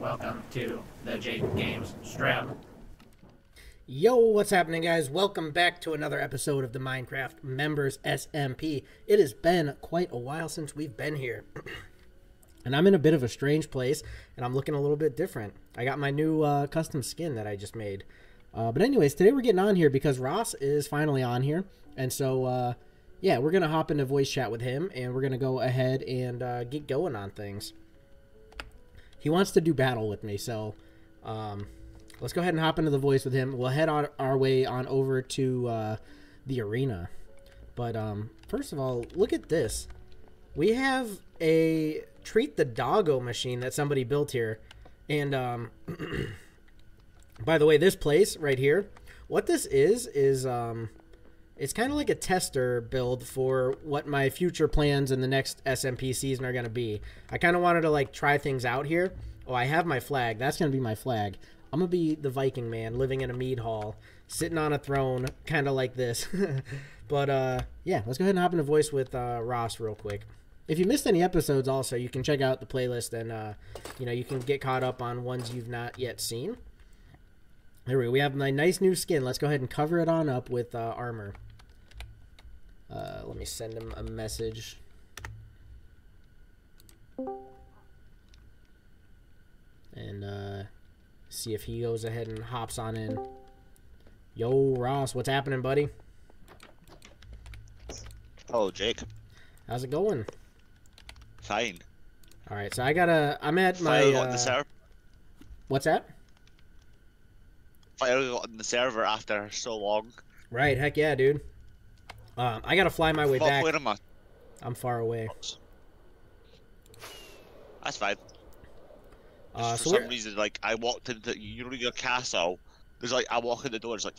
Welcome to the Jake Games Strap. Yo, what's happening, guys? Welcome back to another episode of the Minecraft Members SMP. It has been quite a while since we've been here. and I'm in a bit of a strange place, and I'm looking a little bit different. I got my new uh, custom skin that I just made. Uh, but, anyways, today we're getting on here because Ross is finally on here. And so, uh, yeah, we're going to hop into voice chat with him, and we're going to go ahead and uh, get going on things. He wants to do battle with me, so um, let's go ahead and hop into the voice with him. We'll head on our way on over to uh, the arena. But um, first of all, look at this. We have a treat the doggo machine that somebody built here. And um, by the way, this place right here, what this is, is um, it's kind of like a tester build for what my future plans in the next SMP season are going to be. I kind of wanted to like try things out here. Oh, I have my flag. That's going to be my flag. I'm going to be the Viking man living in a mead hall, sitting on a throne, kind of like this. but uh, yeah, let's go ahead and hop into voice with uh, Ross real quick. If you missed any episodes, also, you can check out the playlist and, uh, you know, you can get caught up on ones you've not yet seen. Here we go. We have my nice new skin. Let's go ahead and cover it on up with uh, armor. Uh, let me send him a message. And uh, see if he goes ahead and hops on in. Yo, Ross, what's happening, buddy? Oh, Jake. How's it going? Fine. All right, so I gotta. I'm at my. Finally got on Uh, the server. what's that? Finally got on the server after so long. Right, heck yeah, dude. Um, I gotta fly my way back. where am I? I'm far away. That's fine. Uh, for so some we're- reason, like I walked into you know your castle. There's like I walk in the door. There's like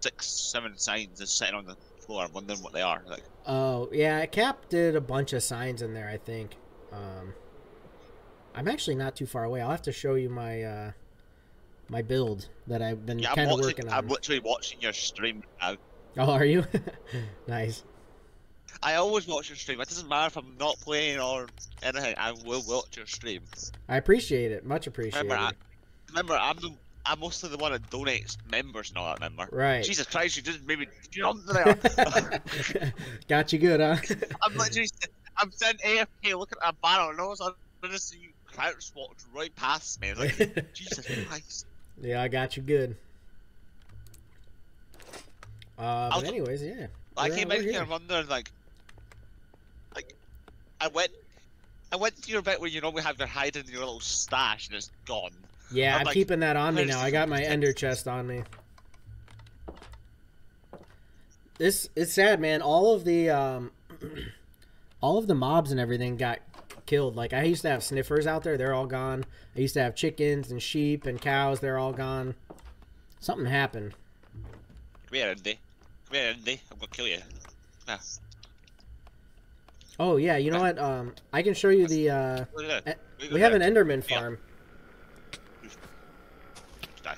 six, seven signs just sitting on the floor. I'm wondering what they are. Like Oh yeah, Cap did a bunch of signs in there. I think. Um, I'm actually not too far away. I'll have to show you my uh, my build that I've been yeah, kind of working I'm literally watching your stream now. Oh, are you? nice. I always watch your stream. It doesn't matter if I'm not playing or anything. I will watch your stream. I appreciate it. Much appreciated. Remember, I, remember, I'm the. I'm mostly the one that donates members and all that. Remember? Right. Jesus Christ, you didn't maybe jump there. Got you good, huh? I'm literally, I'm sitting AFK looking at a barrel, and all of a sudden, I just see you crouch walked right past me. Like, Jesus Christ. yeah, I got you good. Uh, but anyways, yeah. I came in here wondering, like, like, I went, I went to your bit where you normally have your hide in your little stash, and it's gone. Yeah, I'm I'm like, keeping that on me now. I got my ender chest on me. This it's sad, man. All of the um, all of the mobs and everything got killed. Like I used to have sniffers out there; they're all gone. I used to have chickens and sheep and cows; they're all gone. Something happened. Come here, Indy. Come here, Indy. I'm gonna kill you. Nah, Oh yeah, you know what? Um, I can show you the. Uh, look at that. Look we have an. Enderman farm. Die.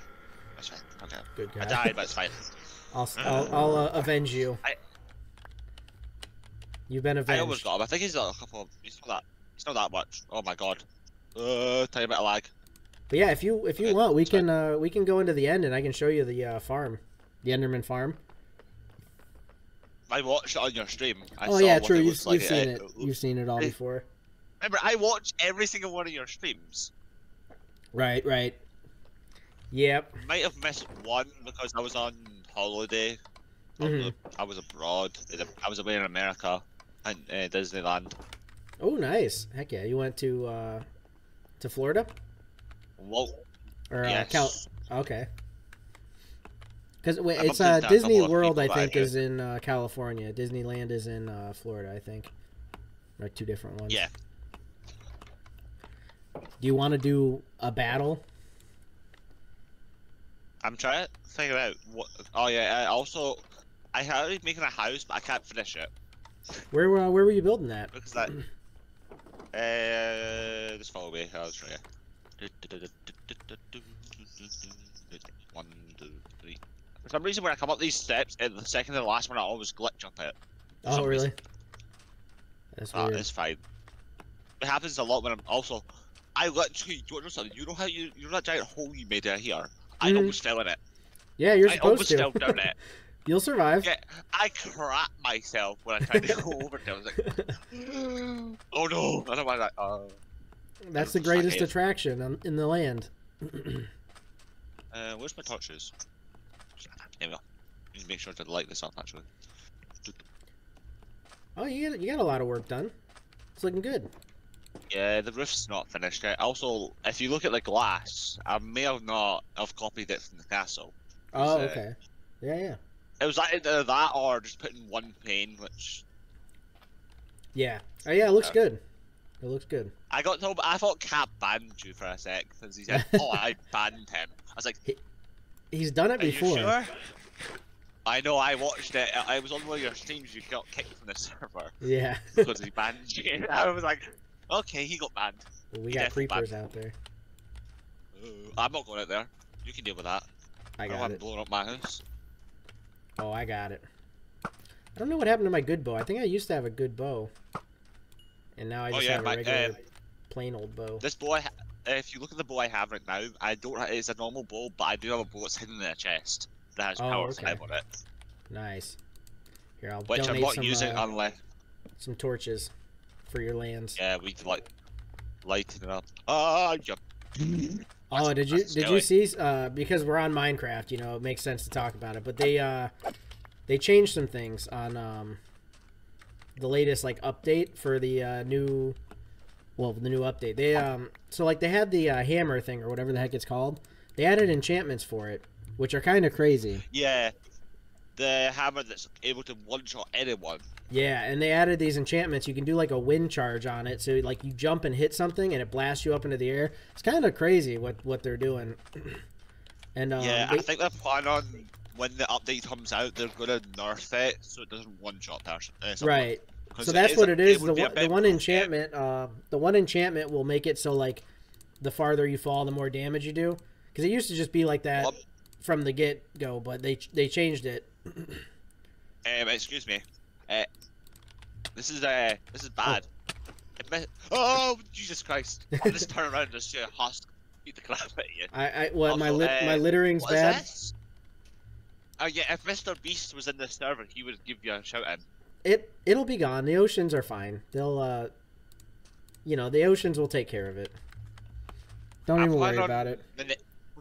That's fine. Okay. Good guy. I died, but it's fine. I'll I'll, I'll uh, avenge you. I- You've been I avenged. almost got him. I think he's got a couple. Of, he's not that. He's not that much. Oh my god. Uh, tiny bit of lag. But yeah, if you if you Okay, want, we that's fine. can uh, we can go into the end and I can show you the uh, farm, the Enderman farm. I watched it on your stream. I oh saw yeah, true. You've, like. you've seen Uh, it. You've seen it all before. Remember, I watch every single one of your streams. Right, right. Yep. Might have missed one because I was on holiday. Mhm. I was abroad. I was away in America and uh, Disneyland. Oh, nice. Heck yeah. You went to uh, to Florida Whoa. or uh, Yes. Cal? Okay. Because it's uh, Disney World, I I think, is in uh, California. Disneyland is in uh, Florida, I think. Or two different ones. Yeah. Do you want to do a battle? I'm trying to figure out what. Oh yeah. I also, I started making a house, but I can't finish it Where uh, where were you building that? because that. Uh, just follow me. I'll show you. One, two, three. For some reason, when I come up these steps, and the second to the last one, I always glitch up it. For Oh, reason. really? That's weird. it's fine. It happens a lot when I'm also I literally, you know something? You know how you, you know that giant hole you made out here? I Mhm. almost fell in it. Yeah, you're I supposed almost fell down it. You'll survive. Yeah, I crap myself when I tried to go over there. I was like, oh no! I don't want that. Uh, That's the greatest attraction on, in the land. uh, where's my torches? There we go. Need to make sure to light this up actually. Oh, you got, you got a lot of work done. It's looking good. Yeah, the roof's not finished yet. Also, if you look at the glass, I may have not have copied it from the castle. Oh, okay. Yeah, yeah. It was either that or just putting one pane, which Yeah. Oh, yeah, it looks Yeah. good. It looks good. I got told. I thought Cap banned you for a sec because he said, "Oh, I banned him." I was like, He's done it "Are before. you sure?" I know. I watched it. I was on one of your streams. You got kicked from the server Yeah. because he banned you. I was like, "Okay, he got banned." we He got creepers out there. I'm not going out there. You can deal with that. I got want it. blowing up my house. Oh, I got it. I don't know what happened to my good bow. I think I used to have a good bow. And now I Oh, just yeah, have a my- regular uh, plain old bow. This I uh, if you look at the bow I have right now, I don't. It's a normal bow, but I do have a bow that's hidden in a chest that has Oh, power okay. on it, Nice. Here, I'll which I'm not some, using uh, unless some torches for your lands. yeah we like lighten it up. Ah, yeah. Oh, did you did you see? Uh, because we're on Minecraft, you know, it makes sense to talk about it. But they uh, they changed some things on um, the latest like update for the uh, new, well, the new update. They um, so like they had the uh, hammer thing or whatever the heck it's called. They added enchantments for it, which are kind of crazy. Yeah, the hammer that's able to one shot anyone. Yeah, and they added these enchantments. You can do like a wind charge on it, so like you jump and hit something, and it blasts you up into the air. It's kind of crazy what what they're doing. And um, yeah, they- I think they're planning on when the update comes out, they're gonna nerf it so it doesn't one shot person. Uh, right. So that's what it is. would The one, the one enchantment, uh, the one enchantment will make it so like the farther you fall, the more damage you do. Because it used to just be like that Well, from the get go, but they they changed it. Um, excuse me. Uh, this is uh, this is bad. It me- oh Jesus Christ! I'll just turn around and just uh, husk beat the crap out of you. I, I what my Also, lit, uh, my littering's bad. Oh yeah, if Mr. Beast was in this server, he would give you a shout in. It it'll be gone. The oceans are fine. They'll uh, you know, the oceans will take care of it. Don't I'm even worry about it. Ne-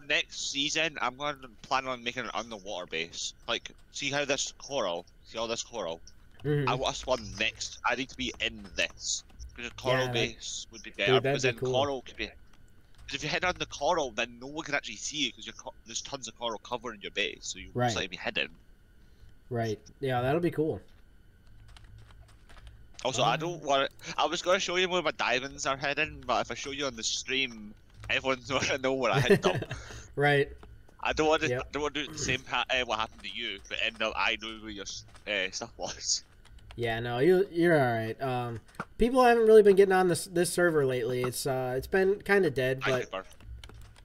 next season, I'm going to plan on making an underwater base. Like, see how this coral, see all this coral. Mhm. I want a spawn next. I need to be in this because a coral Yeah, base would be Dude, better. that'd because be then cool. coral could be. Because if you head on the coral, then no one can actually see you because co- there's tons of coral covering your base, so you Right. likely be hidden. Right. Yeah, that'll be cool. Also, I Um, don't want. I was going to show you where my diamonds are hidden, but if I show you on the stream, everyone's going to know where I hid them. right. I don't want to. Yep. I don't want to do the same ha- uh, what happened to you, but end up I know where your uh, stuff was. Yeah, no, you you're all right. Um, people haven't really been getting on this this server lately. It's uh, it's been kind of dead, but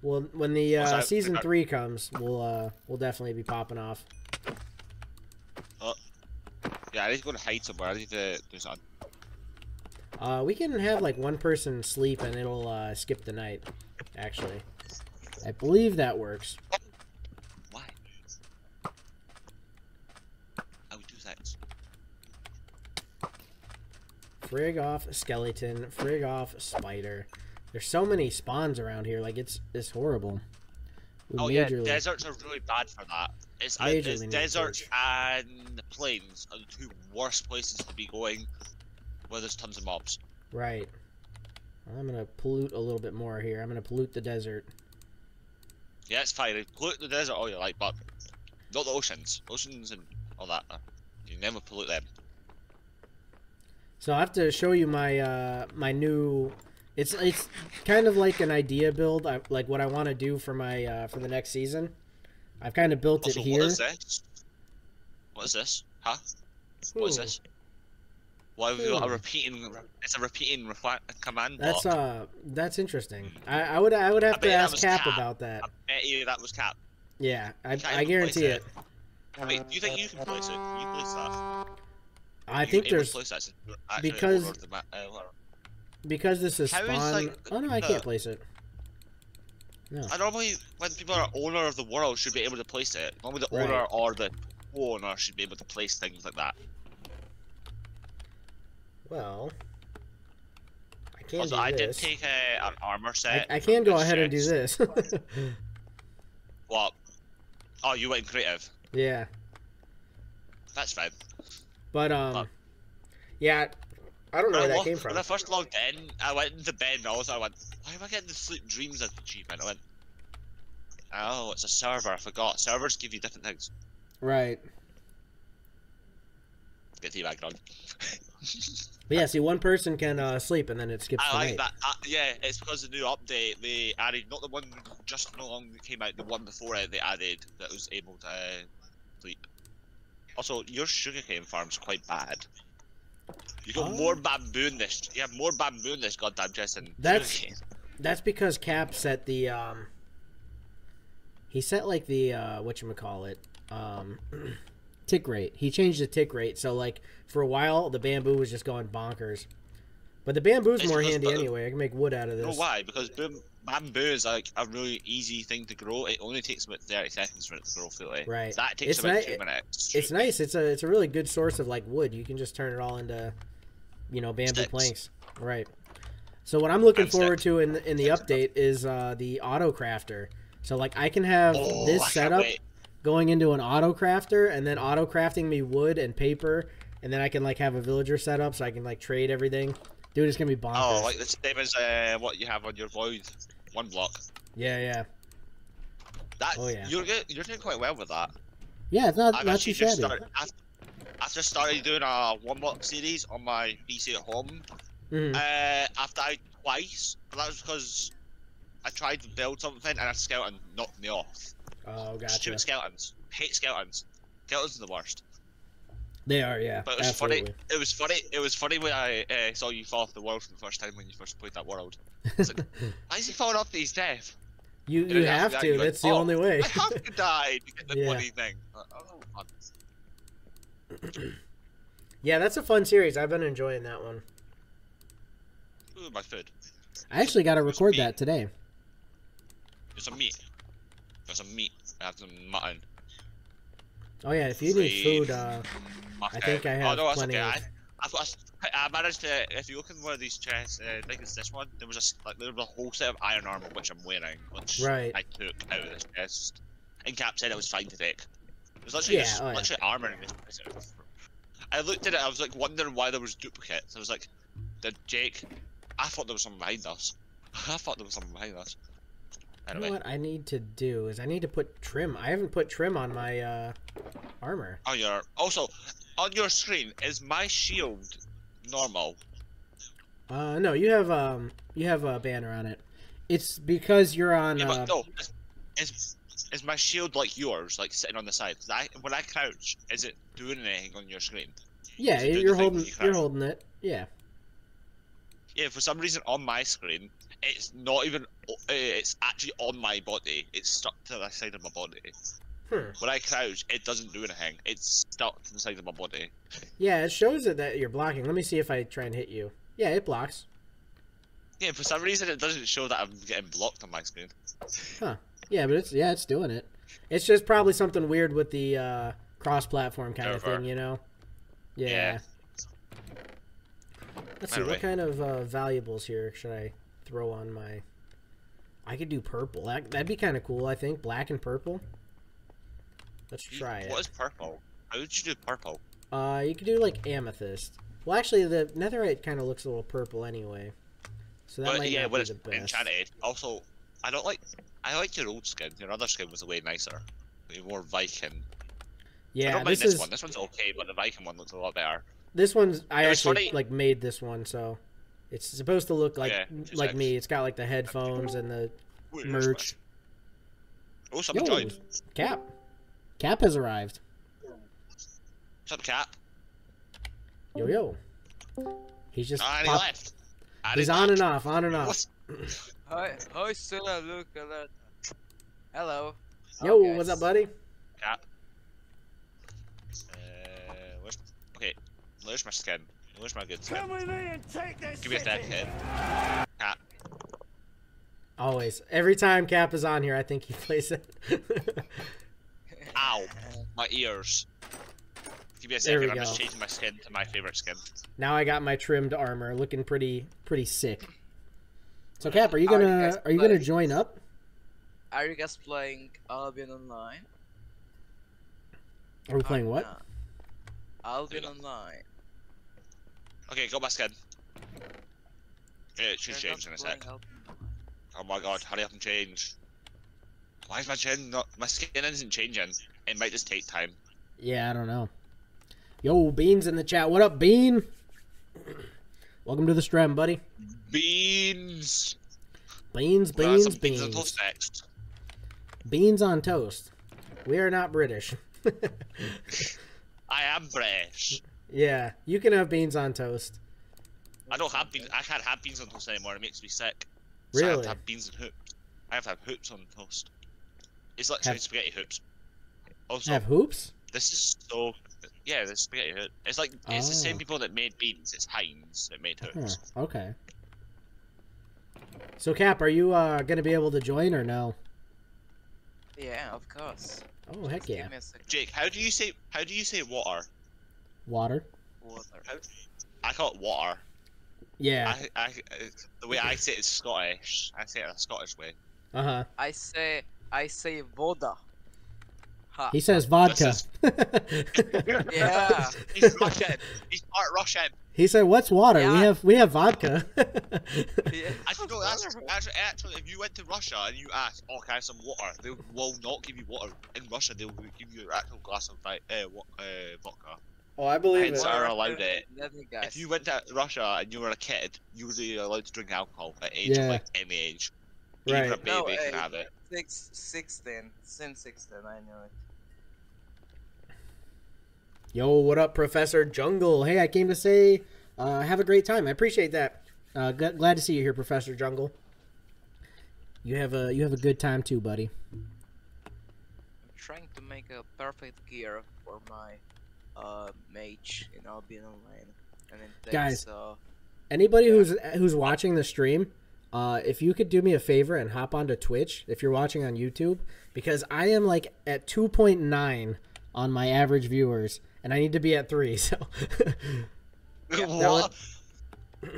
well, when the uh, season three comes, we'll uh, we'll definitely be popping off. Yeah, I need to go to hide somewhere. I need to do something. Uh, we can have like one person sleep and it'll uh, skip the night. Actually, I believe that works. Why? I would do that. Frig off skeleton, frig off spider. There's so many spawns around here, like it's it's horrible. We Oh yeah, deserts are really bad for that. It's, uh, it's deserts and plains are the two worst places to be going, where there's tons of mobs. Right. I'm gonna pollute a little bit more here. I'm gonna pollute the desert. Yeah, it's fine. Pollute the desert all you like, but not the oceans. Oceans and all that. You never pollute them. So I have to show you my uh, my new. It's it's kind of like an idea build, I, like what I want to do for my uh, for the next season. I've kind of built Also, it here. what is this? What is this? Huh? What is this? Why have you got a repeating? It's a repeating command That's block. uh that's interesting. I, I would I would have I to ask Cap Cap. about that. I bet you that was Cap. Yeah, I, I guarantee place it. Wait, do you think you can place it? You place that? I You think there's place that since because- uh, because this is spawn. like, oh no, I can't place it. No. I normally, when people are owner of the world, should be able to place it. Normally, the Right. owner or the owner should be able to place things like that. Well, I can Also, do I did take a, an armor set. I can go ahead and do this. What? Oh, you went creative. yeah, That's fine. but um, Fuck. yeah, I don't know where When I that came from. When I first logged in, I went into bed and also I went, why am I getting the Sweet Dreams achievement? I went, oh, it's a server, I forgot. Servers give you different things. Right. Get teabagged on. But yeah, see, one person can uh, sleep and then it skips I like night. that. Uh, yeah, it's because the new update they added, not the one just not long that came out, the one before it they added that was able to uh, sleep. Also, your sugarcane farm's quite bad. You got Oh. more bamboo in this. You have more bamboo in this goddamn chest than That's- That's because Cap set the um. He set like the uh, what you call it, um, tick rate. He changed the tick rate, so like for a while the bamboo was just going bonkers. But the bamboo's It's more handy the- anyway. I can make wood out of You know this. why? Because bamboo is like a really easy thing to grow. It only takes about 30 seconds for it to grow fully. Right. That takes It's about ni- two minutes. It's nice. It's a it's a really good source of like wood. You can just turn it all into, you know, bamboo Sticks. planks. Right. So what I'm looking And forward to in in the update is uh, the auto crafter. So like I can have Oh, this setup going into an auto crafter and then auto crafting me wood and paper and then I can like have a villager set up so I can like trade everything. Dude, it's gonna be bonkers. Oh, like the same as uh, what you have on your void one block. yeah, yeah, That Oh, yeah. you're good, you're doing quite well with that. yeah. It's not I've not too just shabby. started. After, after started doing a one block series on my PC at home, Mhm. uh, I've died twice, but that was because I tried to build something and a skeleton knocked me off. Oh, gotcha. Stupid skeletons. Hate skeletons. Skeletons are the worst. They are, yeah. But it was absolutely. funny. It was funny. It was funny when I uh, saw you fall off the world for the first time when you first played that world. Like, why is he falling off these death? you you have to. went, That's the "Oh, only way. I have to die to get the Yeah. bloody thing. Oh, yeah, that's a fun series. I've been enjoying that one. Ooh, my food. I actually got to record that today. There's some meat. There's some meat. I have some mutton. Oh yeah, if you need food, uh, I think I oh, have no, plenty okay. of- I, I've got. a s- I managed to. If you look in one of these chests, uh, I think it's this one. There was a like there was a whole set of iron armor which I'm wearing, which Right. I took out of this chest. And Cap said it was fine to take. It was literally Yeah, just oh, yeah. literally armor in this. I looked at it. I was like wondering why there was duplicates. I was like, "Did Jake?" I thought there was something behind us. I thought there was something behind us. You know what I need to do is I need to put trim. I haven't put trim on my uh, armor. on your also on your screen is my shield normal? Uh, no, you have um, you have a banner on it. It's because you're on. Yeah, Uh, but no, is, is my shield like yours, like sitting on the side? I when I crouch, is it doing anything on your screen? yeah, is it doing you're holding. you You're holding it. Yeah. Yeah, for some reason on my screen, it's not even. uh, It's actually on my body. It's stuck to the side of my body. Hmm. When I crouch, it doesn't do anything. It's stuck to the side of my body. Yeah, it shows it that you're blocking. Let me see if I try and hit you. Yeah, it blocks. Yeah, for some reason it doesn't show that I'm getting blocked on my screen. Huh. Yeah, but it's yeah, it's doing it. It's just probably something weird with the uh, cross-platform kind of thing, you know? Yeah. Yeah. Let's see, Anyway. what kind of uh, valuables here should I throw on my? I could do purple. That, that'd be kind of cool. I think black and purple. Let's try What it. is purple? How would you do purple? Uh, you could do like amethyst. Well, actually, the netherite kind of looks a little purple anyway, so that But might yeah, not be it's the best. enchanted. Also, I don't like. I like your old skin. Your other skin was way nicer. Way more Viking. Yeah, I don't mind this this, is one. This one's okay, but the Viking one looks a lot better. This one's I actually funny- like made this one, so it's supposed to look like Okay, two like secs. me. It's got like the headphones and the Wait, merch. Oh, someone Yo, joined. Cap, Cap has arrived. What's up, Cap? Yo yo, he's just Ah, and he left. And he's he's on back. and off, on and off. What's- Hi, hi, Silla, look at that. Hello. Yo, Okay. what's up, buddy? Cap? Uh, where's... Okay, there's my skin. Where's my good skin? Come with me and take this Give me a city. second. Cat. Always. Every time Cap is on here, I think he plays it. Ow. My ears. Give me a second. I'm just changing my skin to my favorite skin. now I got my trimmed armor, looking pretty pretty sick. So Cap, are you gonna guys are you gonna join up? Are you guys playing Albion Online? Are we playing what? Albion. Online. Okay, go my skin. Yeah, it should change in a sec. Albion Online. Oh my god, hurry up and change. Why is my chin not. My skin isn't changing. It might just take time. Yeah, I don't know. Yo, Beans in the chat. What up, Bean? Welcome to the stream, buddy. Beans! Beans, beans, beans beans. and toast next. Beans on toast. We are not British. I am British. Yeah, you can have beans on toast. I don't have beans. I can't have beans on toast anymore. It makes me sick. So I have to have beans and hoops. I have to have hoops on toast. It's like Have- spaghetti hoops. Also, Have hoops? this is so. Yeah, the spaghetti hoop. It's like it's the same Oh. people that made beans. It's Heinz that made Huh, hoops. okay. So Cap, are you uh, gonna be able to join or no? Yeah, of course. Oh heck Just yeah. Give me a second. Jake, how do you say how do you say water? Water. Water. I call it water. Yeah. I, I, the way I say it is Scottish. I say it in a Scottish way. Uh huh. I say I say Voda. Ha. He says vodka. This Yeah. He's Russian. He's part Russian. he said, "What's water? We have we have vodka." Yeah. I know that's actually, actually if you went to Russia and you asked, "Oh, can I have some water?" They will not give you water. In Russia, they will give you an actual glass of uh, uh, vodka. Oh, I believe Hence it. are allowed it. Let me guess. If you went to Russia and you were a kid, you were allowed to drink alcohol at age Yeah. of like any age. Even a baby No, can uh, have it. Six, 16. Since 16, I know it. Yo, what up, Professor Jungle? Hey, I came to say, uh, have a great time. I appreciate that. Uh, g- glad to see you here, Professor Jungle. You have a you have a good time too, buddy. I'm trying to make a perfect gear for my uh mage and I'll be in Albion Online. And it takes, Guys. uh, Anybody who's who's watching the stream, uh, if you could do me a favor and hop onto Twitch if you're watching on YouTube, because I am like at 2.9 on my average viewers, and I need to be at three. So, Yeah, what?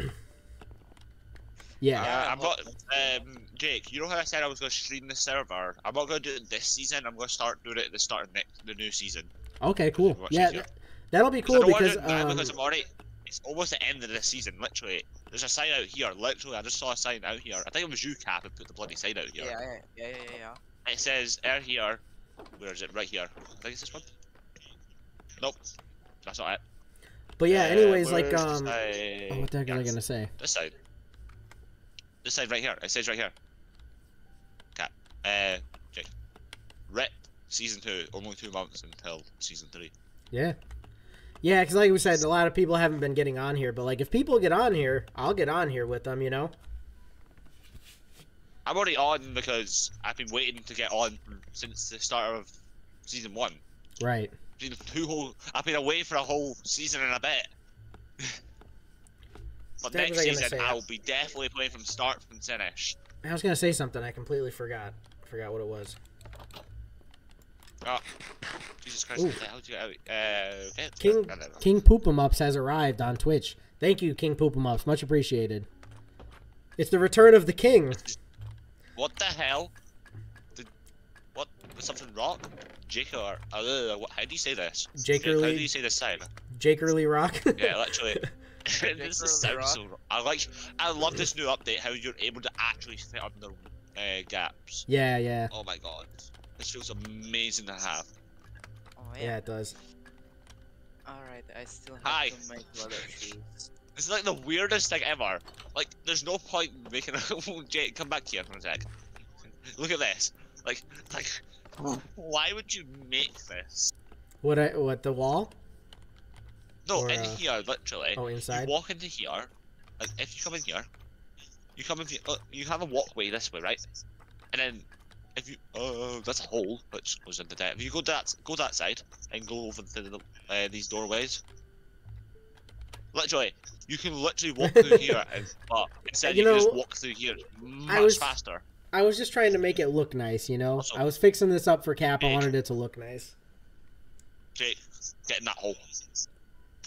yeah, Uh, I'm not. Um, Jake, you know how I said I was going to stream the server? I'm not going to do it this season. I'm going to start doing it at the start of next the new season. Okay, cool. Yeah, easier. th- that'll be 'Cause I cool don't wanna because do it now um, because I'm already. It's almost the end of the season. Literally, there's a sign out here. Literally, I just saw a sign out here. I think it was you, Cap, who put the bloody sign out here. yeah, yeah, yeah, yeah, yeah. It says air here. Where is it? Right here. I think it's this one. Nope. That's not it. but yeah. Uh, Anyways, like where's the um, oh, what the heck was I Yes. gonna say? This side. This side right here. It says right here. Cat. Uh, Jake. Rip season two. Only two months until season three. Yeah. Yeah, because like we said, a lot of people haven't been getting on here, but like if people get on here, I'll get on here with them, you know? I'm already on because I've been waiting to get on since the start of season one. Right. Been two whole. I've been away for a whole season and a bit. but next was I gonna season. I'll be definitely playing from start from finish. I was gonna say something, I completely forgot. Forgot what it was. Oh, Jesus Christ! Ooh. What the hell did you out? Uh, okay, King. King Poopamups has arrived on Twitch. Thank you, King Poopamups. Much appreciated. It's the return of the king. What the hell? Did what? Was something wrong? Jake or uh, what, how do you say this? Jake Jake, how do you say this sign? Jake Early Rock. Yeah, literally. this is sounds so. I like. I love this new update. How you're able to actually fit under uh, gaps. yeah, yeah. Oh my god, this feels amazing to have. Oh, Yeah, yeah. it does. Alright, I still have Hi. to make leather shoes. This is like the weirdest thing ever. Like, there's no point making a. Jake, come back here for a sec. Look at this. Like, like, why would you make this? What I what the wall? No, Or, in uh, here, literally. Oh, inside. You walk into here. Like, if you come in here, you come in. here- Uh, you have a walkway this way, right? And then, if you oh, that's a hole which goes into that. If you go that go that side and go over to the, uh, these doorways, literally, you can literally walk through here, and, but instead You you, can know, just walk through here much was- faster. I was just trying to make it look nice, you know. Also- I was fixing this up for Cap. I wanted it to look nice. Jake, get in that hole.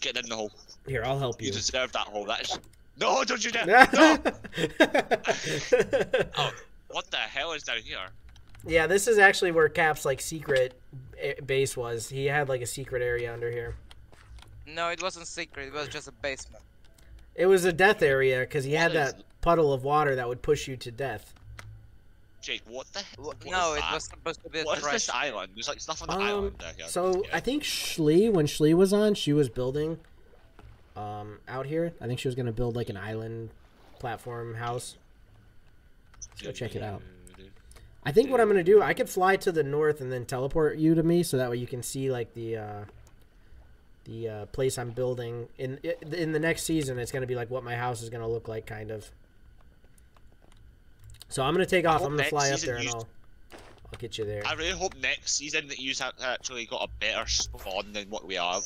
Get in the hole. Here, I'll help You you. deserve that hole. That is. No, don't you dare! no! Oh, what the hell is down here? Yeah, this is actually where Cap's like secret eh, base was. He had like a secret area under here. No, it wasn't secret. It was just a basement. It was a death area because he had What is- that puddle of water that would push you to death. Jake, what the hell? What no, it that? was supposed to be a What is trash. this island? There's like stuff on the Um, island down here. So Yeah. I think Schlee, when Schlee was on, she was building um, out here. I think she was gonna build like an island platform house. Let's go check it out. I think what I'm gonna do, I could fly to the north and then teleport you to me, so that way you can see like the uh, the uh, place I'm building in in the next season. It's gonna be like what my house is gonna look like, kind of. So I'm gonna take off. I'm gonna fly up there and I'll I'll get you there. I really hope next season that you have actually got a better spawn than what we have.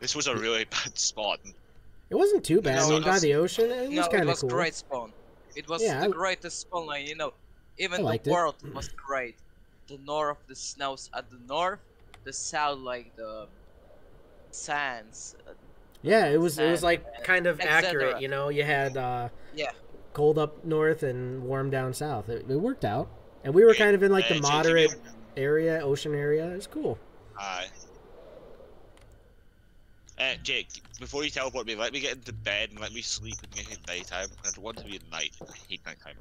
This was a really bad spawn. It wasn't too bad. I No, mean, by the ocean, it was it kind of was cool. great spawn. It was Yeah, the I- greatest spawn line, you know. Even I the liked it. world was great. The north, the snows at the north, the south, like the sands. uh, Yeah, it was it was like uh, kind of accurate. You know, you had uh, Yeah. cold up north and warm down south. It, it worked out, and we were kind of in like the Jake, give me moderate area, ocean area. It's cool. Aye. Uh, Jake, before you teleport me, let me get into bed and let me sleep and get in nighttime. I don't want to be at night. I hate nighttime.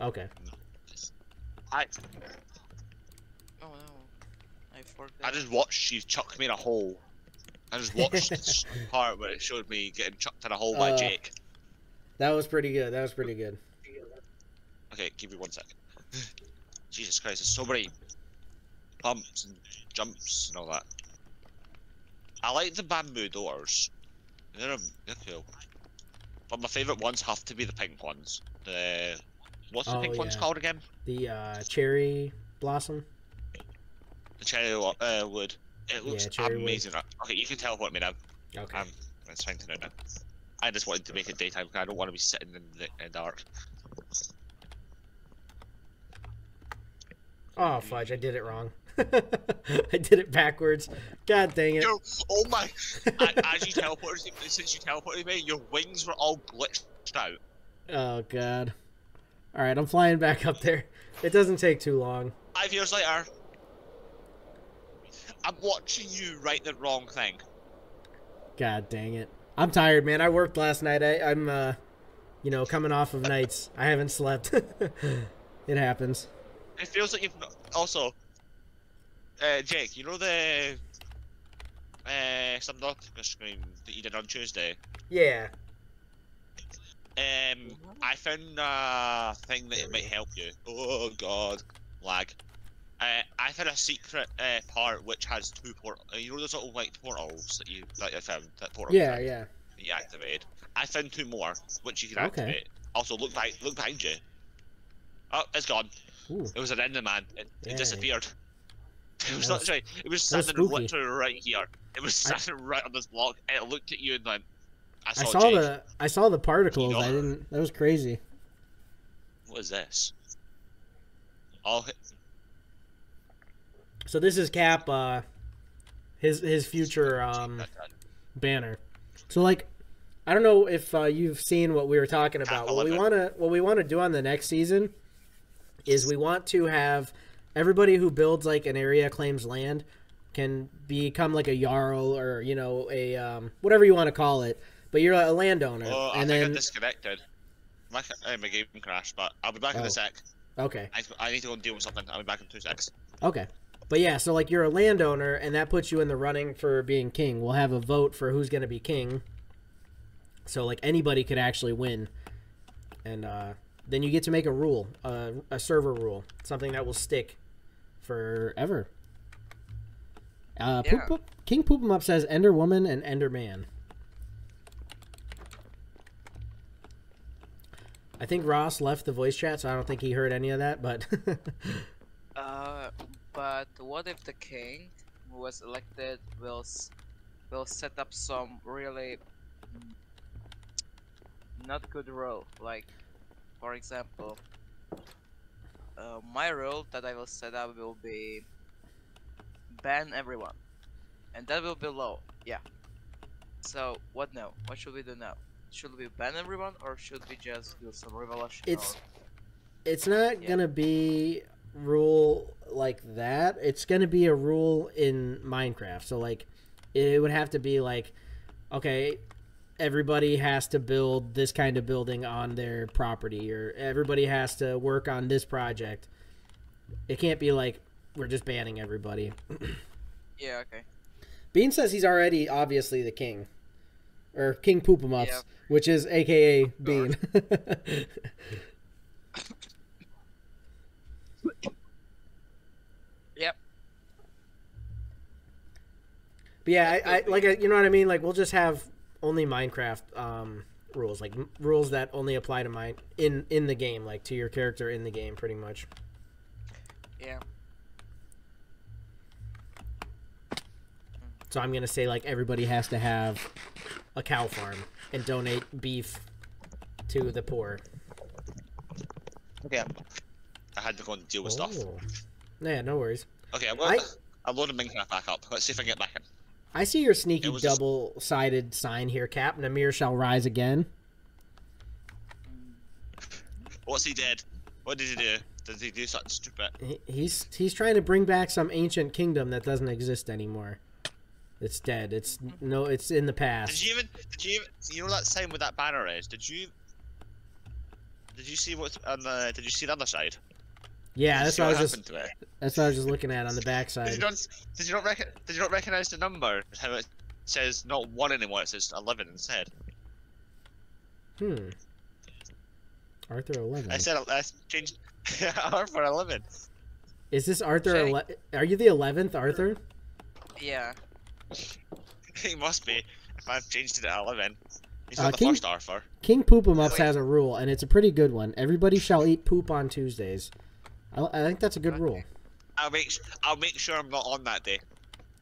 Okay. I Oh no. I forgot. I just watched you chuck me in a hole. I just watched this part where it showed me getting chucked in a hole by Uh, Jake. That was pretty good. That was pretty good. Okay, give me one sec. Jesus Christ, there's so many bumps and jumps and all that. I like the bamboo doors. They're, um, they're cool. But my favourite ones have to be the pink ones. The what's the Oh, pink ones called again? The uh, cherry blossom. The cherry uh, wood. It looks Yeah, cherry wood. amazing. Okay, you can teleport me now. Okay. Um, it's fine to know now. I just wanted to make it daytime because I don't want to be sitting in the in dark. oh fudge! I did it wrong. I did it backwards. God dang it! Yo, oh my! As you teleported, since you teleported me, your wings were all glitched out. Oh god. All right, I'm flying back up there. It doesn't take too long. Five years later, I'm watching you write the wrong thing. God dang it. I'm tired, man. I worked last night. I, I'm, uh, you know, coming off of nights. I haven't slept. it happens. It feels like you've not. Also, uh, Jake, you know the uh, some Subnautica screen that you did on Tuesday? Yeah. Um, I found a thing that might help you. Oh god, lag. Uh, I found a secret uh, part which has two port. Uh, you know those little white portals that you that I found that portal. Yeah, yeah. You activated. I found two more which you can Okay. activate. Also, look behind, look behind you. Oh, it's gone. Ooh. It was an Enderman. It, it disappeared. It was was- literally. It was standing literally right here. It was I- standing right on this block. It looked at you and went. I I saw, saw the I saw the particles. know. I didn't. That was crazy. What is this? Hit. So this is Cap. Uh, his his future um banner. So like, I don't know if uh, you've seen what we were talking about. What we want to what we want to do on the next season is we want to have everybody who builds like an area claims land can become like a jarl or you know a um, whatever you want to call it, but you're a landowner, Oh, I and think then I'm disconnected. My, uh, my game crashed, but I'll be back in Oh. a sec. okay, I, I need to go and deal with something. I'll be back in two secs. okay. But yeah, so like you're a landowner, and that puts you in the running for being king. We'll have a vote for who's going to be king. So like anybody could actually win, and uh, then you get to make a rule, uh, a server rule, something that will stick forever. Uh, Poop, Poop, King Poop 'em Up says Ender Woman and Ender Man. I think Ross left the voice chat, so I don't think he heard any of that. But Uh, but what if the king who was elected will will set up some really not good rule. Like, for example, uh, my rule that I will set up will be ban everyone, and that will be low. Yeah. So what now? What should we do now? Should we ban everyone or should we just do some revolution? It's it's not Yeah. gonna be rule like that. It's gonna be a rule in Minecraft. So like, it would have to be like, okay, everybody has to build this kind of building on their property, or everybody has to work on this project. It can't be like we're just banning everybody. yeah. Okay. Bean says he's already obviously the king, or King Poopamuffs, Yeah. which is AKA Bean. Yep. But yeah, I, I like. I- you know what I mean. Like we'll just have only Minecraft um, rules, like rules that only apply to mine in in the game, like to your character in the game, pretty much. Yeah. So I'm gonna say like everybody has to have a cow farm and donate beef to the poor. Okay. I had to go and deal with stuff. Oh. Yeah, no worries. Okay, I'm I- gonna. I'm loading Minecraft back up. Let's see if I can get back in. I see your sneaky was just- double-sided sign here, Cap. Namir shall rise again. What's he did? What did he do? Did he do something stupid? He's he's trying to bring back some ancient kingdom that doesn't exist anymore. It's dead. It's no. It's in the past. Did you even? Did you even? You know that same with that banner is? Did you? Did you see what's on the? Did you see the other side? Yeah, that's see what I was just. That's what I was just looking at on the Did you backside. not? Did you not recognize? Did you not recognize the number? How it says not one anymore. It says eleven instead. Hmm. Arthur eleven. I said I changed R for eleven. Is this Arthur? Shay. Ele- Are you the eleventh Arthur? Yeah. He must be. If I've changed it to eleven. He's Uh, not the King- first Arthur. King Poopamuffs Wait. has a rule, and it's a pretty good one. Everybody shall eat poop on Tuesdays. I, I think that's a good Okay. rule. I'll make. I'll make sure I'm not on that day.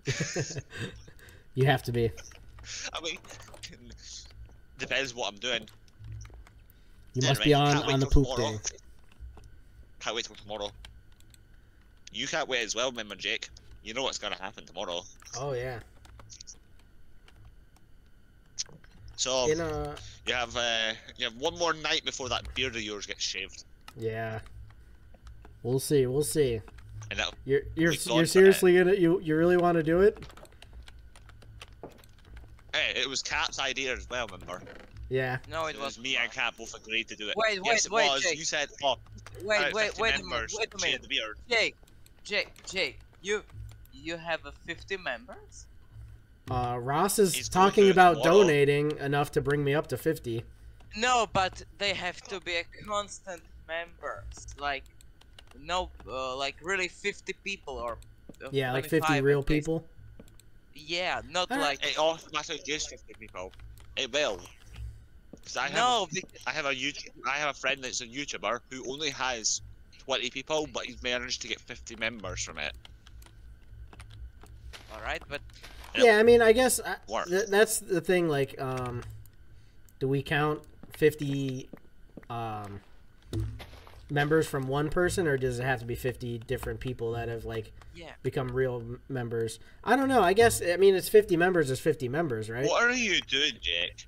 you have to be. I mean, depends what I'm doing. You must be on on the poop tomorrow. day. Can't wait till tomorrow. You can't wait as well, remember, Jake. You know what's gonna happen tomorrow. Oh yeah. So In a you have uh, you have one more night before that beard of yours gets shaved, yeah. We'll see. We'll see. and that You're you're We've you're seriously gonna you you really want to do it? hey, it was Cap's idea as well. Remember, Yeah. No, it it was was me and Cap both agreed to do it. Wait, yes, wait, it wait, was. Jake. You said, oh, Wait, out of wait, 50 wait a minute. members, Wait a minute. the beard. Jake, Jake, Jake, you, you have a 50 members? Uh, Ross is He's talking about tomorrow. donating enough to bring me up to fifty. No, but they have to be a constant members. Like, no, uh, like really 50 people or. uh, Yeah, like fifty real people. Yeah, not Alright. like. It automatically gives 50 people. It will. Because I have, No, bec- I have a YouTube, I have a friend that's a YouTuber who only has 20 people, but he's managed to get 50 members from it. alright, but Yep. Yeah, I mean, I guess I, th- that's the thing. Like, um, do we count fifty um, members from one person, or does it have to be fifty different people that have like yeah. become real m- members? I don't know. I guess I mean it's fifty members is fifty members, right? What are you doing, Jake?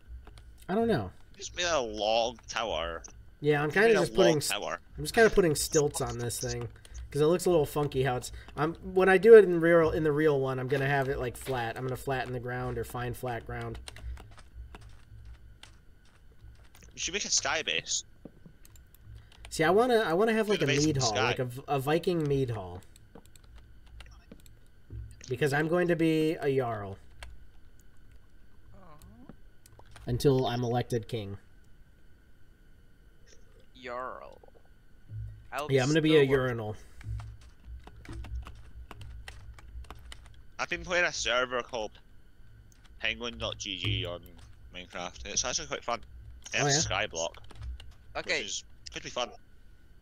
I don't know. Just made a log tower. Yeah, I'm kind of just putting tower. I'm just kind of putting stilts on this thing because it looks a little funky. How it's I'm when I do it in real in the real one, I'm gonna have it like flat. I'm gonna flatten the ground or find flat ground. You should make a sky base. See, I wanna I wanna have like a the base in mead hall, sky. like a Viking mead hall, because I'm going to be a jarl Oh, until I'm elected king. Jarl. I'll Yeah, I'm gonna be a Snow- urinal. I've been playing a server called Penguin.gg on Minecraft. It's actually quite fun. It Oh, yeah? Skyblock, Okay, which is could be fun.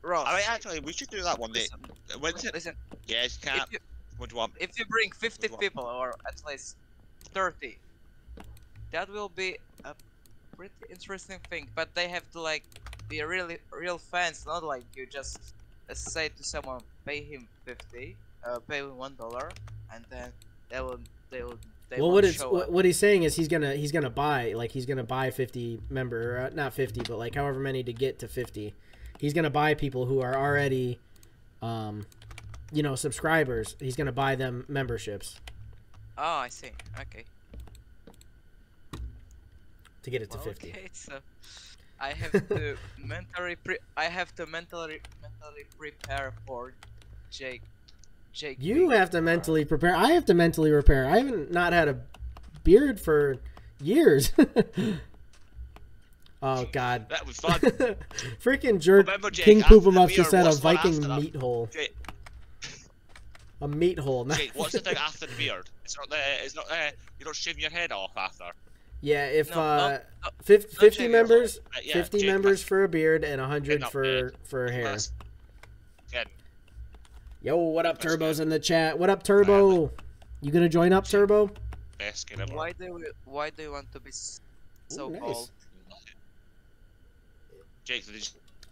Ross. I mean, actually, we should do that one day. listen, When's it? listen. Yes, Cap. If What do you want? if you bring 50 What? people or at least 30 that will be a pretty interesting thing, but they have to like be a really real fans, not like you just uh, say to someone, pay him fifty, uh, pay him one dollar, and then they will they will they well, what it's what, what he's saying is he's gonna he's gonna buy like he's gonna buy fifty member uh, not fifty but like however many to get to fifty. He's gonna buy people who are already, um, you know, subscribers. He's gonna buy them memberships Oh, I see. Okay. to get it to Well, fifty. Okay, so I have to mentally pre I have to mentally mentally prepare for Jake. Jake. You being- have to mentally prepare. I have to mentally prepare. I haven't not had a beard for years. oh God. That was fun. Freaking jerk. Remember, Jake, King after Poop 'em the Ups just beer, said a Viking meat hole. Jake, A meat hole. not- Jake, what's the thing after the beard? It's not there. It's not there. You don't shave your head off after. Yeah, if No, uh, no, no, fif- no 50 members, Uh, yeah, 50 Jake, members that's- for a beard and 100 not for bad. for hair. that's- Yo, what up, That's Turbo's in the chat? What up, Turbo? You gonna join up, Turbo? best. Why do you why do you want to be so Ooh, nice. bald? Jake, did you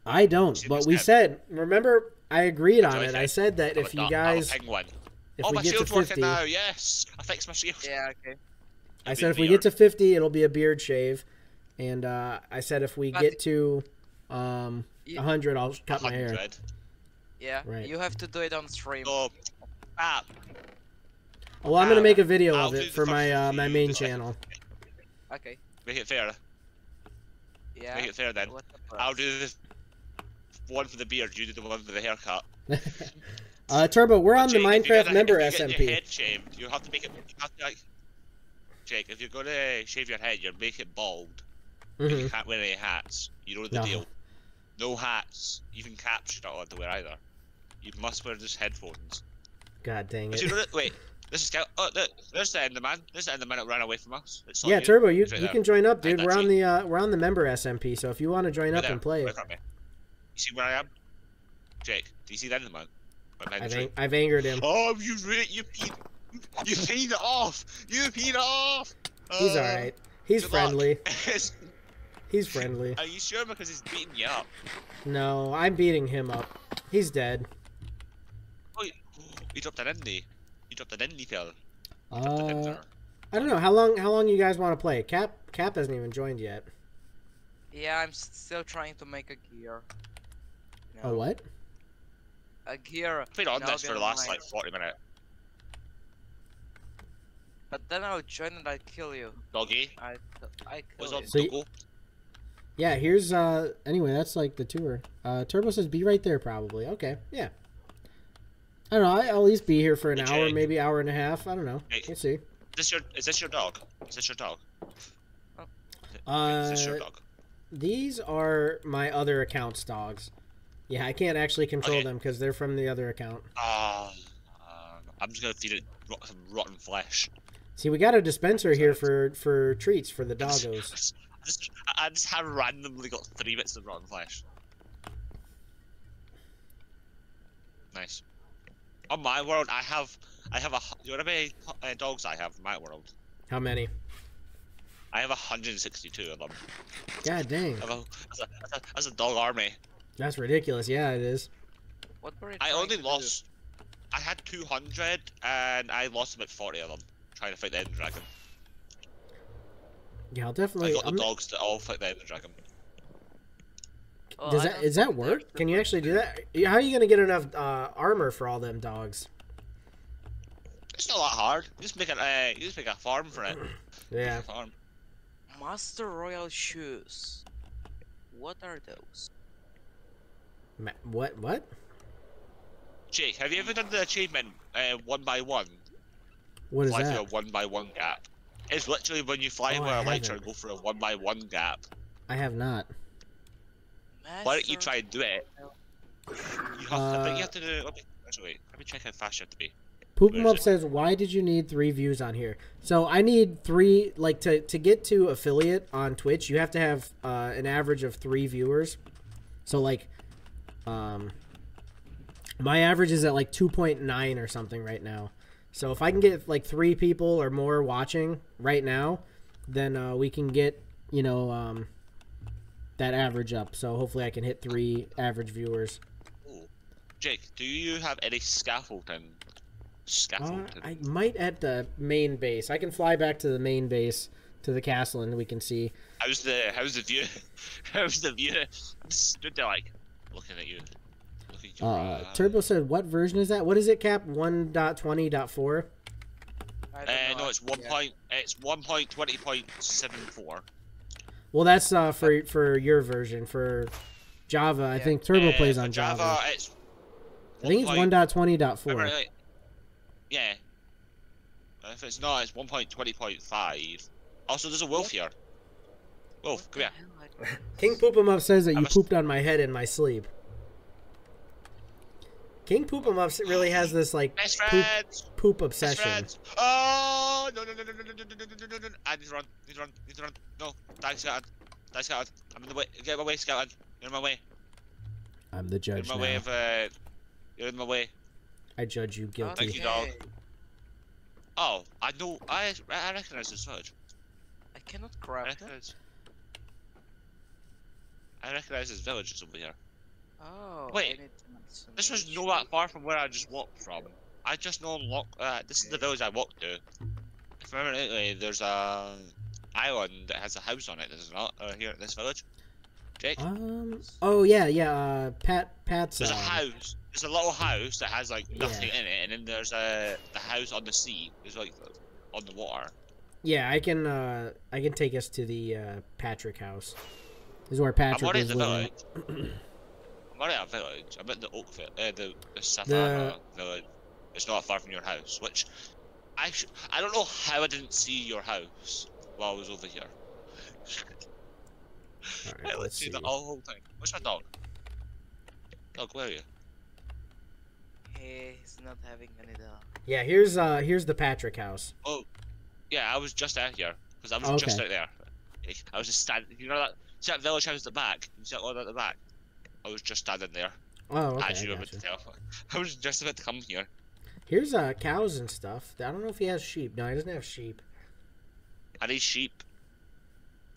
I don't, See but we guy? said. Remember, I agreed on what I it. I said. said that I'm if you dog- I'm a guys, if oh, we my get to shield's 50, working now. Yes, I fixed my shield. Yeah, okay. I said if we get to 50, it'll be a beard shave, and uh, I said if we get to um, Ye- 100, I'll cut my hair. Yeah, Right. you have to do it on stream. So, ah, Well, I'm gonna make a video I'll of it for my uh, my main channel. Okay. make it fair. Yeah. Make it fair then. The I'll do the one for the beard. You do the one for the haircut. uh, Turbo, we're on the Jake, if you get Minecraft a- member if you get your SMP. head shaved, you have to make it. You have to like. Jake, if you're gonna shave your head, you make it bald. and hmm You can't wear any hats. You know the No. deal. No hats. Even caps you're not allowed to wear either. You must wear just headphones. God dang But it. you know wait, this is. Oh, look, there's the Enderman. There's the Enderman that ran away from us. Yeah, you. Turbo, you, right you there. can join up, dude. We're on the uh, we're on the member SMP, so if you want to join Right up there, and play, right from me. You see where I am? Jake, do you see the Enderman? I've, ang- I've angered him. Oh, you re- you peed, you peed off. You peed off. He's Uh, all right. He's friendly. He's friendly. Are you sure? Because he's beating you up. No, I'm beating him up. He's dead. Oh, you, you dropped an indie. You dropped an indie kill. Uh, I don't know how long. How long you guys want to play? Cap Cap hasn't even joined yet. Yeah, I'm still trying to make a gear. You A what? A gear. played on in this for the last Online. like 40 minutes. But then I'll join and I'll kill you. Doggy, I I what's kill up, you. So you- Yeah. Here's uh. Anyway, that's like the tour. Uh, Turbo says be right there. Probably. Okay. Yeah. I don't know. I- I'll at least be here for an Okay. hour, maybe hour and a half. I don't know. Hey. We'll see. Is this your is this your dog? Is this your dog? Uh, is this your dog? These are my other account's dogs. Yeah, I can't actually control Okay. them because they're from the other account. Ah, uh, I'm just gonna feed it rot- some rotten flesh. See, we got a dispenser here for for treats for the doggos. I just, I just have randomly got three bits of rotten flesh. Nice. On my world, I have, I have a. You know how many uh, dogs I have in my world? How many? I have 162 of them. God dang, I have a, that's, a, that's, a, that's a dog army. that's ridiculous. Yeah, it is. What were I only to do? lost. I had 200 and I lost about 40 of them trying to fight the Ender Dragon. Yeah, I'll definitely. I definitely. got the I'm- dogs to all fight the Ender Dragon. Oh, does I that don't is that think work? Can you actually do that? How are you gonna get enough uh, armor for all them dogs? It's not that hard. You just make a, uh, you just make a farm for it. Yeah. A farm. Master Royal shoes. What are those? Ma- what? What? Jake, have you ever done the achievement uh, one by one? What is fly through a one by one gap. It's literally when you fly Oh, with a lecture haven't. and go through a one by one gap. I have not. Why don't you try and do it? You have, I think you have to do. Let me, actually, let me check how fast you have to be. Poop Where 'em up says, "Why did you need three views on here?" So I need three. Like to to get to affiliate on Twitch, you have to have uh, an average of three viewers. So like, um, my average is at like two point nine or something right now. So if I can get like three people or more watching right now, then uh, we can get you know, um, that average up. So hopefully I can hit three average viewers. Jake, do you have any scaffolding? Uh, Scaffolding. I might at the main base. I can fly back to the main base to the castle and we can see. How's the how's the view? how's the view? Stood there like looking at you. Looking at your, Uh, uh, Turbo said, "What version is that? What is it, Cap? 1.20.4? I don't Uh, no, it's one yeah. point. It's one point twenty point seven four. Well, that's uh, for for your version. For Java, I think Turbo Uh, plays on Java. Java. It's. I think it's 1.20 1.20.4. Remember, like, yeah. If it's not, it's one point twenty point five. Also, there's a wolf here. Wolf, What come here. the hell? I- King Poop 'em Up says that you must- pooped on my head in my sleep. King Poop 'em Up really has this like Best poop, friends. poop Best obsession. friends. Oh no no no no no no no no no no no no! I need to run. Need to run. Need to run. No, die scattered. Die scattered. I'm in the way. Get my way, scattered. You're in my way. I'm the judge. You're in my now. way of. Uh, you're in my way. I judge you guilty. Thank you, dog. Oh, I know. I I recognize this village. I cannot I craft it. I recognize this village is over here. Oh, Wait, need to make some This was niche not that far from where I just walked from. I just know lock. Uh, this is the village I walked to. If I remember rightly, there's a island that has a house on it. There's not uh, here at this village. Jake, Um. Oh yeah, yeah. Uh, Pat. Pat's. there's a um, house. There's a little house that has like Yeah. nothing in it, and then there's a the house on the sea. It's like on the water. Yeah, I can. Uh, I can take us to the uh, Patrick house. This is where I'm Patrick already is at the living. village. I'm at a village. I'm at the Oak vi- uh, the the Savannah The- village. It's not far from your house, which I sh- I don't know how I didn't see your house while I was over here. All I let's let's see see. the whole thing. Where's my dog? Dog, where are you? He's not having any dog. Yeah, here's uh here's the Patrick house. Oh, yeah, I was just out here because I was Oh, just out there. I was just standing. You know that see that village house at the back? You see that one at the back? I was just standing there. Oh, as okay. you I were about to tell. I was just about to come here. Here's uh cows and stuff. I don't know if he has sheep. No, he doesn't have sheep. I need sheep.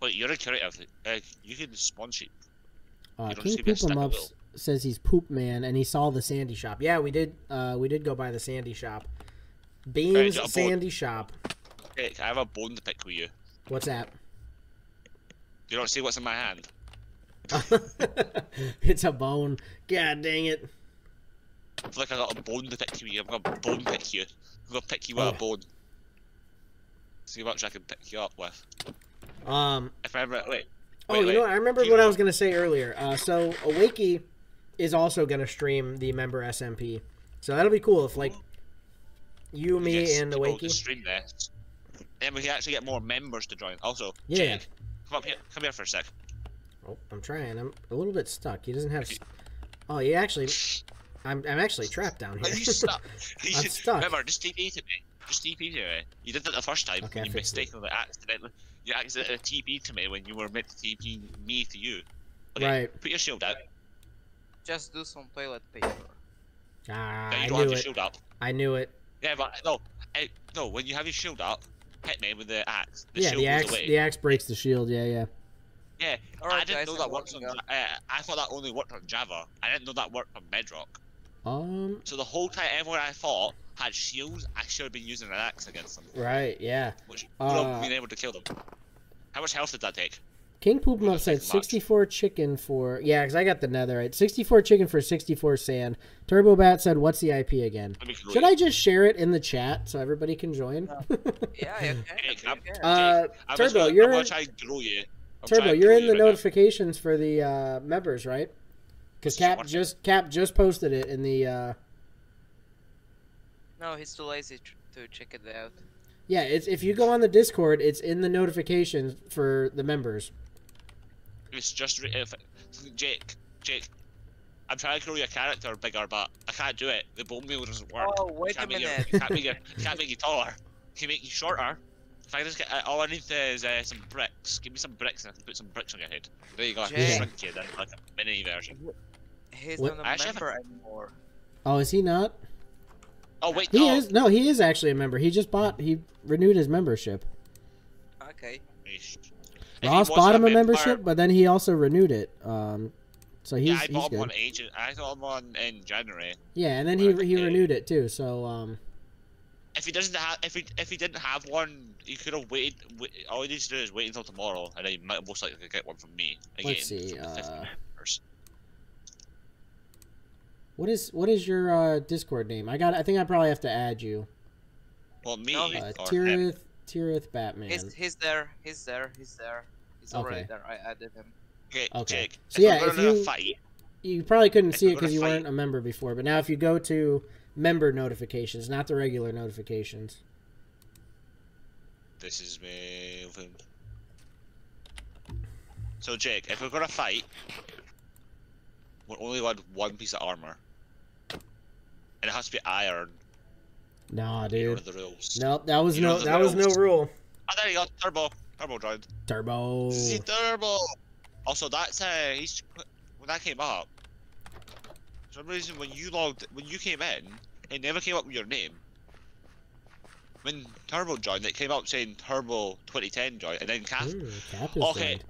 Wait, you're a curator. Uh, you can spawn sheep. Uh, King Poop of Ups says he's Poop Man and he saw the Sandy shop. Yeah, we did. Uh, we did go by the Sandy shop. Beans board. Sandy shop. I have a bone to pick with you. What's that? You don't see what's in my hand. it's a bone. God dang it. I feel like I got a bone to pick with you. I'm gonna bone pick you. I'm gonna pick you with Oh. a bone. See how much I can pick you up with. Um. If I remember, wait. Oh, wait, you wait. know what? I remember what I was gonna say earlier. Uh, so Awakey is also gonna stream the member SMP. So that'll be cool if like you, me, Yes, and Awakey. stream this. Then we can actually get more members to join. Also, Yeah. Jake, come up here. Come here for a sec. Oh, I'm trying. I'm a little bit stuck. He doesn't have. Oh, he actually. I'm, I'm actually trapped down Are here. you stuck? You I'm should- stuck. Remember, just TP to me. Just TP to me. You did that the first time. Okay, you fixed it. mistakenly accidentally. You accidentally TP to me when you were meant to TP me to you. Okay, Right. Put your shield out. Just do some toilet paper. Ah, No, I you don't have knew your shield up. I knew it. Yeah, but no, eh, no. When you have your shield up, hit me with the axe. The yeah, shield the goes axe. away. The axe breaks the shield. Yeah, yeah. Yeah, I didn't guys, know that works on. walking Uh, I thought that only worked on Java. I didn't know that worked on Bedrock. Um. So the whole time everyone I thought had shields, I should have been using an axe against them, Right. Yeah. which would have Uh, been able to kill them. How much health did that take? King Poop 'em Up Doesn't said take much. 64 chicken for yeah, because I got the netherite. 64 chicken for 64 sand. Turbo Bat said, "What's the IP again?" Let me kill Should. I just share it in the chat so everybody can join? Yeah, you can. Jake, you I'm- can. uh, I'm just Turbo, gonna, you're I'm gonna try and grow you. I'm Turbo, you're in the notifications for the uh, members, right? Because Cap Sure. just Cap just posted it in the uh, No, he's too lazy to check it out. yeah. It's if you go on the Discord, it's in the notifications for the members. It's just re- if Jake, Jake. I'm trying to grow your character bigger, but I can't do it. The bone meal doesn't work. Oh, wait a can't you- minute. You can't make you, you can't make you taller. Can make you shorter. If I just get, uh, all I need is uh, some bricks. Give me some bricks and I can put some bricks on your head. There you go. I can Jake. shrink you then, like a mini version. He's What- not a Actually, I member anymore. Oh, is he not? Oh wait, He no. is. No, he is actually a member. He just bought. He renewed his membership. Okay. Ish. he Ross bought him a member- membership, but then he also renewed it. Um, so he's yeah, I he's bought him good. on agent. I got him on in January. Yeah, and then he he renewed it too. So um, If he doesn't have, if he if he didn't have one, he could have waited. Wait, all he needs to do is wait until tomorrow, and then he might most likely get one from me. Again, Let's see, from the 50 uh, what is what is your uh, Discord name? I got. I think I probably have to add you. Well, me No, Uh. Tirith Tirith Batman. He's he's there. He's there. He's there. He's already there. I added him. Okay, Okay. Jake. So if yeah, if you- fight, You probably couldn't see it because you fight- weren't a member before. But now, if you go to member notifications, not the regular notifications. this is moving. So Jake, if we're gonna fight, we're only allowed one piece of armor, and it has to be iron. Nah, You know dude. the rules. Nope, that was You no that was no rule. Oh, there you go. Turbo. Turbo joined. Turbo. See turbo. Also, that's uh, he's when that came up. For some reason, when you logged, when you came in, it never came up with your name. When Turbo joined, it came up saying Turbo 2010 joined, and then Cap. Ooh, Cap Okay. joined.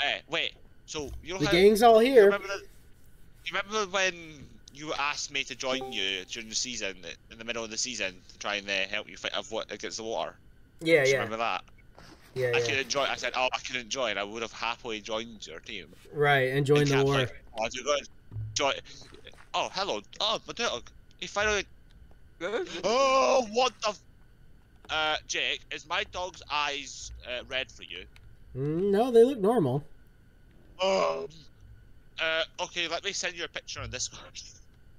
Eh, wait. So you know The how? gang's all you here. remember the, you remember when you asked me to join you during the season, in the middle of the season, to try and uh, help you fight of what against the water? Yeah, yeah, remember that? yeah, I yeah. couldn't join. I said, "Oh, I couldn't join. I would have happily joined your team." Right, and join And the Cap's war. like, oh, you're going to join. Oh, hello. Oh, my dog. He finally. Oh, what the? F- uh, Jake, is my dog's eyes uh, red for you? Mm, no, they look normal. Um. Uh, okay, let me send you a picture on Discord.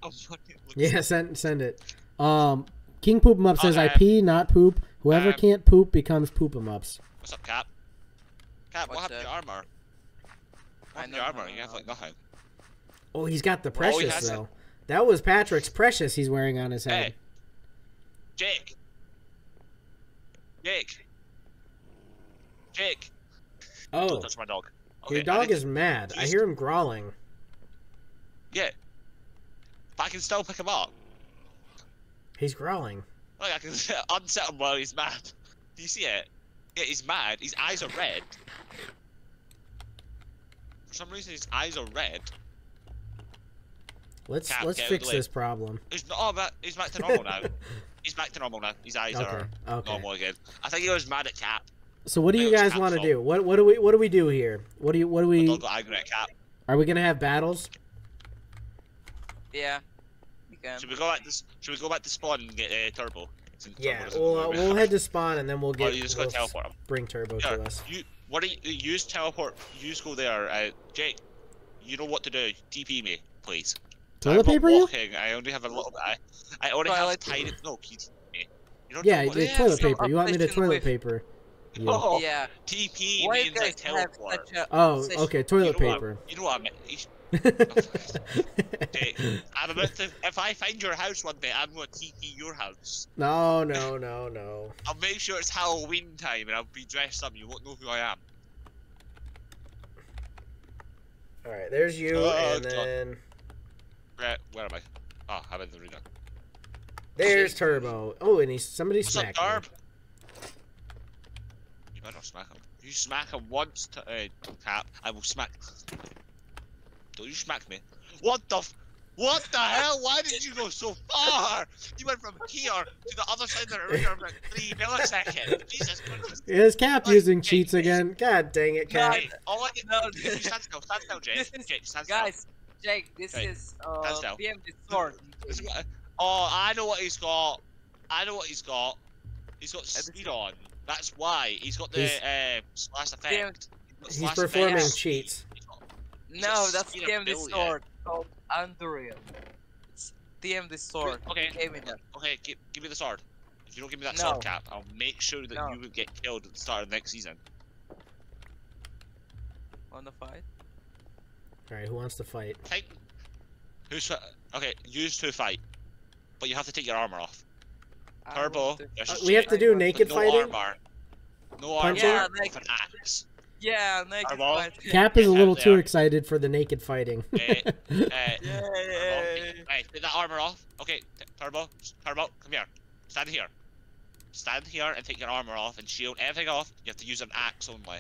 of what it Yeah, send send it. Um, King Poop 'em up says I Okay. pee, not poop. Whoever Um, can't poop becomes poop 'em ups. What's up, Cap? Cap, what What's happened to your up? armor? What happened to your know, armor? You have like nothing. Oh, he's got the oh, precious has it. though. That was Patrick's precious he's wearing on his head. Hey. Jake. Jake. Jake. oh, Don't touch my dog. your Okay, I dog is mad. I hear him growling. Yeah. But I can still pick him up. He's growling. Like I can unset him while he's mad. Do you see it? Yeah, he's mad. His eyes are red. For some reason, his eyes are red. Let's Cap, let's fix of this problem. He's not. Oh, but he's back to normal now. he's back to normal now. His eyes Okay. are Okay. normal again. I think he was mad at Cap. So what do you guys want to do? What what do we what do we do here? What do you what do we dog got angry at Cap. are we gonna have battles? Yeah. You can. Should we go back to Should we go back to spawn and get uh, Turbo? Yeah, we'll uh, we we'll head to spawn and then we'll Or get you just we'll go teleport him. bring Turbo Yeah, to us. you what do you use teleport? Use go there. Uh, Jake, you know what to do. TP me, please. Toilet I'm paper you? I only have a little bit. I, I only have Toilet tiny. No, can you TP me? You don't Yeah, know what yeah, toilet paper. You want me to toilet with- paper? You. Oh, Yeah. TP Why means like guys have teleport. a Oh, obsession? okay, You toilet know what- paper. You know what I mean? You- Jake, I'm about to. If I find your house one day, I'm gonna TP your house. no, no, no, no. I'll make sure it's Halloween time and I'll be dressed up. You won't know who I am. All right, there's you, Oh, and God. then Where, where am I? Oh, I'm in the arena. there's Turbo. Oh, and he's somebody What's up, smacked me. Garb? You better not smack him. You smack him once, to, uh, Cap, I will smack. Don't you smack me? What the? F- what the hell? Why did you go so far? You went from here to the other side of the arena in like three milliseconds. Jesus Christ. Is Cap Like, using hey, cheats again? God dang it, Cap. Hey, all I can No, no, you stand still, stand still, Jake. Jake, stand still. Guys, Jake, this Hey, is uh, that's down. PM Discord. This is what- Oh, I know what he's got. I know what he's got. He's got speed on. That's why he's got the He's- uh, slash effect. got He's slash performing effect. cheats. He's got- No, that's speed PM up Bill, yeah. Discord called Unreal. It's DM Discord. Okay, Gave me that. okay, give, give me the sword. If you don't give me that No. sword cap, I'll make sure that No. you will get killed at the start of next season. Wanna fight? All right, who wants to fight? Take. Who's okay? Use to fight, but you have to take your armor off. I Turbo. to- Uh, we have to do But naked no fighting. Armor. No armor Yeah, with like- an axe. Yeah, naked Turbo. Cap is a little too excited for the naked fighting. Uh, Yay! Hey, take that armor off. Okay, Turbo, Turbo, come here. Stand here. Stand here and take your armor off and shield everything off. You have to use an axe only.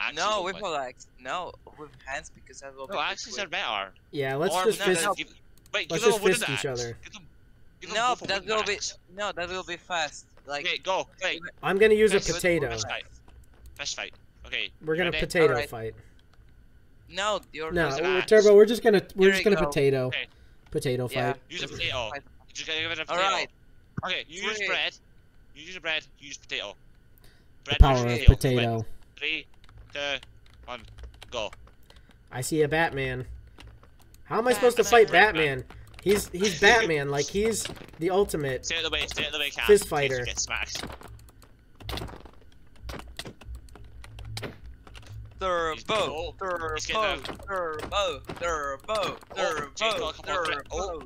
Axes No, don't with win. legs. No, with hands because that will be No, too axes quick. are better. Yeah, let's Or just no, fist. no, give- Wait, let's give just fist each axe. other. Them, them No, that wooden will be no, that will be fast. Like Okay, go. Wait, I'm gonna use a potato. Fist fight. Fist fight. Okay. We're gonna ready? potato Alright. fight. no, you're No, we're- axe. Turbo. We're just gonna we're Here just gonna go. potato. Okay. Potato Yeah. fight. Use a potato. Fight. Just gotta give it a potato. right. Okay, you use bread. You use bread. You use potato. The Bread power versus of potato. Three, two, one, go. I see a Batman. How am I supposed to fight Batman? He's he's Batman. Like he's the ultimate. Stay out of the way. Stay out of the way, cat. Fist fighter. Get smacked. Turbo, go. He's getting turbo, turbo, turbo, Jake got a turbo, couple of crit- turbo.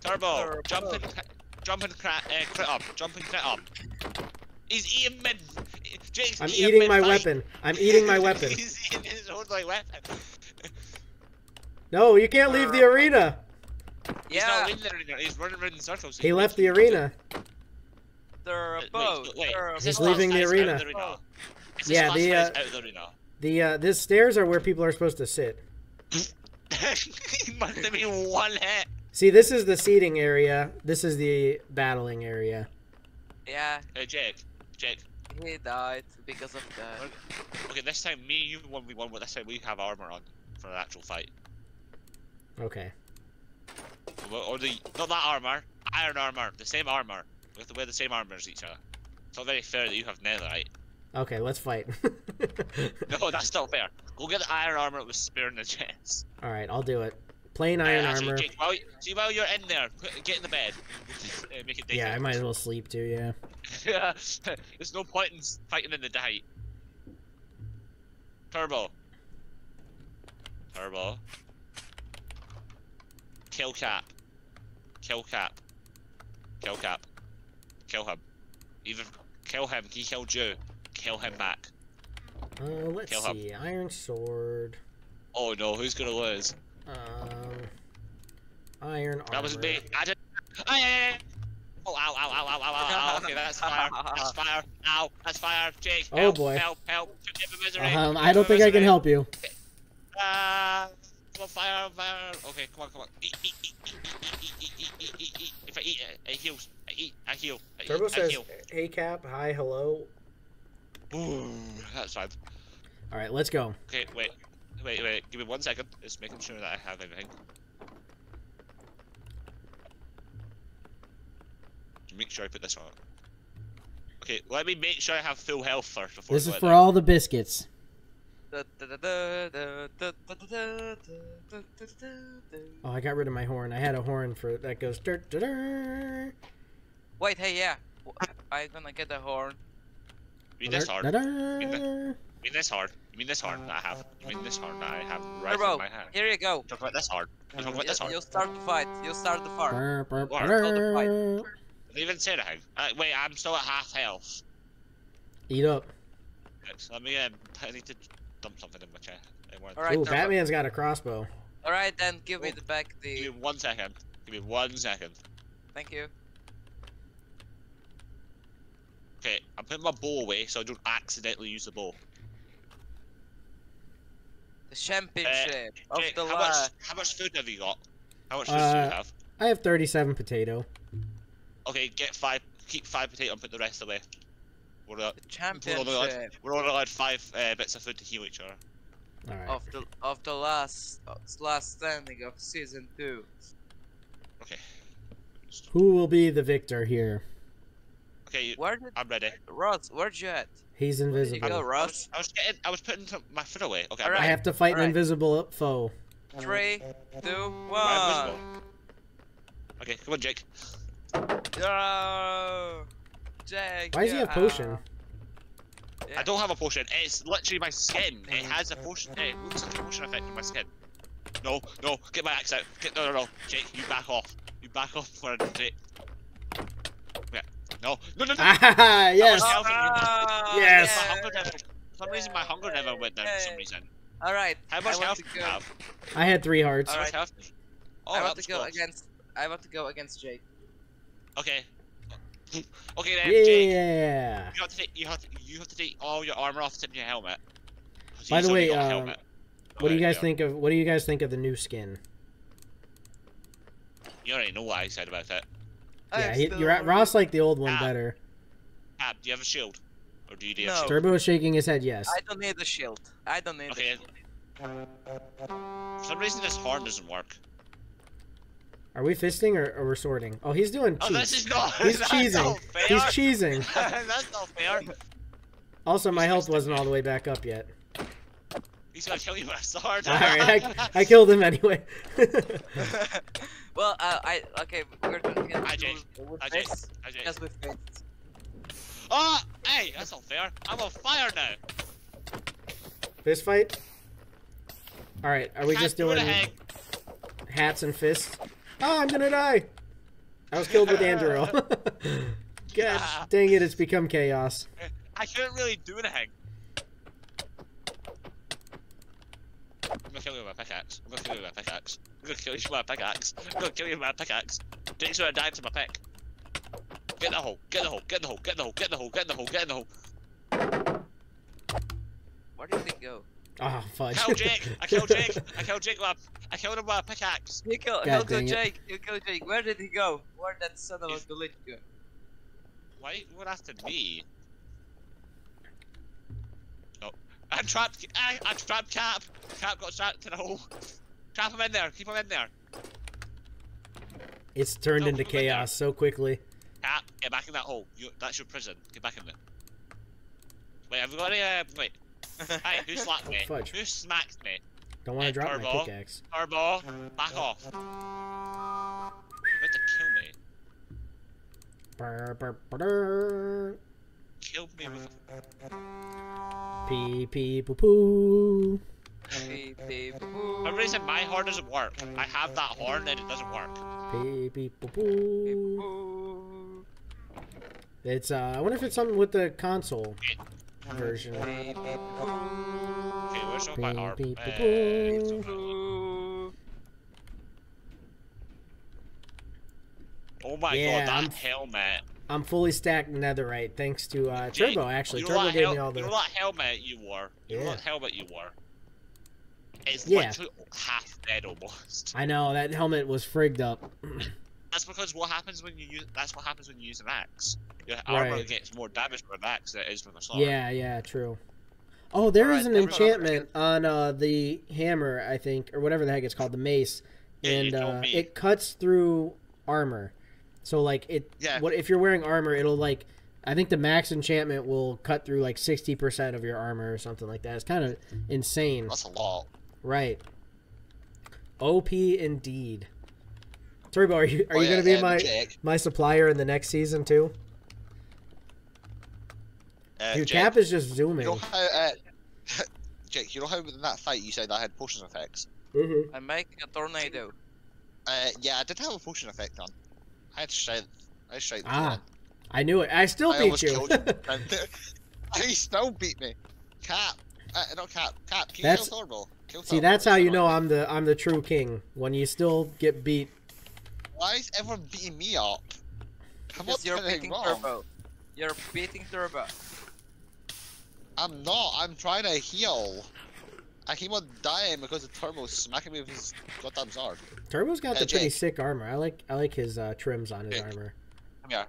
Turbo, Turbo. jump and jump and crit, uh, crit up. Jump and crit up. He's eating mid. Jake's I'm eating, eating my mid-fight. weapon. I'm eating my weapon. He's eating his own like weapon. No, you can't leave the arena. He's Yeah, not in the arena. He's running around in circles. He He's left the leaving- arena. turbo, Wait, wait, turbo. is He's leaving the arena. The arena? Is this Yeah, the, uh, the arena. The uh, the stairs are where people are supposed to sit. must have been one hit. See, this is the seating area. This is the battling area. Yeah, Hey, Jake. Jake. he died because of that. Okay, this time me you one v one, but this time we have armor on for an actual fight. Okay. Or or the not that armor, iron armor, the same armor. We have to wear the same armor as each other. It's not very fair that you have netherite. Okay, let's fight. No, that's not fair. Go get the iron armor with spear in the chest. All right, I'll do it. Plain Uh, iron actually, armor. Jake, while you, see while you're in there, put, get in the bed. Uh, make it Yeah, I might as well sleep too. Yeah. There's no point in fighting in the night. Turbo. Turbo. Kill Cap. Kill Cap. Kill Cap. Kill him. Even kill him, he killed you. Kill him back. Uh, let's Kill him. see. Iron sword. Oh no, who's gonna lose? Um, iron armor. That was me. I did. I, Oh, ow, ow, ow, ow, ow, ow, ow. okay, that's fire, that's fire, ow, that's fire, Jake, help, oh boy. help, help, misery. Um, I don't think I can help you. Uh, fire, fire, okay, come on, come on. If I eat, I heal, I eat, I heal, Turbo says, heal. hey cap, hi, hello. Ooh, that's fine. Alright, let's go. Okay, wait, Wait, wait, give me one second. Just making sure that I have everything. Make sure I put this on. Okay, let me make sure I have full health first before. This is for all the biscuits. Oh, I got rid of my horn. I had a horn for that goes. Dur, dur, dur. Wait, hey, yeah, I'm gonna get the horn. Be this hard. Be this hard. You mean this hard that I have? You mean this hard that I have right in my hand? here you go. Talk about this hard. Talk about You, this hard. you start the fight. You'll start the fight. Brr, brr, What? brr. Did even say anything? Uh, wait, I'm still at half health. Eat up. Right, so let me. Um, I need to dump something in my chest. in one- Alright, Ooh, Turbo. Batman's got a crossbow. Alright, then give me Oh. the back the. Give me the. one second. Give me one second. Thank you. Okay, I'm putting my bow away so I don't accidentally use the bow. The championship of Okay, the how much? last. How much food have you got? How much food do Uh, you have? I have 37 potato. Okay, get five. Keep five potato and put the rest away. We're, uh, The we're, only allowed, we're only allowed five uh, bits of food to heal each other. All right. of the of the last uh, last standing of season two. Okay. Who will be the victor here? Okay, Where did I'm ready. Ross? Where'd you at? He's Where did you invisible. go, I Ross? was, I was getting. I was putting some- my foot away. Okay. I'm Alright. I have to fight an Alright. invisible foe. Three, two, one. two, I'm one. invisible. Okay, come on, Jake. No! Jake. Why does he have yeah. potion? Yeah. I don't have a potion. It's literally my skin. It mm. has a potion. It looks like a potion effect on my skin. No, no, get my axe out. Get no, no, no. Jake, you back off. You back off for a Jake. Yeah. No, no, no, no. Ah, yes. Oh, Ah, Yes. My never. For some reason, my hunger never went down. For some reason. All right. How much I health do you have? I had three hearts. How much Alright. health? Oh, I that want to go close. against. I want to go against Jake. Okay. Okay then, Jake. Yeah. You have to take you have to, you have to take all your armor off the tip of your helmet. 'Cause By he's the way, um, helmet. What do you guys there. think of what do you guys think of the new skin? You already know what I said about it. Yeah, he, you're right. Ross liked the old one Ah. better. Ab, do you have a shield? Or do you need No. a shield? Turbo is shaking his head. Yes. I don't need a shield. I don't need Okay. a shield. For some reason this horn doesn't work. Are we fisting or, or we're sorting? Oh, he's doing Oh, this cheats. is not. He's that's cheesing. Not fair. He's cheesing. that's not fair. Also, my health wasn't all the way back up yet. He's gonna kill you with a sword. All right, I, I killed him anyway. well, uh, I okay. We're gonna get Hi, Jake. with Hi, Jake. this. Hi, Jake. Yes, with this. Oh, hey, that's not fair. I'm on fire now. Fist fight. All right, are we just doing it, hats and fists? Oh, I'm gonna die. I was killed with Andrew. God Ah. dang it! It's become chaos. I couldn't really do anything. I'm gonna kill you with my pickaxe. I'm gonna kill you with my pickaxe. I'm gonna kill you with my pickaxe. I'm gonna kill you with my pickaxe. Jake's gonna die to my pick. Get in the hole, get in the hole, get in the hole, get in the hole, get in the hole, get in the hole, get in the hole. Where did he go? Ah, Oh fudge. Kill Jake! I killed Jake! I killed Jake with a, I killed him with a pickaxe. He killed. God He'll kill it. Jake. He'll kill Jake. Where did he go? Where did that son of a He's- bitch go? Why you going after me? Oh. I trapped I, I trapped Cap! Cap got trapped in a hole. Trap him in there, keep him in there. It's turned No, into put in chaos so quickly. Cap, get back in that hole. You, that's your prison. Get back in there. Wait, have we got any, uh, wait. Hey, who slapped me? Fudge. Who smacked me? Don't want Hey, to drop my Turbo. pickaxe. Turbo, back off. You're about to kill me. Brr, brr, brr. Kill me with Pee pee poo poo. Beep, beep, For boo. some reason, my horn doesn't work. I have that horn and it doesn't work. Pee pee poo Beep, poo. It's uh, I wonder if it's something with the console version. Beep, beep, boo. Okay, where's all my arm? beep, boop, it's boop. over there. Boo. Oh my Yeah, god, that I'm- helmet. I'm fully stacked netherite thanks to uh, Turbo. Actually, you Turbo gave me all You know the. what helmet you wore? You know Yeah. what helmet you wore? It's Yeah. literally half dead almost. I know that helmet was frigged up. That's because what happens when you use that's what happens when you use an axe. Your armor Right. gets more damage with an axe than it is with a sword. Yeah, yeah, true. Oh, there is Alright, an enchantment on uh, the hammer, I think, or whatever the heck it's called, the mace, Yeah, and uh, it cuts through armor. So like it, Yeah. what if you're wearing armor? It'll like, I think the max enchantment will cut through like sixty percent of your armor or something like that. It's kind of insane, That's a lot. right? OP indeed. Turbo, are you are Oh, you yeah, gonna be my Jake, my supplier in the next season too? uh, Dude, Jake, Cap is just you zooming. know how uh, Jake, you know how in that fight you said I had potion effects? Mhm. I'm making a tornado. Uh, yeah, I did have a potion effect on. I had strength. I had strength. Ah, I knew it. I still I beat you. killed you. he still beat me. Cap. Uh, not Cap. Cap. Can you That's- kill Thorvald? Kill See, that's how you know I'm the I'm the true king when you still get beat. Why is everyone beating me up? I'm not Because you're beating wrong. Turbo. You're beating Turbo. I'm not. I'm trying to heal. I keep on dying because the turbo's smacking me with his goddamn sword. Turbo's got Hey, the pretty sick armor. I like I like his uh, trims on his Jake. armor. Come here.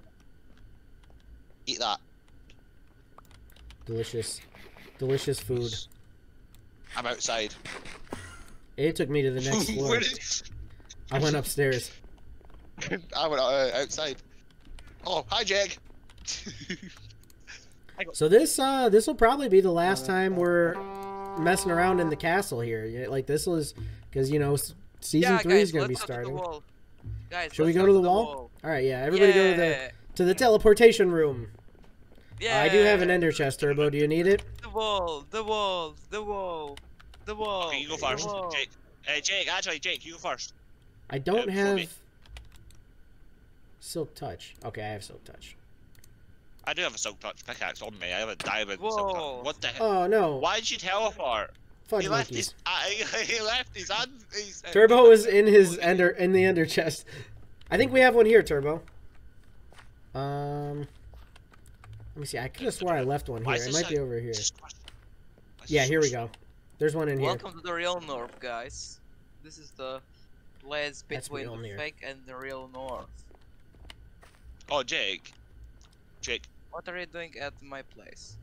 Eat that. Delicious, delicious food. I'm outside. It took me to the next floor. Where did- I went upstairs. I went uh, outside. Oh, hi, Jake. So this uh this will probably be the last time we're messing around in the castle here. Yeah, Like this was because you know season yeah, three guys, is gonna be starting. To the wall. Guys, Should we go to the wall? All right, yeah. Everybody go to the to the teleportation room. Yeah. I do have an ender chest, Turbo. Do you need it? The wall, the wall, the wall, the wall. Okay, you go first. Jake. Uh, Jake, actually, Jake, you go first. I don't Yeah, have silk touch. Okay, I have silk touch. I do have a silk touch pickaxe on me. I have a diamond silk Whoa. What the heck? Oh no! Why did you teleport? Fudge he left monkeys. his. Uh, he left his. Un- his uh, Turbo is in his ender in the ender chest. I think we have one here, Turbo. Um, let me see. I could have swore I left one here. It might be over here. This is- this Yeah, here we go. There's one in here. Welcome to the real north, guys. This is the place between the fake and the real north. Oh, Jake. Jake, What are you doing at my place?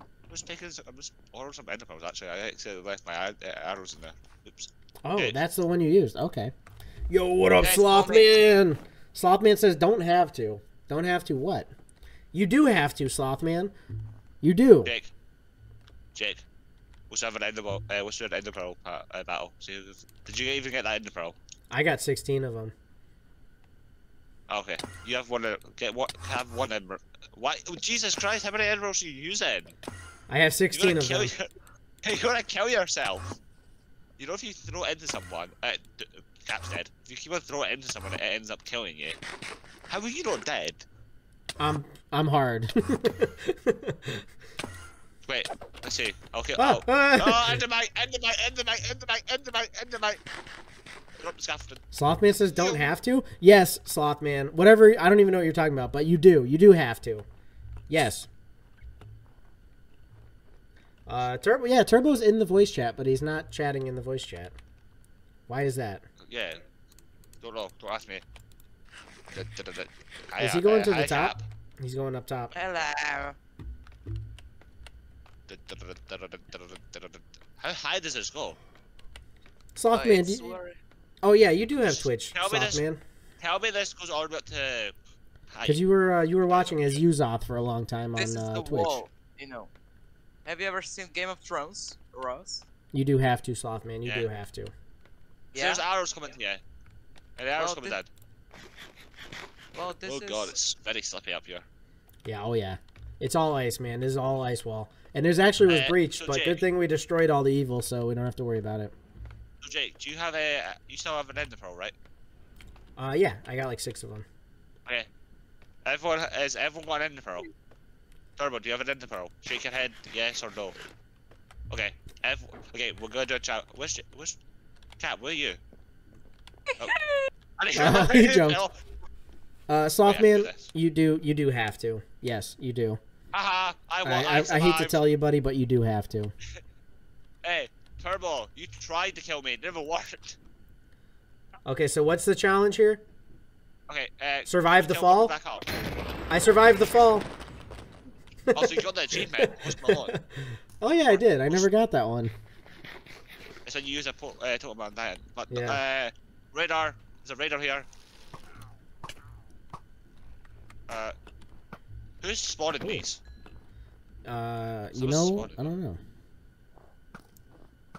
I was taking. some- I was ordering some ender pearls. Actually, I accidentally left my uh, arrows in there. Oops. Oh, Hey. that's the one you used. Okay. Yo, what up, Guys, Slothman? Slothman says don't have to. Don't have to what? You do have to, Slothman. You do. Jake. Jake. Let's have an ender pearl. Uh, let's do an ender pearl uh, battle. See, did you even get that ender pearl? I got 16 of them. Okay, you have one. uh, Get what? Have one ender. Why? Oh, Jesus Christ! How many pearls are you using? I have 16 of them. Your, you're gonna kill yourself. You know, if you throw it into someone, uh, d- Cap's dead. If you keep on throwing it into someone, it ends up killing you. How are you not dead? I'm I'm hard. Wait, let's see. Okay. Ah, Oh, ah. oh, endermite, endermite, endermite, endermite, endermite, endermite. Drop up Slothman says don't you. have to? Yes, Slothman. Whatever, I don't even know what you're talking about, but you do. You do have to. Yes. Uh, Turbo, yeah, Turbo's in the voice chat, but he's not chatting in the voice chat. Why is that? Yeah, don't know. Don't ask me. Is he going to the top? He's going up top. Hello. How high does this go? Slothman, oh, do, Oh yeah, you do have Twitch, Tell me this- Slothman, Tell me this goes all the way up to. Because you were uh, you were watching as Uzoth for a long time on This is uh, the Twitch. wall, you know. Have you ever seen Game of Thrones, Ross? You do have to, Slothman. You Yeah. do have to. Yeah. There's arrows coming to you. And the arrows Well, coming thi- down. Well, this Oh is. god, it's very slippy up here. Yeah. Oh yeah. It's all ice, man. This is all ice wall. And there's actually was Uh, breach, so but Jake- good thing we destroyed all the evil, so we don't have to worry about it. So Jake, do you have a? You still have an ender pearl, right? Uh, yeah, I got like six of them. Okay. Everyone is everyone got an ender pearl? Turbo, do you have an ender pearl? Shake your head, yes or no. Okay. Ev- okay, we're gonna do a chat. Where's where's Cat? Where are you? Oh. I didn't- Oh, he jumped. Uh, do Slothman, this. you do you do have to. Yes, you do. Haha, I, won, I, I, I, I hate to tell you, buddy, but you do have to. Hey, Turbo, you tried to kill me. It never worked. Okay, so what's the challenge here? Okay, uh, Survive the fall. Back. I survived the fall. Also, you got the achievement. Oh yeah, I did. I never got that one. It's when you use a po- uh, total man dying. But Yeah. uh, radar. There's a radar here. Uh, who's spotted Ooh. these? Uh, you know, spotted I don't know.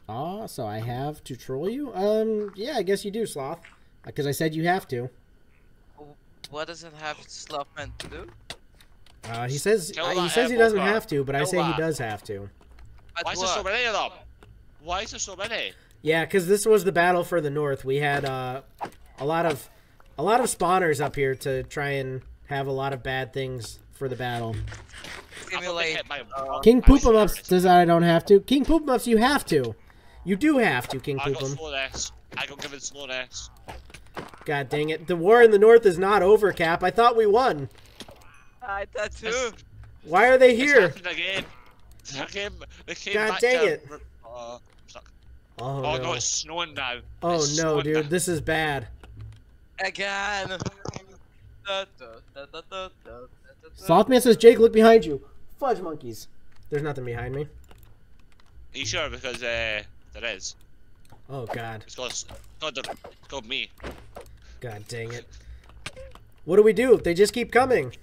Ah, so I have to troll you? Um, yeah, I guess you do, Sloth. Because I said you have to. What does it have Slothman to do? Uh, he says uh, he says he doesn't have to, but I Kill say he does have to. Why is there so many of them? Why is there so many? Yeah, because this was the battle for the north. We had uh, a lot of a lot of spawners up here to try and have a lot of bad things for the battle. Simulate. hit by- uh, King I was Poop 'em Ups says I don't have to. King Poop 'em Ups, you have to. You do have to, King I Poop got 'em. slowness. I got given slowness. God dang it! The war in the north is not over, Cap. I thought we won. I thought too. Why are they here? happened again. They came, they came God dang to, it. Uh. Oh, Oh, no! no, it's snowing now. oh It's no, dude! now. This is bad. Again. Slothman says, "Jake, look behind you." Fudge monkeys. There's nothing behind me. Are you sure? Because uh, there is. Oh God. It's called, it's called, the- it's called me. God dang it. What do we do? They just keep coming.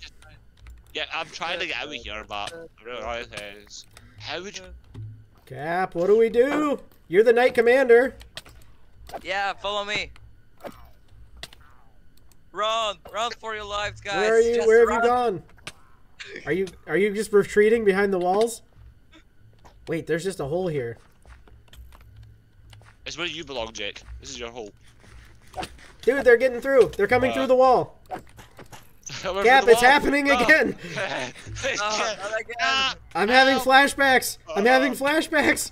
Yeah, I'm trying to get out of here, but the real reality is, how would you? Cap, what do we do? You're the knight commander. Yeah, follow me. Run, run for your lives, guys. Where are you? Just Where have run. you gone? Are you are you just retreating behind the walls? Wait, there's just a hole here. It's where you belong, Jake. This is your hole. Dude, they're getting through. They're coming Uh, through the wall. Where's Cap, the it's wall? happening No. again. Oh, again. Ah! I'm having Help. flashbacks. I'm having Uh. flashbacks.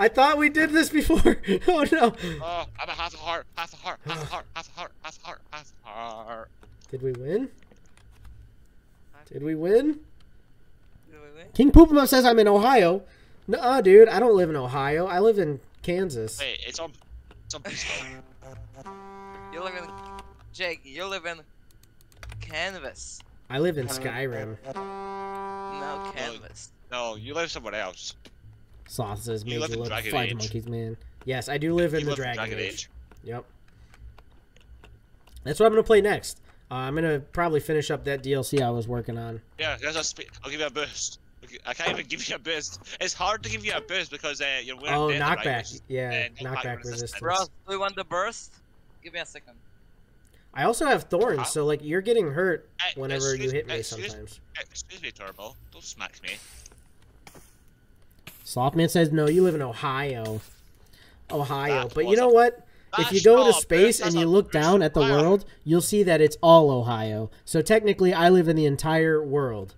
I thought we did this before. oh no. Oh, I'm a half a heart, half a heart, half a heart, half a heart, half a heart, half a heart. Did we win? Did we win? Did we win? King Poopama says I'm in Ohio. Nuh-uh, dude. I don't live in Ohio. I live in Kansas. Wait, it's on. It's on peaceful. You live in Jake. You live in Canvas. I live in Skyrim. No Canvas. no, you live somewhere else. Sloth says You made live you in look Dragon five Age. monkeys, man. Yes, I do live in you the live Dragon, Dragon Age. Age. Yep. That's what I'm gonna play next. Uh, I'm gonna probably finish up that DLC I was working on. Yeah, there's a spe- I'll give you a boost. Okay, I can't even give you a boost. It's hard to give you a boost because uh, you're wearing Oh, death knockback. riders. Yeah, and knockback knockback resistance. resistance. Bro, do you want the burst? Give me a second. I also have thorns, so like you're getting hurt Uh, whenever you hit me excuse- sometimes. Excuse me, Turbo. Don't smack me. Slothman says no, you live in Ohio. Ohio. That but you know what? If you go to space and you look down at the world, you'll see that it's all Ohio. So technically, I live in the entire world.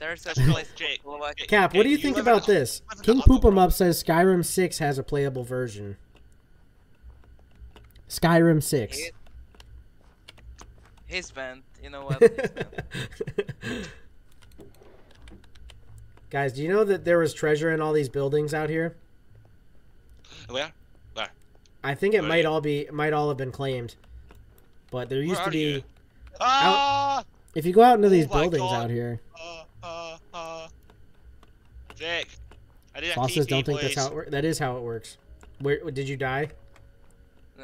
No. There's a That's place Jake. called like Jake, Cap, what do you Jake, think about this? King a Poop 'em. Up says Skyrim 6 has a playable version. Skyrim 6. He- He's banned. You know what? Guys, do you know that there was treasure in all these buildings out here? Where? I think it Where might all be might all have been claimed. But there used to be you? Ah! if you go out into these Oh buildings God. out here. Uh, uh, uh. I need a Bosses don't think please. that's how it works. That is how it works. Where did you die?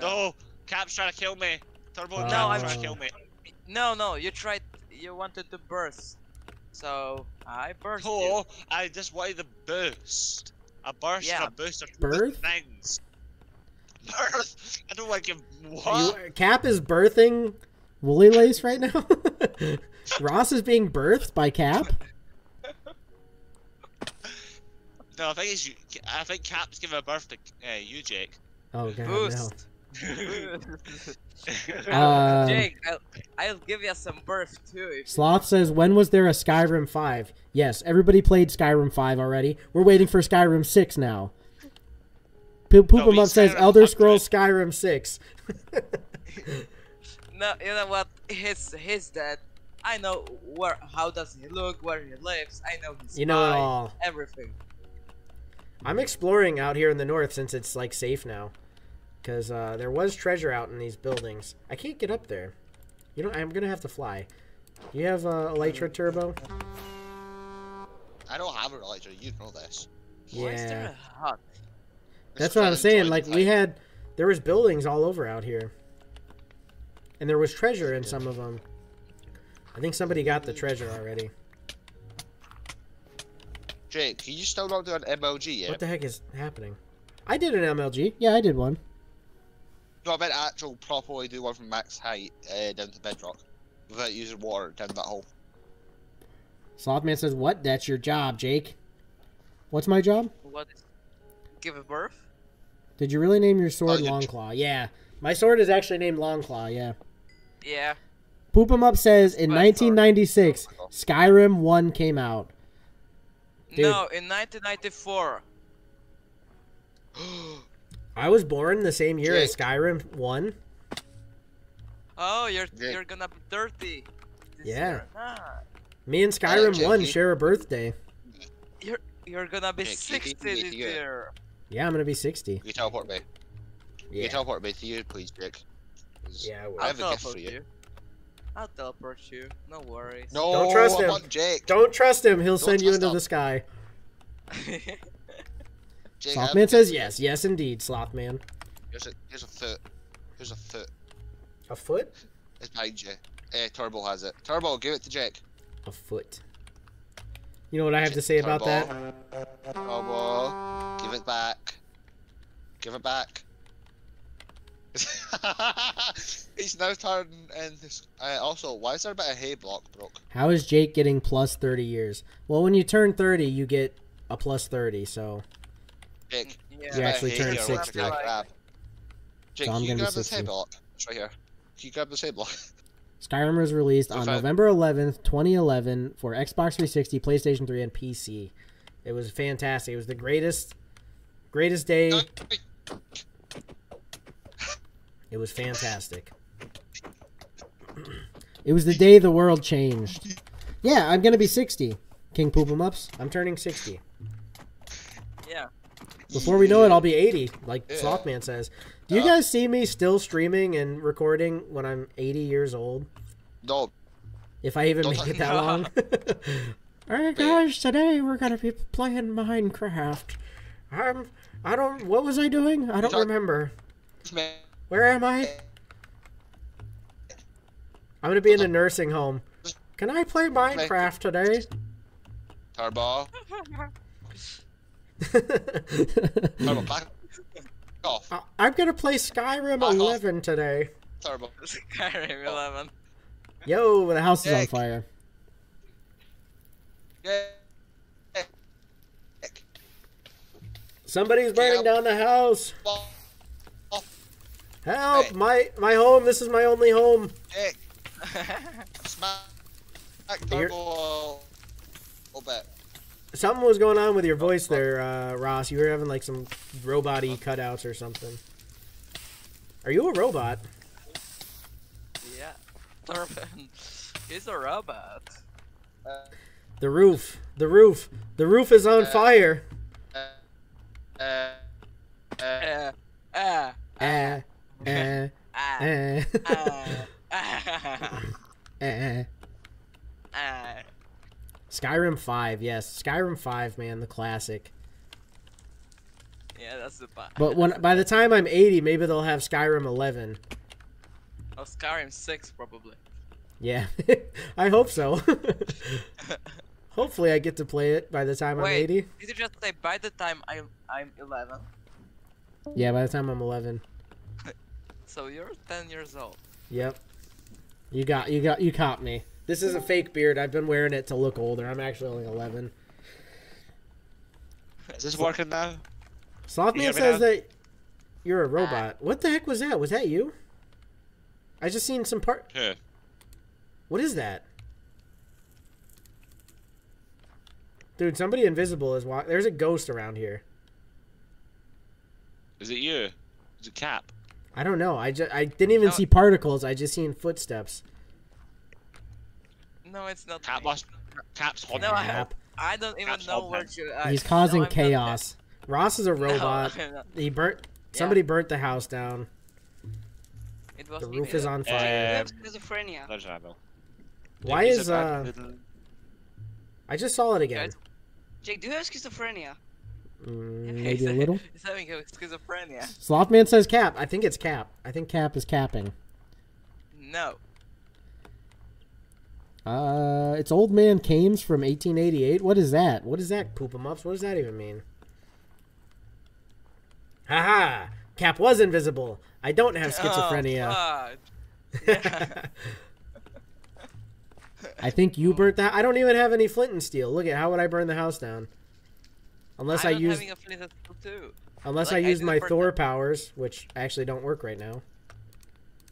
No, Cap's trying to kill me. Turbo No, I'm- trying to kill me. No, no. You tried. You wanted to burst. So I burst you. I just wanted the boost. A burst Yeah. and a boost are two Birth? things. Birth? I don't like him. You, What? Cap is birthing Woolly Lace right now. Ross is being birthed by Cap. No, I think it's you. I think Cap's giving a birth to uh, you, Jake. Oh god, no. Uh, Jake, I'll, I'll give you some birth too. Sloth says, when was there a Skyrim 5? Yes, everybody played Skyrim 5 already. We're waiting for Skyrim 6 now. Poop No, Poop 'em Up says, Skyrim Elder Scrolls Skyrim 6. No, you know what? He's he's dead. I know where. How does he look? Where he lives? I know his. You know it all. Everything. I'm exploring out here in the north since it's like safe now. Because uh, there was treasure out in these buildings. I can't get up there. You know, I'm going to have to fly. You have uh, Elytra Turbo? I don't have a ledger. You know this. Why is Yeah. there a hut? That's what I'm saying. Like we had, there was buildings all over out here, and there was treasure in some of them. I think somebody got the treasure already. Jake, can you still not do an MLG yet? What the heck is happening? I did an MLG. Yeah, I did one. No, I meant actual properly do one from max height uh, down to bedrock without using water down that hole. Slothman says, "What? That's your job, Jake. What's my job? What? Is, give a birth? Did you really name your sword Oh, you- Longclaw? Yeah, my sword is actually named Longclaw. Yeah." Yeah. Poop 'em up says in 1996, Skyrim 1 came out. Dude. No, in 1994. I was born the same year as Skyrim 1. Oh, you're Jake. you're gonna be 30. this Yeah. year. Ah, Me and Skyrim Jake, 1 share a birthday. you're you're gonna be Jake, 60 can this year. Yeah, I'm gonna be 60. Can you teleport me? Can Yeah. you teleport me to you, please, Jake? 'Cause Yeah, I will. I I'll have a gift for you. you. I'll teleport you. No worries. No, Don't trust him. Jake. Don't trust him. He'll send you into him. the sky. Jake, I Slothman says yes. Yes, indeed, Slothman. Here's a here's a foot. Here's a foot. A foot? It's behind you. Uh, Turbo has it. Turbo, give it to Jake. A foot. You know what I have to say about that? Turbo, give it back. Give it back. He's now turning in this. Uh, also, why is there a bit of hay block broke? How is Jake getting plus 30 years? Well, when you turn 30, you get a plus 30, so. Jake, yeah. You a actually turn here I want 60. to. Jake, So I'm can you gonna be grab this hay 60. block? It's right here. Can you grab this hay block? Skyrim was released on November 11th, 2011 for Xbox 360, PlayStation 3, and PC. It was fantastic. It was the greatest, greatest day. It was fantastic. It was the day the world changed. Yeah, I'm gonna be 60. King Poop 'em Ups. I'm turning 60. Yeah. Before we know it, I'll be 80, like Yeah. Slothman says. Do you guys see me still streaming and recording when I'm 80 years old? No, If I even Don't make it that long. Alright guys, today we're gonna be playing Minecraft. I'm I don't what was I doing? I don't remember. Man. Where am I? I'm gonna be in a nursing home. Can I play Minecraft today? Tarball. Turbo, back off. I- uh, I'm gonna play Skyrim Back off. 11 today. Tarball. Skyrim 11. Yo, the house is on fire. Yeah. Somebody's burning Yeah. down the house. Well, Help! Hey. My my home. This is my only home. Nick, smack smack You're- Turbo a little bit. Something was going on with your voice there, uh, Ross. You were having like some robot-y cutouts or something. Are you a robot? yeah. Thorben. He's a robot. Uh, The roof. The roof. The roof is on Uh, fire. uh, uh, uh, Uh, uh, eh, uh, eh, uh, uh. Skyrim 5, yes. Skyrim 5, man, the classic. Yeah, that's the part. But when by the time I'm 80, maybe they'll have Skyrim 11. Oh, Skyrim 6 probably. Yeah. I hope so. Hopefully I get to play it by the time I'm Wait. 80. Did you just say by the time I'm I'm 11? Yeah, by the time I'm 11. So you're 10 years old. Yep. You got you got you caught me. This is a fake beard. I've been wearing it to look older. I'm actually only 11. is this working now? Slothman says that you're a ah. robot. What the heck was that? Was that you? I just seen some part. Who? What is that? Dude, somebody invisible is walking. There's a ghost around here. Is it you? Is it Cap? I don't know. I just I didn't even No. see particles. I just seen footsteps. No, it's not. Cap me. must. Cap's haunting No, I you. I don't even Cap's know where bad. you. I, He's causing no, chaos. Ross is a there. No, robot. He burnt. Yeah. Somebody burnt the house down. It was The roof is on Uh, fire. Um, schizophrenia. Why is bad uh? I just saw it again. Jake, do you have schizophrenia? Mm, maybe a little. He's having schizophrenia. Slothman says cap. I think it's cap. I think cap is capping. No. Uh, it's old man Kames from 1888. What is that? What is that? Poop 'em ups. What does that even mean? Haha! Cap was invisible. I don't have schizophrenia. Oh. Yeah. I think you burnt that. I don't even have any flint and steel. Look at how would I burn the house down? Unless I I'm use having a flint and too. unless like, I I use did my Thor the- powers, which actually don't work right now.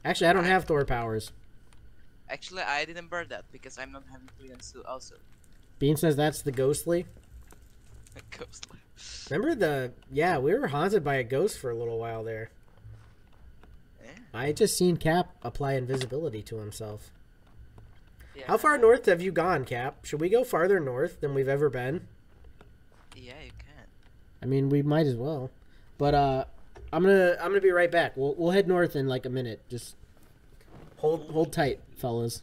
Actually, I don't I- have Thor powers. Actually, I didn't burn that because I'm not having steel also. Bean says that's the ghostly. The Ghostly. Remember the yeah, we were haunted by a ghost for a little while there. Yeah. I just seen Cap apply invisibility to himself. yeah. How far north have you gone, Cap? Should we go farther north than we've ever been? Yeah, you. I mean, we might as well. But uh I'm gonna I'm gonna be right back. We'll we'll head north in like a minute. Just hold hold tight, fellas.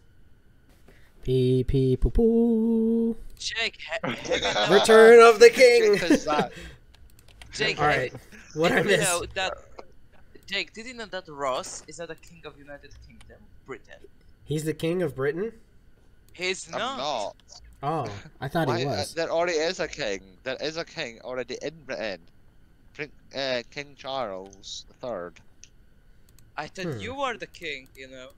Pee pee poo poo. Jake, ha- have you know, Return of the king. Jake, All have right. What I did you missed? know that Jake, did you know that Ross is not a king of United Kingdom, Britain? He's the king of Britain. He's I'm not. not. Oh, I thought Why, he uh, was. there already is a king. There is a king already in Britain. Prin- uh, king Charles the Third. I thought Hmm. you were the king, you know.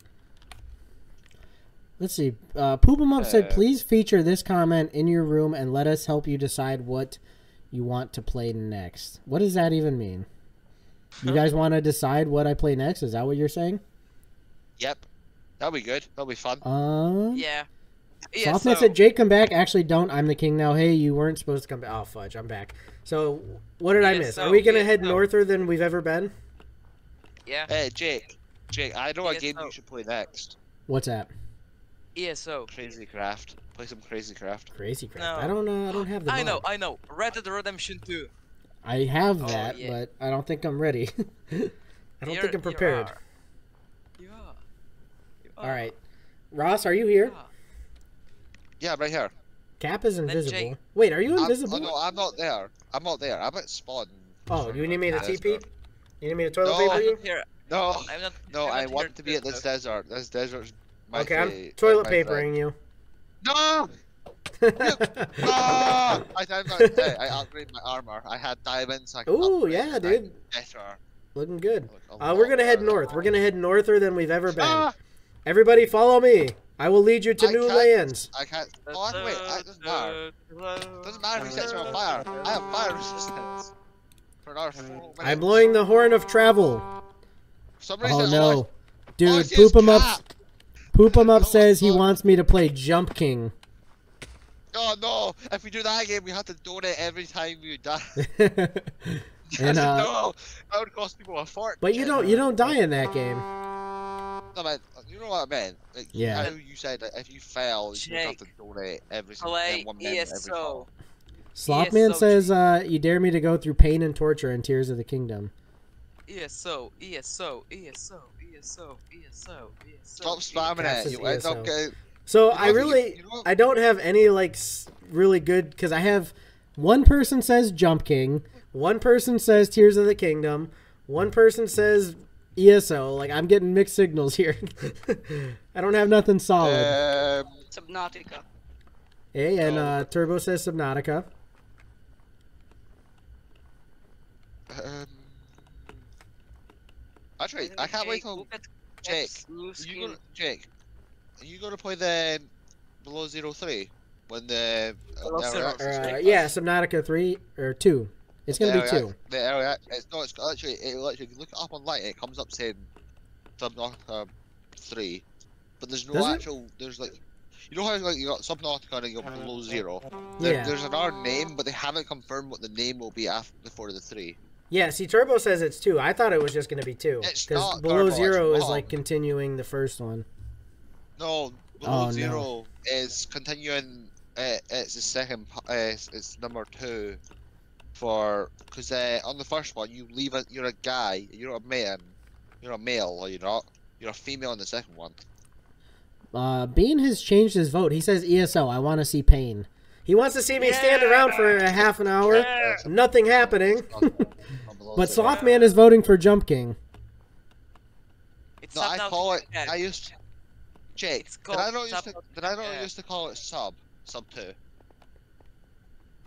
Let's see. Uh, Poop 'em up said, Uh, "Please feature this comment in your room and let us help you decide what you want to play next." What does that even mean? You guys want to decide what I play next? Is that what you're saying? Yep. That'll be good. That'll be fun. Um, Yeah. Yeah, Slothman so, said, "Jake, come back." Actually, don't. I'm the king now. Hey, you weren't supposed to come back. Oh fudge, I'm back. So, what did I Yeah, miss? Are we gonna yeah, head so- norther than we've ever been? yeah. Hey, Jake. Jake, I know a game no. you should play next. What's that? ESO. Crazy craft. Play some crazy craft. Crazy crap. No. I don't know. I don't have the. I know. I know. Red Dead Redemption 2. I have Oh, that, yeah. but I don't think I'm ready. I don't You're- think I'm you prepared. are. You are. You are. right, Ross, are you here? Yeah. Yeah, right here. Cap is invisible. Wait, are you I'm, invisible? oh, no, I'm not there. I'm not there. I'm at spawn. Oh, you need me to Yeah, TP? You need me to toilet No. paper you? here. No, I'm not. no, I'm I want to be at this though. desert. This desert's my Okay, I'm toilet my papering you. friend. No! Ah! I, I'm not, hey, I upgraded my armor. I had diamonds. I can Ooh, upgrade yeah, my dude. Better. Looking good. Uh, we're gonna head north. We're gonna head norther than we've ever been. Ah! Everybody, follow me. I will lead you to I new can't- lands. I can't. Oh, I- wait, that doesn't matter. Doesn't matter if he sets me on fire. I have fire resistance. For another four. I'm blowing the horn of travel. For some reason, Oh no, I dude! see is Poop him up. Poop him up Oh, says he wants me to play Jump King. Oh no! If we do that game, we have to donate every time we die. and uh, no, that would cost people a fortune. but you don't you don't die in that game. No, man, you know what I meant. Like, Yeah. How you said that if you fail, you have to donate every single Play one minute every ESO. fall. Slothman ESO, says, uh, "You dare me to go through pain and torture in Tears of the Kingdom." ESO, ESO, ESO, ESO, ESO, ESO. Stop spamming Cass it. is You end ESO. up getting. So I really, you know I don't have any like really good because I have one person says Jump King, one person says Tears of the Kingdom, one person says ESO. Like I'm getting mixed signals here. I don't have nothing solid. Um, Subnautica. hey, and oh. uh, Turbo says Subnautica. um, actually, I can't wait till Look at Jake. Cap's Are You gonna, Jake, are you gonna play the below zero three when the uh, zero. early Uh, yeah, place? Subnautica three or two. It's gonna be two. The early ac- it's no, it's actually it literally if you look it up online, it comes up saying Subnautica three, but there's no Does it? actual. There's like. You know how like you got Subnautica and you got below zero. There, Yeah, There's another name, but they haven't confirmed what the name will be after before the three. yeah. See, Turbo says it's two. I thought it was just gonna be two It's because not, Below Turbo, Zero is like continuing the first one. No, below Oh, no. is continuing. Uh, it's the second. p- Uh, it's, it's number two. For because uh, on the first one you leave a you're a guy. You're a man. You're a male. Or you're not. You're a female in the second one. Uh, Bean has changed his vote. He says ESO. I want to see pain. He wants to see me stand around for a half an hour. Yeah. Nothing happening. On- on below but zero. Slothman is voting for Jump King. It's No, I call it. I used. Jake, It's did I called not used to? Did I not used to call it sub? Sub two.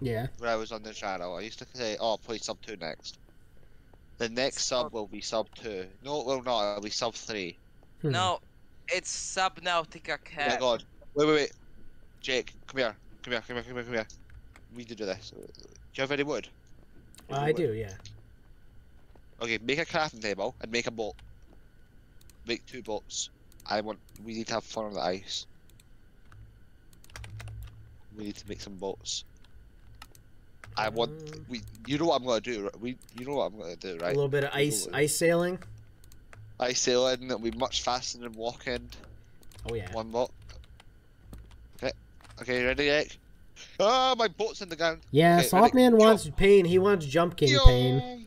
Yeah. when I was on the channel. I used to say, "Oh, play sub two next." The next It's sub will be sub two. No, it will not. It'll be sub three. Hmm. No, it's Subnautica Oh my Cat. god! Wait, wait, wait! Jake, come here, come here, come here, come here, come here. We need to do this. Do you have any wood? Uh, I do. Yeah. Okay, make a crafting table and make a boat. Make two boats. I want. We need to have fun on the ice. We need to make some boats. I want. Um, We. You know what I'm gonna do. right? We. You know what I'm gonna do, right? A little bit of ice Absolutely. ice sailing. Ice sailing. It'll be much faster than walking. Oh yeah. One boat. Okay. Okay, ready, Jake? Ah, my boat's in the ground. Yeah. Okay, ready, Slothman go. wants pain. He wants Jump King Yo! pain.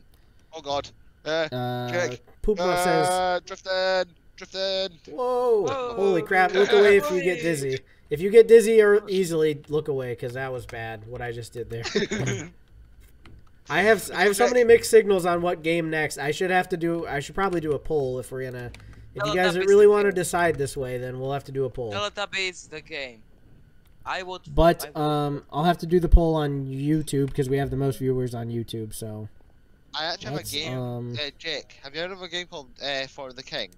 Oh god. Uh, Uh, Jake. Poopma says, uh, drifting, drifting. "Whoa! Whoa. Holy crap! Look away if you get dizzy. If you get dizzy or easily, look away because that was bad. What I just did there." I have I have so many mixed signals on what game next. I should have to do. I should probably do a poll if we're gonna. If you guys really want to decide this way, then we'll have to do a poll. Teletubbies the game. I would. But I would- um, I'll have to do the poll on YouTube because we have the most viewers on YouTube. So I actually have a game. um. Uh, Jake, have you heard of a game called uh, For the King?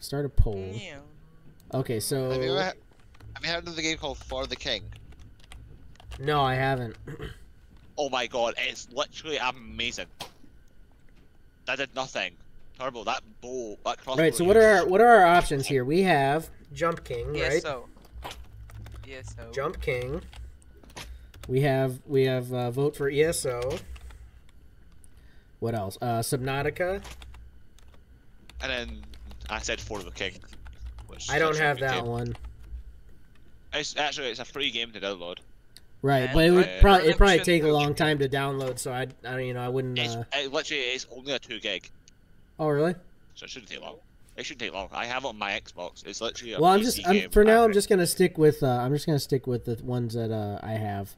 Start a poll. Yeah. Okay, so Have you ever? Have you heard of the game called For the King? no, I haven't. Oh my god, it's literally amazing. That did nothing. Turbo, that bow, that crossbow. right. So what are our, what are our options here? We have Jump King, right? ESO. ESO. Jump King. We have we have uh, vote for ESO. What else? Uh, Subnautica. And then I said For the King. Which I don't have that game. one. It's actually it's a free game to download. Right, And but it would I- probably it probably take a long time to download, so I, I you know I wouldn't. It's Uh... it literally it's only a two gig, Oh really? so it shouldn't take long. It shouldn't take long. I have it on my Xbox. It's literally a Well, I'm just I'm, game for now. I'm just gonna stick with uh, I'm just gonna stick with the ones that uh, I have.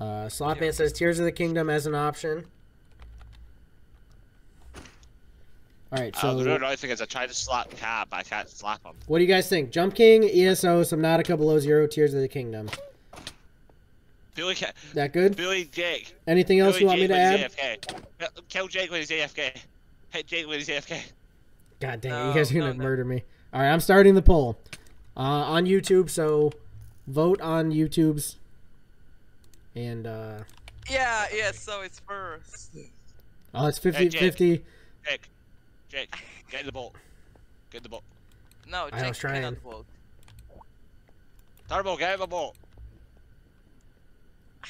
Uh, Slothman says Tears of the Kingdom as an option. All right, Uh, so the real annoying thing is I tried to slap Cat, but I can't slap him. what do you guys think? Jump King, ESO, Subnautica Below Zero, Tears of the Kingdom. Billy, ca- That good? Billy Jake. Anything else Billy you want me to add? AFK. Kill Jake when he's AFK. Hit Jake when he's AFK. God dang it, No, you guys are gonna no, no. murder me. All right, I'm starting the poll uh, on YouTube. So vote on YouTube's and uh, Yeah, yeah. So it's first. oh, it's 50 Hey, Jake. 50. Jake. Jake. Get in the boat. Get in the boat. No, Jake, I was Jake trying. cannot vote. Turbo, get in the boat.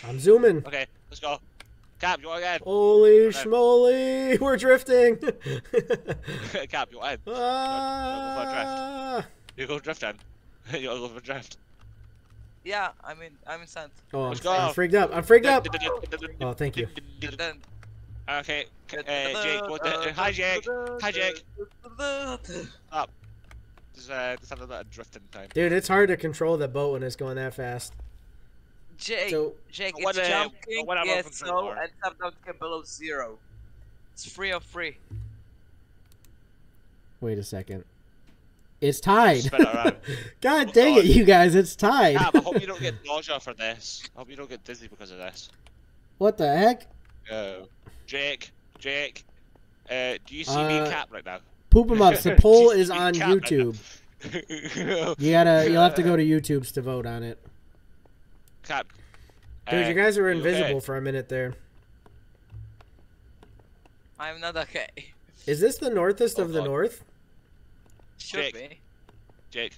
I'm zooming. Okay, let's go. Cap, you want to again? Holy Okay. schmoly, we're drifting. Cap, you want to in? ah, You go drifting. you gotta go for a drift. Yeah, I mean, I'm in sand. oh, I'm, Let's go. I'm freaked up. I'm freaked up. Oh, thank you. And then. Okay, uh, Jake, go to, hi Jake. Hi Jake. Just, uh, just have a bit of drifting time. Dude, it's hard to control the boat when it's going that fast. Jake, So, Jake, What, it's uh, jumping, what yes, from so, Trevor? and Subnautica below zero. It's free of free. wait a second. It's tied. Spin it around. God Oh, dang it, you guys, it's tied. Cap, I hope you don't get nausea for this. I hope you don't get dizzy because of this. What the heck? Uh, Jake, Jake, uh, do you see me and Uh, Cap right now? Poop 'em ups. The poll is on cat right YouTube. You gotta, you'll have to go to YouTube's to vote on it. Cap. Dude, uh, you guys were you okay? invisible for a minute there. I'm not okay. Is this the northest Oh, of the north? Should Jake. be. Jake,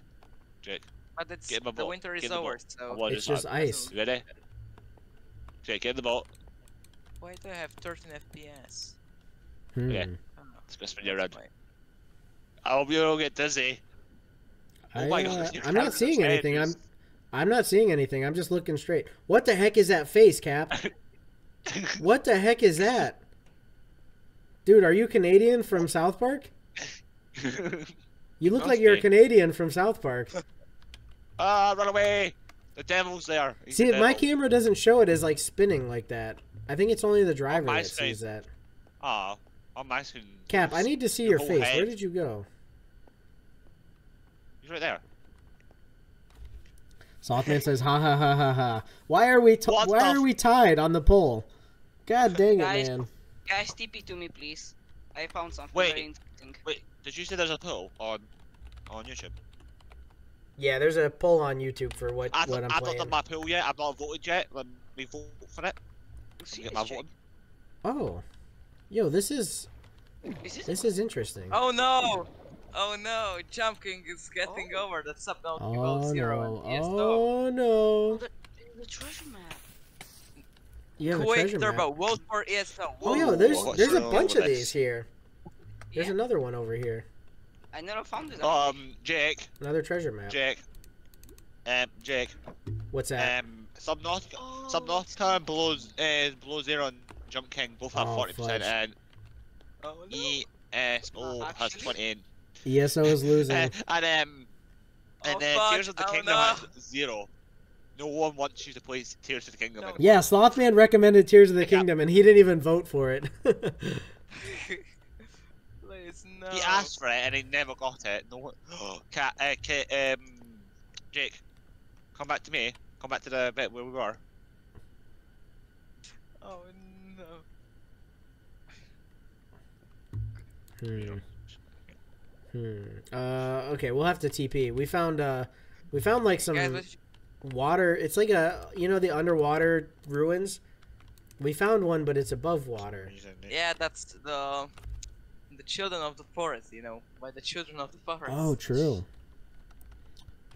Jake, But it's Get in my the boat, winter get is the over, boat. So want It's this just ice. You ready? Jake, get in the boat. Why do I have 13 FPS? Hmm. Yeah. Oh, Let's go spin you that's around. I hope you don't get dizzy. I, Oh my uh, God, your I'm not seeing anything. I'm. I'm not seeing anything. I'm just looking straight. What the heck is that face, Cap? What the heck is that? Dude, are you Canadian from South Park? You look Must like you're a. Canadian from South Park. Ah, run away! The devil's there. He's See, the my camera doesn't show it as like spinning like that. I think it's only the driver my that screen. sees that. Ah, on my screen. Cap, I need to see your your whole face. Where did you go? He's right there. Slothman says, "Ha ha ha ha ha." Why are we t- why the are we tied on the poll? God dang it, Guys. man! Guys, TP to me, please. I found something Wait. very interesting. Wait, did you say there's a poll on on YouTube? Yeah, there's a poll on YouTube for what I what I'm I've not done my poll yet. I've not voted yet. Let me vote for it. See Get this, my Jake? Oh, yo, this is Is this? this is interesting. Oh no! Oh no! Jump King is getting over the Subnautica below Oh zero. no! and ESO. Oh no! The, the treasure map. You have a Quick treasure turbo, map. vote for ESO. Oh, yo, Whoa, there's what's there's a wrong bunch with of this? these here. There's Yeah, another one over here. I never found it. Um, Jake, Another treasure map. Jake, um, Jake, What's that? um, Subnautica, Oh, Subnautica and Below, uh, Below Zero and Jump King both have Oh, forty fudge. percent, and Oh, no. ESO Uh, has actually- twenty. ESO is losing. And um, and Oh, uh. Tears of the Oh, Kingdom no. has zero. No one wants you to play Tears of the Kingdom. No. anymore. yeah, Slothman recommended Tears of the Hey, Kingdom, and he didn't even vote for it. No. He asked for it and he never got it. No one. Cat, uh, Ca- um, Jake, come back to me. Come back to the bit where we were. Oh no. Hmm. Hmm. Uh. Okay, we'll have to TP. We found. Uh. We found like some Guys, water. It's like a. You know the underwater ruins. We found one, but it's above water. yeah, that's the the children of the forest. You know, by the children of the forest. Oh, true.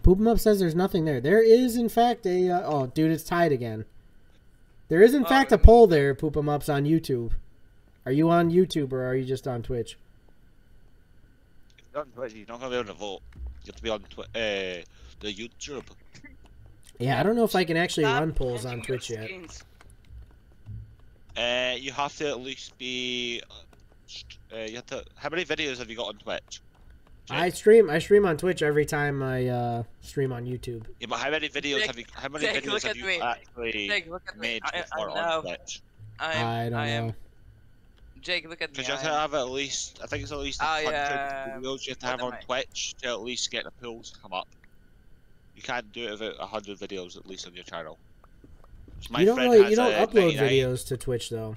Poop 'em up says there's nothing there. There is, in fact, a. Uh, oh, dude, it's tied again. There is, in Oh, fact, a poll there. Poop 'em ups on YouTube. Are you on YouTube or are you just on Twitch? On Twitch, You're not gonna be able to vote. You have to be on twi- uh, the YouTube. Yeah, I don't know if I can actually Stop run polls on Twitch yet. Uh, you have to at least be. uh, Uh, you have to. How many videos have you got on Twitch? I stream I stream on Twitch every time I uh, stream on YouTube. Yeah, but how many videos Jake- have you? How many Jake, videos have you me. actually Jake, look at made I, before I on. Twitch? I am. I don't am. know. Jake, look at me. Because you have I to have at least. I think it's at least a Oh, hundred yeah. videos you have to have on I? Twitch to at least get the pools to come up. You can't do it without a hundred videos at least on your channel. So my you don't really you don't a upload 99 videos to Twitch though.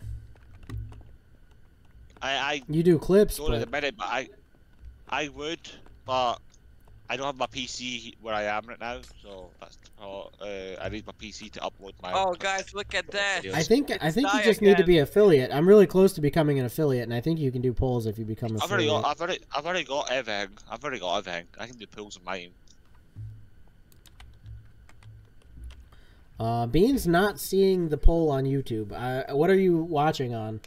I I You do clips, don't at the but minute, but I I would, but I don't have my PC where I am right now, so that's uh, uh, I need my PC to upload my. Oh, guys, look at that. I think I think you die just need to again. be affiliate. I'm really close to becoming an affiliate, and I think you can do polls if you become I've already got, I've already, I've already got everything. I've already got everything. I can do pools of mine. Uh, Bean's not seeing the poll on YouTube. Uh, what are you watching on?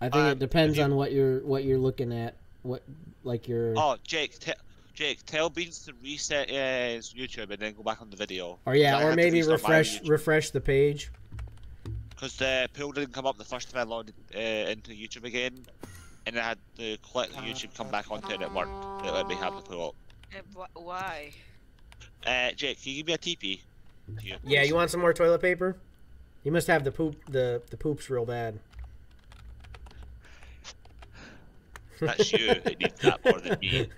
I think Um, it depends you- on what you're what you're looking at. What like your Oh, Jake, te- Jake, tell Beans to reset his YouTube and then go back on the video. or yeah, or maybe refresh refresh the page. Because the pool didn't come up the first time I logged uh, into YouTube again, and I had to click the YouTube, come back onto it, and it worked. It let me have the pool up. Eh, why? Uh, Jake, can you give me a TP? To you? Yeah, you want some more toilet paper? You must have the poop the the poops real bad. That's you that needs that more than me.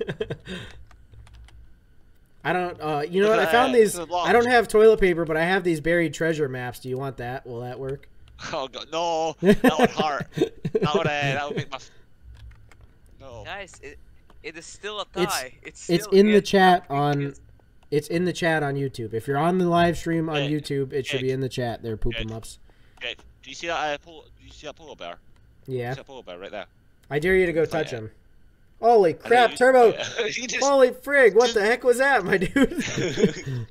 I don't. Uh, you know what? I found these. I don't have toilet paper, but I have these buried treasure maps. Do you want that? Will that work? Oh god, no! That would hurt. That would, uh, that would make my. f- No. Guys, it, it is still a It's- tie. It's, it's still in the chat on- It's in the chat on YouTube. If you're on the live stream on Jake, YouTube, it should be in the chat. There, poop Jake. em ups. Jake, do you see that? Uh, polo, do you see that polar bear? Do you Yeah, see that polar bear right there? I dare you to go Oh, touch yeah. him. Holy I crap, Turbo! you just- Holy frig! What just- the heck was that, my dude?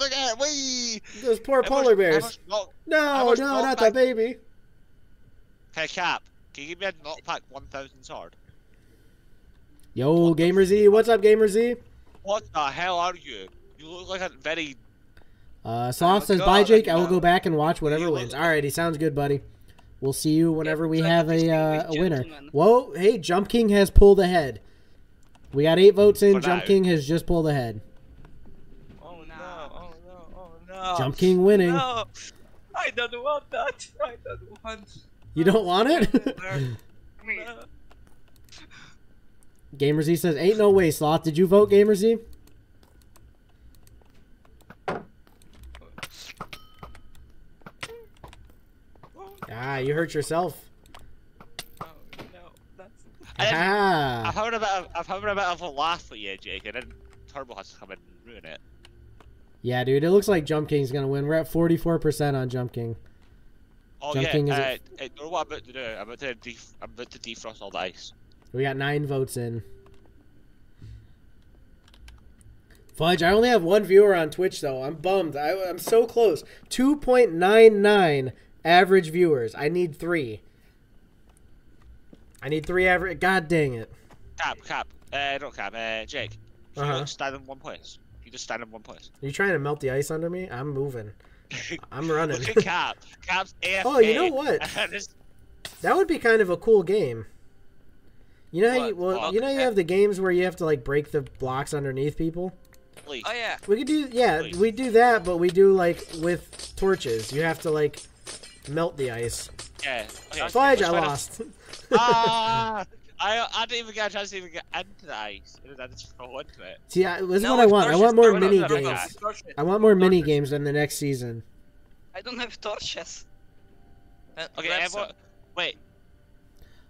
Look at wee! Those poor polar bears. knock- No, no, not knockback- the baby. Hey Cap, can you give me a knockback 1000 sword? Yo, Gamer Z, what's up, Gamer Z? What the hell are you? You look like a very. Uh, Sloth Oh, says, God, "Bye, Jake. I will go back and watch whatever wins." Alrighty, sounds good, buddy. We'll see you whenever we like have a uh, a winner. Whoa, hey, Jump King has pulled ahead. We got eight votes in. For Jump now. King has just pulled ahead. Oh no! Nah. Oh no! Oh no! Jump King winning. No! I don't want that. I don't want. You don't want it? Me. Gamer Z says, "Ain't no way, Sloth. Did you vote, Gamer Z?" Ah, you hurt yourself. Oh no! That's. Ah. I'm having a bit of, I'm having a bit of a laugh with you, Jake, and then Turbo has to come in and ruin it. Yeah, dude. It looks like Jump King's gonna win. We're at forty-four percent on Jump King. Oh Jump yeah, King is uh, uh, you know what I'm about to do? I'm about to, def- I'm about to defrost all the ice. We got nine votes in. Fudge, I only have one viewer on Twitch though. I'm bummed. I, I'm so close. 2.99 average viewers. I need three. I need three average. God dang it. Cap, Cap, uh, not Cap, uh, Jake. Uh-huh. you stand in one place? You just stand in one place? Are you trying to melt the ice under me? I'm moving. I'm running. Look at Cap. Cap's AFK. Oh, you know what? That would be kind of a cool game. You know how you, What? well, you know you have the games where you have to like break the blocks underneath people. please. Oh yeah. We could do yeah, Please. we do that, but we do like with torches. You have to like melt the ice. Yeah. Okay. Fudge, I lost. Ah! I, I didn't even get a chance to even get into the ice. I just throw into it. See, I, this is No, what I want. I want more torches, mini torches, games. torches. Torches. I want more mini games in the next season. I don't have torches. Then Okay, everyone, wait.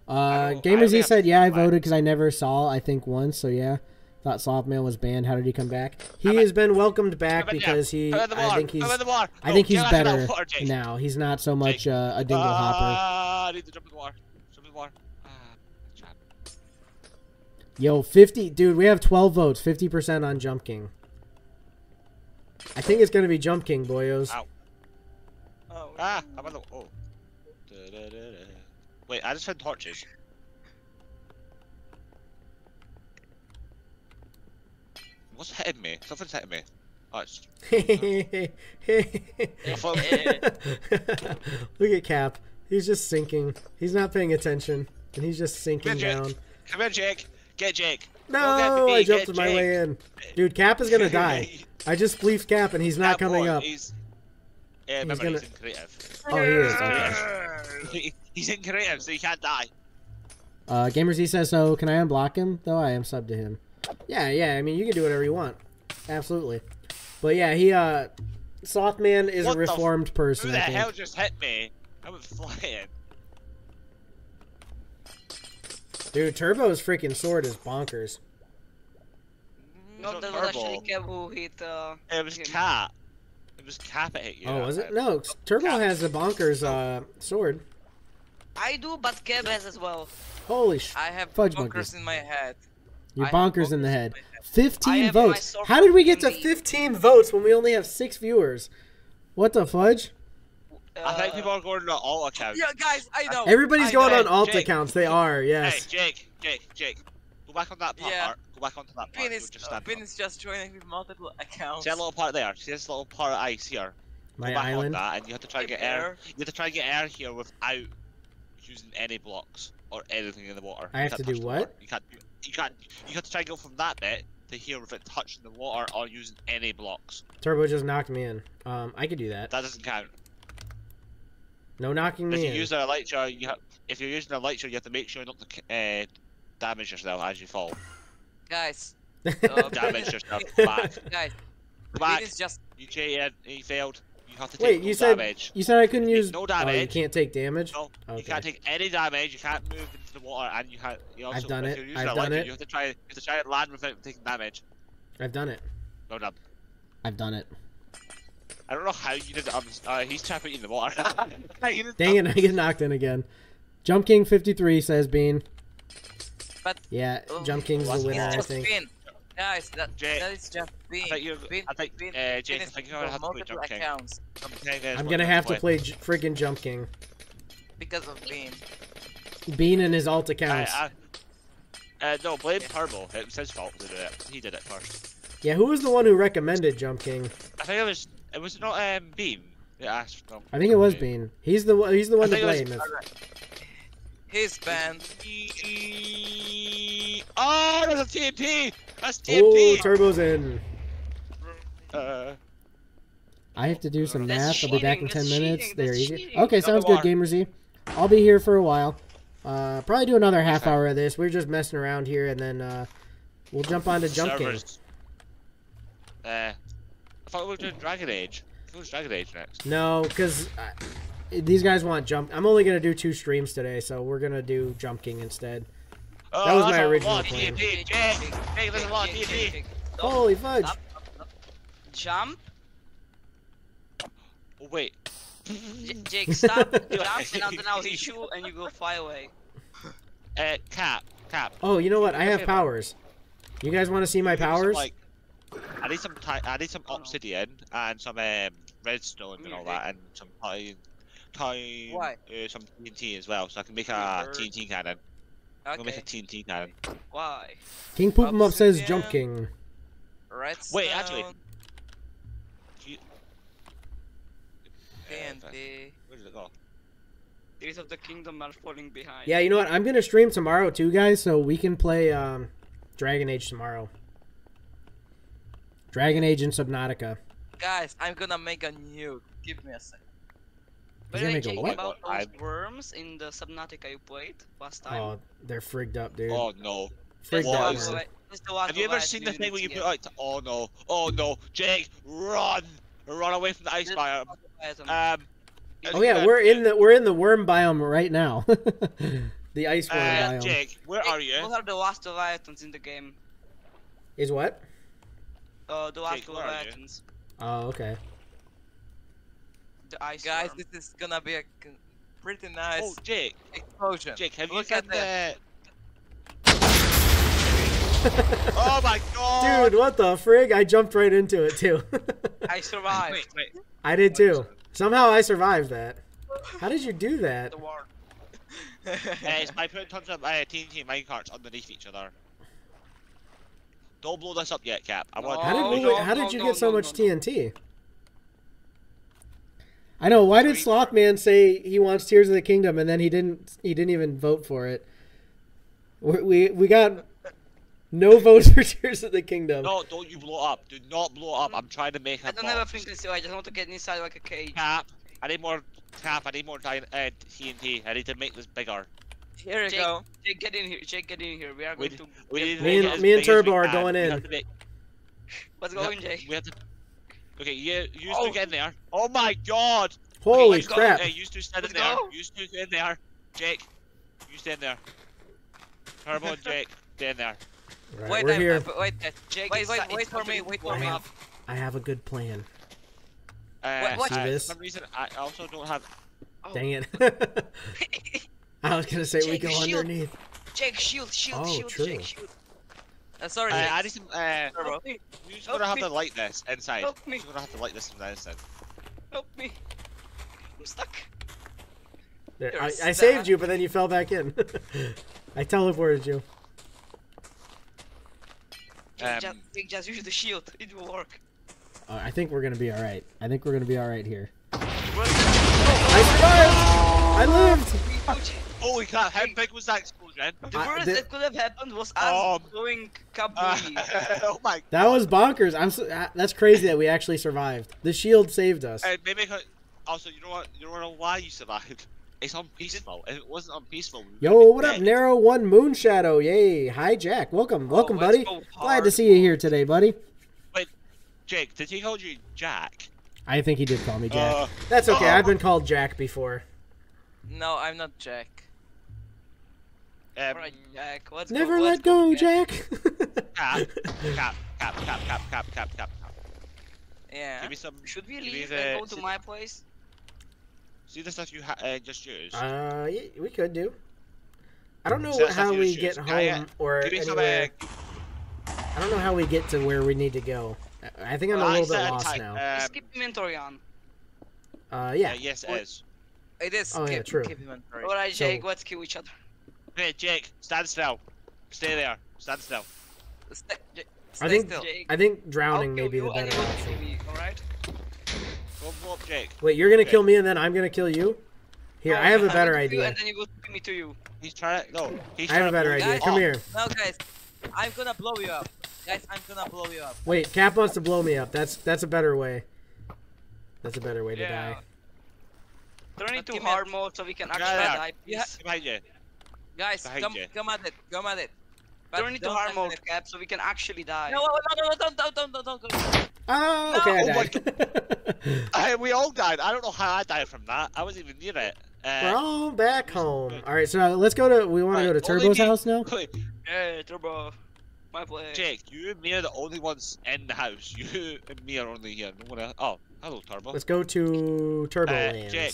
Uh, don't- Gamer I Z have said, "Yeah, I voted because I never saw. I think once. So yeah, thought Softmail was banned. How did he come back? He has been welcomed back because he. How about the I think he's. The water? I think he's get out of that better now. He's not so much uh, a dingle hopper. Ah, I need to jump in the water. Jump in the water. Ah. Yo, fifty, dude. We have twelve votes. Fifty percent on Jump King. I think it's gonna be Jump King, boyos. Ow. Oh, Ah, how about the. Oh. Da-da-da-da. Wait, I just found torches. What's hitting me? Something's hitting me. Oh, it's Look at Cap. He's just sinking. He's not paying attention, and he's just sinking Come here, down. Jake. Come here, Jake. Get Jake. No, me, I jumped get my way in. Dude, Cap is gonna die. I just spleefed Cap, and he's not That coming boy, up. He's, yeah, remember, gonna- he's in creative. Oh, he is. Okay. He's in creative, so he can't die. Uh, Gamer Z says so. Can I unblock him? Though I am sub to him. Yeah, yeah. I mean, you can do whatever you want. Absolutely. But yeah, he uh, Slothman is What a the reformed person. Who the hell just hit me? I went flying. Dude, Turbo's freaking sword is bonkers. No, not that was actually purple. Kev who hit. Uh, It was him. Cat. It was Cap that hit you. oh, was it? time. No, Turbo Cap. has a bonkers uh sword. I do, but Kev has as well. Holy sh! I have Fudge bunkers in my head. You I have bonkers in the head. 15 I have my votes. How did we get to 15 votes when we only have six viewers? What the fudge? I think people are going to all accounts. Yeah, guys, I know. Everybody's I going know. on alt Jake. accounts. They are, Hey, yes. Jake, Jake, Jake. Go back on that part. Yeah. Go back onto that part. Finn Don't is, just uh, stand Finn up. is just joining with multiple accounts. See that little part there? See this little part of ice here? My Go back island. on that, and you have to try to get Air. air. You have to try to get air here without using any blocks or anything in the water. I You have to do what? water. You can't. You can't. You have to try to go from that bit to here without touching the water or using any blocks. Turbo just knocked me in. Um, I could do that. That doesn't count. No knocking If me you in. use an elytra, you have. If you're using a light elytra, you have to make sure not to uh, damage yourself as you fall. Guys, uh, Damage yourself. Go back. guys, Go back. Finn just You cheated. You failed. You have to take Wait, no you said damage. you said I couldn't use. No Oh, you can't take damage. No, Okay. you can't take any damage. You can't move into the water, and you can't. You also, I've done it, You're I've done elytra, it. You have to try. You have to try and land without taking damage. I've done it. No done. I've done it. I don't know how you did it. On, the- uh, he's trapping in the water. Dang it! I get knocked in again. Jump King 53 says Bean. But- yeah, Oh, Jump King's the winner, it's I just think. Finn. Guys, that, Jay, that is just Finn. I think you're. Finn, I think. Finn, Uh, Jake, I Finn is think you're gonna have to play multiple Jump King. accounts Jump King is I'm gonna have to play. play J- freaking Jump King. because of Finn. Bean and his alt I, accounts. I, uh, no, blame Turbo. It was his fault to do it. He did it first. Yeah, who was the one who recommended Jump King? I think it was. It was not um Beam. Yeah, asked. No, I think it was okay. Bean. He's the one. He's the one to think it was- blame. His band. Oh, there's a TNT. That's oh, TNT. Turbo's in. uh, I have to do some That's math. I'll be back in 10 that's minutes. cheating, There you go. Okay, sounds good, water. Gamer Z. I'll be here for a while. Uh, probably do another half hour of this. We're just messing around here, and then uh, we'll jump on to Jump King. servers. Uh, I thought we were doing Dragon Age. I was Dragon Age next. No, because uh, these guys want Jump. I'm only gonna do two streams today, so we're gonna do Jump King instead. Oh, That was my original lot of plan. TNT. Jake, Jake, there's a lot of Jake, TNT. Jake, Jake. Holy fudge! Jump. Oh, wait. J- Jake, stop. Jump, and I'll- then I'll hit you, and you go fly away. Uh, Cap, Cap. Oh, you know what? I have powers. You guys want to see my give some, powers? Like, I need some ti- I need some obsidian and some um, redstone and all that, and some time, time, Why? Uh, some TNT as well, so I can make a Bird. TNT cannon. I'm gonna make a Okay. TNT cannon. Why? King Poop 'em up says Obsidian. Jump King. Redstone. Wait, actually- You- TNT. It go? Tears of the kingdom are falling behind. Yeah, you know what? I'm gonna stream tomorrow too, guys, so we can play um, Dragon Age tomorrow. Dragon Age and Subnautica. Guys, I'm gonna make a nuke. Give me a second. By He's the make a Jake, what? about those I- worms in the Subnautica you played last time. Oh, they're frigged up, dude. Oh no. frigged what out, is man. it? That's the one Have you ever seen the thing where you put like, oh no, oh no, Jake, run, run away from the ice This- biome. See it. Um. Oh yeah, we're in the we're in the worm biome right now. the ice worm Uh, biome Jake, where are you? What are the last Leviathans in the game? is what? Uh, the last Jake, where are you? Leviathans. Oh, okay. The ice Guys, worm. this is gonna be a pretty nice Oh, Jake, explosion. Jake, have Look you at seen the? oh my god! Dude, what the frig? I jumped right into it too. I survived. Wait, wait. I did too. Somehow I survived that. How did you do that? The war. Uh, it's by putting tons of uh, TNT minecarts underneath each other. Don't blow this up yet, Cap. I want. How did we, no, how did you no, get so much no, no. TNT? I know. Why did Slothman say he wants Tears of the Kingdom and then he didn't? He didn't even vote for it. We we, we got no votes for Tears of the Kingdom. No, don't you blow up. Do not blow up. I'm trying to make a I don't have a box. thing to say. I just want to get inside like a cage. Cap. I need more cap. I need more dy- uh, TNT. I need to make this bigger. Here we Jake, go. Jake, get in here. Jake, get in here. We are We going to. We need to Me make and- it me and big as we Turbo are going in. have to make- Let's have- Jake. We have to. Okay, you you Oh. two get in there. Oh my god! Holy let's go. crap! Hey, you two stand in Let's there. go. You two get in there. Jake, you stay in there. Turbo and Jake, stay in there. Right, Wait, we're I, here. I, wait, uh, Jake, wait, wait, wait for me, wait warm for me. up. I have a good plan. Uh, what? uh, See this? For some reason, I also don't have. Oh. Dang it! I was gonna say we go shield. underneath. Jake, shield, shield, Oh, shield, true. Jake, shield. Uh, sorry, Uh, Jake. I need some. Uh, Turbo. Help me, you're just gonna have me. to light this inside. Help me. You're gonna have to light this from the inside. help me. I'm stuck. There, You're I, I saved you, but then you fell back in. I teleported you. Jake, Um, just, just use the shield. It will work. Uh, I think we're gonna be all right. I think we're gonna be all right here. Run. I survived. I lived. Oh, Jake. Holy crap! How Hey. big was that explosion? The I- worst the- that could have happened was us Um, going Uh, oh my. That was bonkers. I'm. So, uh, that's crazy that we actually survived. The shield saved us. Maybe. Also, you know what? You don't know why you survived. It's unpeaceful. If it wasn't unpeaceful. we Yo, what been up. Narrow One Moon Shadow? Yay! Hi, Jack. Welcome, welcome, Oh, buddy. go Glad to see you here today, buddy. Wait, Jake, did he call you Jack? I think he did call me Jack. Uh, That's okay. uh, I've been called Jack before. No, I'm not Jack. um, Alright, Jack, let's Never go. let let's go, Jack. Jack. cap, cap, cap, cap, cap, cap, cap, cap. Yeah. Give me some. Should we give me leave the- and go to my place? See the stuff you ha- uh, just used. uh, yeah, we could do. I don't know So how we get Yeah, home yeah. or Give me some. anywhere. Uh, I don't know how we get to where we need to go. I think I'm a little bit lost type, now. Um, Just keep inventory on. Uh, yeah. yeah. yes, it Wait. is. It is. Oh, yeah, true. Keep inventory. Alright, So- Jake, let's kill each other. Hey, Jake, stand still. Stay there. Stand still. Stay, J- I stay think still. Jake, I think I'll drowning may be the and better option. alright? Go blow up Jake. Wait, you're gonna Okay. kill me and then I'm gonna kill you? Here, No, I have a I'm better gonna you idea. And then you will kill me to you. He's trying to. No, he's I have a better to blow you idea. Guys, Come up. here. No, guys. I'm gonna blow you up. Guys, I'm gonna blow you up. Wait, Cap wants to blow me up. That's that's a better way. That's a better way to Yeah. die. Turn But into give hard mode so we can actually yeah. die, Yeah. please. Behind you. Guys, Behind come, you. come at it. Come at it. But Turn don't hard stand mode, there. Cap, so we can actually die. No, no, no, no, don't, don't, don't, don't, don't, don't. Oh, okay, Oh I my died. Uh, we all died. I don't know how I died from that. I wasn't even near it. We're Uh, all back home. All right, so let's go to. We want to go to Turbo's me- house now. wait, Yeah, Turbo. My play. Jake, you and me are the only ones in the house. You and me are only here. No one else. Oh, hello, Turbo. Let's go to Turbo Uh, Lands. Jake.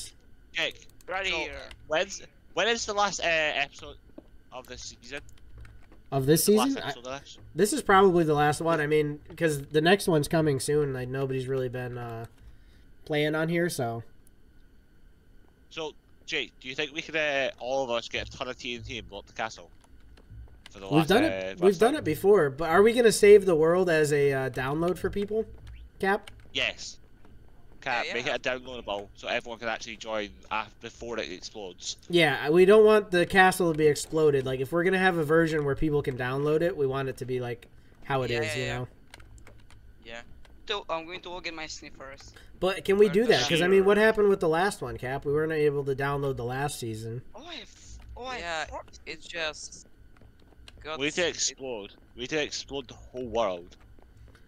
Jake, Right So- here. when's when is the last uh, episode of this season? Of this season, I, this? is probably the last one. I mean, because the next one's coming soon. Like nobody's really been uh, playing on here, so So, Jake, do you think we could uh, all of us get a ton of TNT and blow up the castle? For the we've last, done uh, it. last We've done time? it before. But are we gonna save the world as a uh, download for people? Cap. Yes. Cap, Yeah, make yeah. it a downloadable so everyone can actually join af- before it explodes. Yeah, we don't want the castle to be exploded. Like if we're gonna have a version where people can download it, we want it to be like how it is, Yeah, yeah, you yeah. know. So, I'm going to go get my sniffers. But can we do that? Because I mean, what happened with the last one, Cap? We weren't able to download the last season. Oh, I. Oh, I Yeah, have It's just. got We need to it- explode. We need to explode the whole world.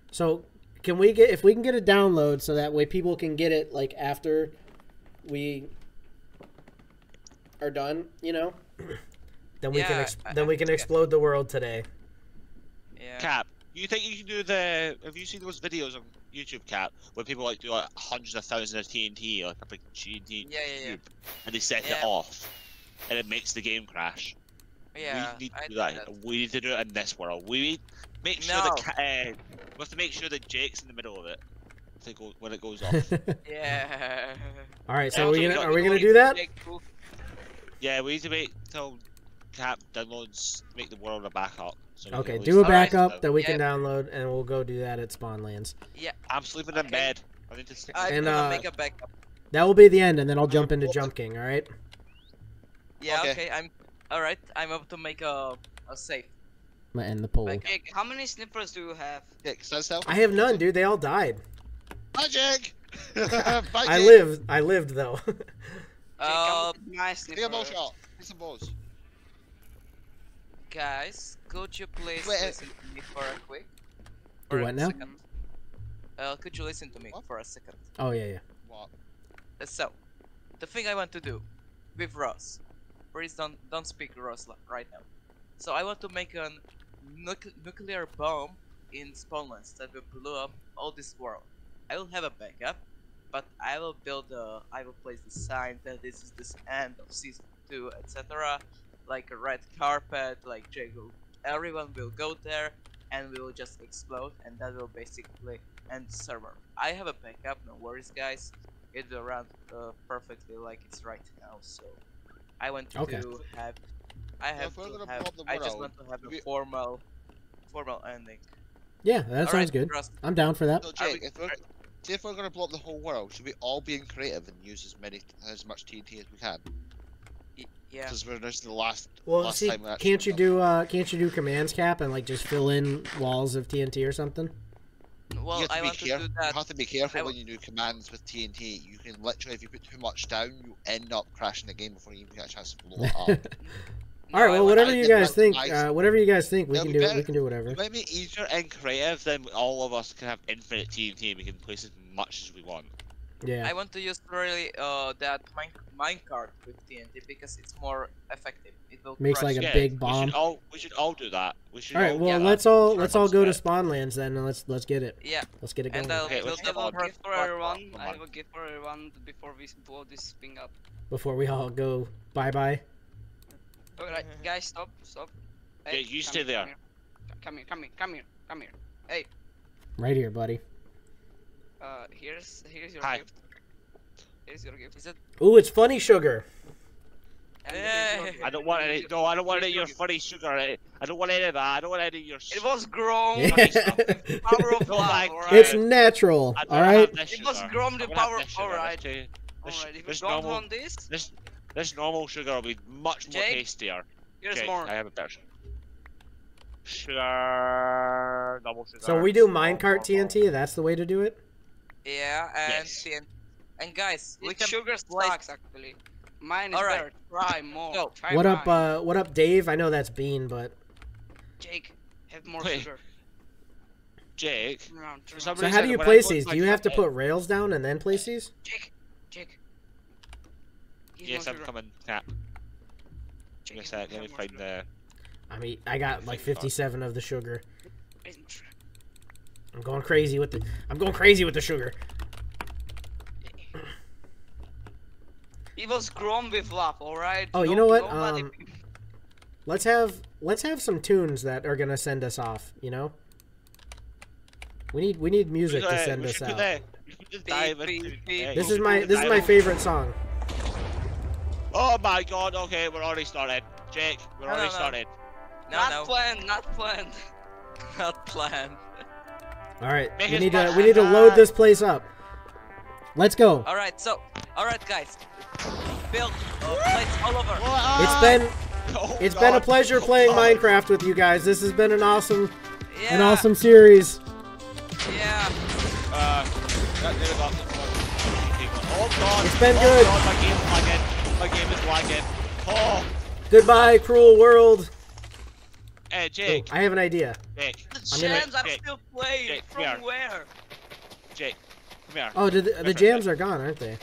So can we get if we can get a download so that way people can get it like after we are done, you know? then we can ex- I- then we can think- explode the world today. Yeah. Cap, you think you can do the? Have you seen those videos on YouTube, Cap, where people like do like hundreds of thousands of TNT, like a big TNT Yeah, yeah, yeah. cube, and they set it off, and it makes the game crash. Yeah. we need to I do did that. We need to do it in this world. We need make sure No. that uh, we have to make sure that Jake's in the middle of it. To go, when it goes off. Yeah. All right, so And are we gonna are we we gonna do that? Yeah, we need to wait till cap downloads make the world a backup. So Okay, do a least- Alright, backup that we can download, and we'll go do that at Spawnlands. Yeah. I'm sleeping in bed. I need to sleep. I'm And, gonna uh, make a backup. That will be the end, and then I'll jump into Jump King. All right. Yeah, okay. okay. I'm alright. I'm up to make a a safe. I'm gonna end the poll. Back- how many sniffers do you have? Jake, stand still. I have none, dude. They all died. Bye, Jake. Bye, I Jake. lived. I lived though. Jake, Uh, how my Take a ball shot. Take some balls. guys, could you please Wait, listen to me for a quick? Do for what now? second? Uh, could you listen to me What? for a second? oh yeah, yeah. What? Uh, So, the thing I want to do with Ross, please don't don't speak Ross li- right now. So I want to make a nuc- nuclear bomb in Spawnlands that will blow up all this world. I will have a backup, but I will build a, I will place the sign that this is the end of season two, etc. Like a red carpet, like Jago. Everyone will go there, and we will just explode, and that will basically end the server. I have a backup, no worries, guys it will run uh, perfectly like it's right now. So I want to have, I have if we're to have, the I just world, want to have a formal, formal ending. Yeah, that sounds Alright, good. Russ, I'm down for that. So, Jake, we- if we're, see if we're gonna blow up the whole world, should we all be in creative and use as many, as much TNT as we can? yeah. Because we're just the last. Well, last see, time can't you done do uh, can't you do commands cap and like just fill in walls of TNT or something? Well, you have to I be want to careful. do You have to be careful I when you do commands with TNT. You can literally, if you put too much down, you end up crashing the game before you even get a chance to blow it up. All right, No, I well, want- whatever I you did guys that think, twice. uh, whatever you guys think, we Yeah, can we do. better- We can do whatever. It might be easier and creative, then all of us can have infinite TNT and we can place as much as we want. Yeah. I want to use really uh that mine minecart with TNT because it's more effective. It will Makes crush like a Yeah, big We bomb. should all, we should all do that. We should All right, all well, do let's that. all let's all go to spawn lands then, and let's let's get it. Yeah, Let's get it going. and I'll Okay, build let's a have a per- gift for everyone. Come I on. have a gift for everyone before we blow this thing up. Before we all go bye bye. Alright, guys, stop, stop. Yeah, you stay here, there. Come here, come here, come here, come here. Hey, Right here, buddy. uh, here's here's your Hi. gift. Here's your gift. is it? Ooh, it's funny sugar. And Hey. I don't want any. Here's No, I don't want here's any of your funny sugar. I I don't want any of that. I don't want any of your. It was grown. Yeah. funny stuff. Power of No, love. like, It's natural. All right. have this It was sugar. grown the I'm gonna have power- this sugar, alright. This, this, Alright, if you this don't normal, want this, this, this normal sugar will be much more Jake, tastier. here's Okay, more. I have a better sugar. Sugar, double sugar. So we do more, minecart more, more. TNT. That's the way to do it. Yeah, and Yes. TNT. And guys, we can sugar like- stacks actually. Mine is Alright. better. Try more. Go. Try What up? Uh, what up, Dave? I know that's Bean, but Jake, have more Wait. sugar. Jake. Turn around, turn around. so how do you place these? my Do you have to put rails down and then place these? Jake, Jake. Give Yes, I'm coming. Cap. Give me a sec. Let me find the. I mean, I got like Think about it. 57 of the sugar. Raise more sugar. I'm going crazy with the. I'm going crazy with the sugar. It was grown with love, alright? Oh, you know what? Um, Let's have let's have some tunes that are gonna send us off. You know. We need we need music to Uh, send us out. the- we should just Beep, dive beep, into- beep. yeah, This is my this is my favorite song. Oh my god, okay, we're already started. Jake, we're No, no, already no. started. no, not no, planned, not planned. not planned. All right, we need to we need to load this place up. Let's go. All right, so, all right, guys, build uh, plates all over. It's been Oh, it's been a pleasure playing Oh, Minecraft with you guys. This has been an awesome Yeah, an awesome series. Yeah. Uh, that did about the. Oh god. It's been oh good. God, my game's lagging. My game is lagging. Oh, Goodbye, cruel world. Eh, hey Oh, Jake, I have an idea. Jake, The jams I'm gonna- jams are Jake, still playing. Jake, From here. where? Jake, come here. Oh, did the, the jams are gone, aren't they?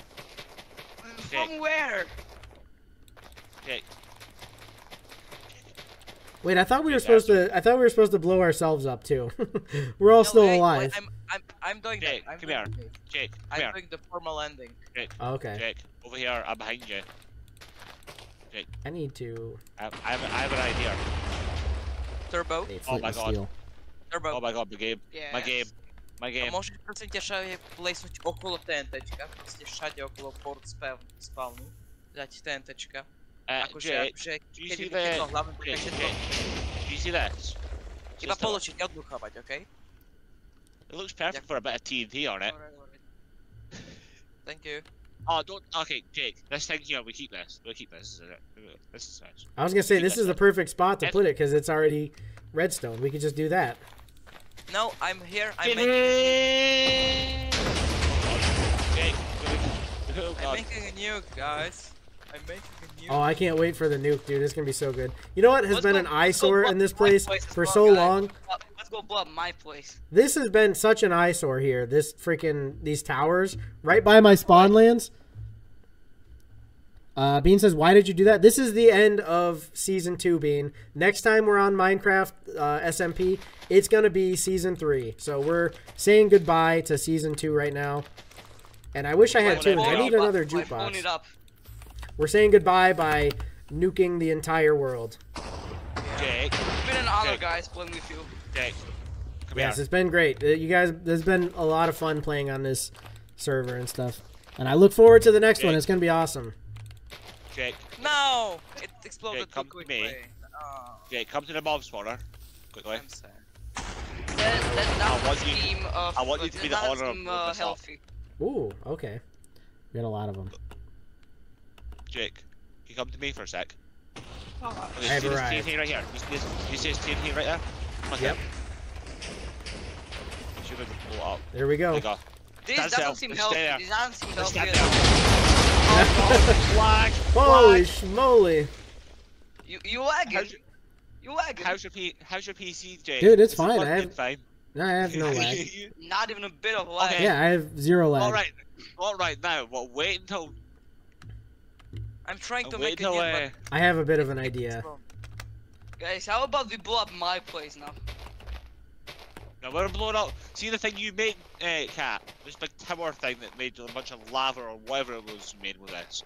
From where? Jake, Wait, I thought we were supposed to. I thought we were supposed to blow ourselves up too. we're all No, still wait, wait, alive. I'm, I'm, I'm doing Jake, that. I'm come doing here. Jake, come I'm here. doing the formal ending. Oh, okay. Jake, over here. I'm behind you. I need to. I, I, have, I have an idea. Turbo, Wait, Oh my flint and God. steel. turbo. Oh my god, my game. Yes. My game. My A game. Можeš prosím tě šavě plejsnout okolo TNTčka, prostě všade okolo port spawn, spawnu, dať TNTčka Uh, Akušek, Jake, Akušek, do you keď see keď the- to hlavne Jake, protected Jake, do you see this? Iba Just a- položiť, neodbúchavať, okej? It looks perfect for a bit of TNT on it. Alright, alright. Thank you. Oh, don't. Okay, Jake. This thing here, we keep this. We keep this. This is it. This is nice. I was gonna say this is the perfect spot to put it because it's already redstone. We could just do that. No, I'm here, I'm making, Jake, Jake. Oh I'm making a nuke, guys. I'm making a nuke. Oh, I can't wait for the nuke, dude. It's gonna be so good. You know what has Let's been go- an let's go eyesore in this place place for so long? Let's go blow up my place. This has been such an eyesore here. This freaking these towers right by my spawn lands. Uh, Bean says, "Why did you do that?" This is the end of season two. Bean. Next time we're on Minecraft uh, SMP, it's gonna be season three. So we're saying goodbye to season two right now. And I wish I had two. I need another jukebox. We're saying goodbye by nuking the entire world. Jake. It's been an honor, guys, playing with you. Jake. Come Yes, here. it's been great. Uh, You guys, there's been a lot of fun playing on this server and stuff. And I look forward to the next one. It's gonna be awesome. Jake. No! It exploded Okay, too come to me. Oh, Jake. Come to the mob spawner. Quickly. I'm sad. That, that I want you- seem, uh, I want you to be the doesn't owner of uh, this up. healthy. Ooh, okay. We got a lot of them. Jake. Can you come to me for a sec? Oh, Okay, I have see this arrived. TNT right here. You see this, you see this TNT right there? Okay. Yep. You should have blow it up. There we There go. you go. This doesn't still. seem Just healthy. This doesn't seem Just healthy. stand at there. all. Flag! Holy Flag! schmoly, You you lagging. How's your, You lagging. how's your, P, how's your PC, Jake? Dude, it's Is it fine, I have- fine? No, I have no lag. Not even a bit of lag. Okay. Yeah, I have zero lag. All right, all right now. Well, wait until I'm trying to make a until nuke, uh, I have a bit of an but idea. It's wrong. Guys, how about we blow up my place now? now we're blowing up. See the thing you made, uh, cat. This big tower thing that made a bunch of lava or whatever it was you made with this.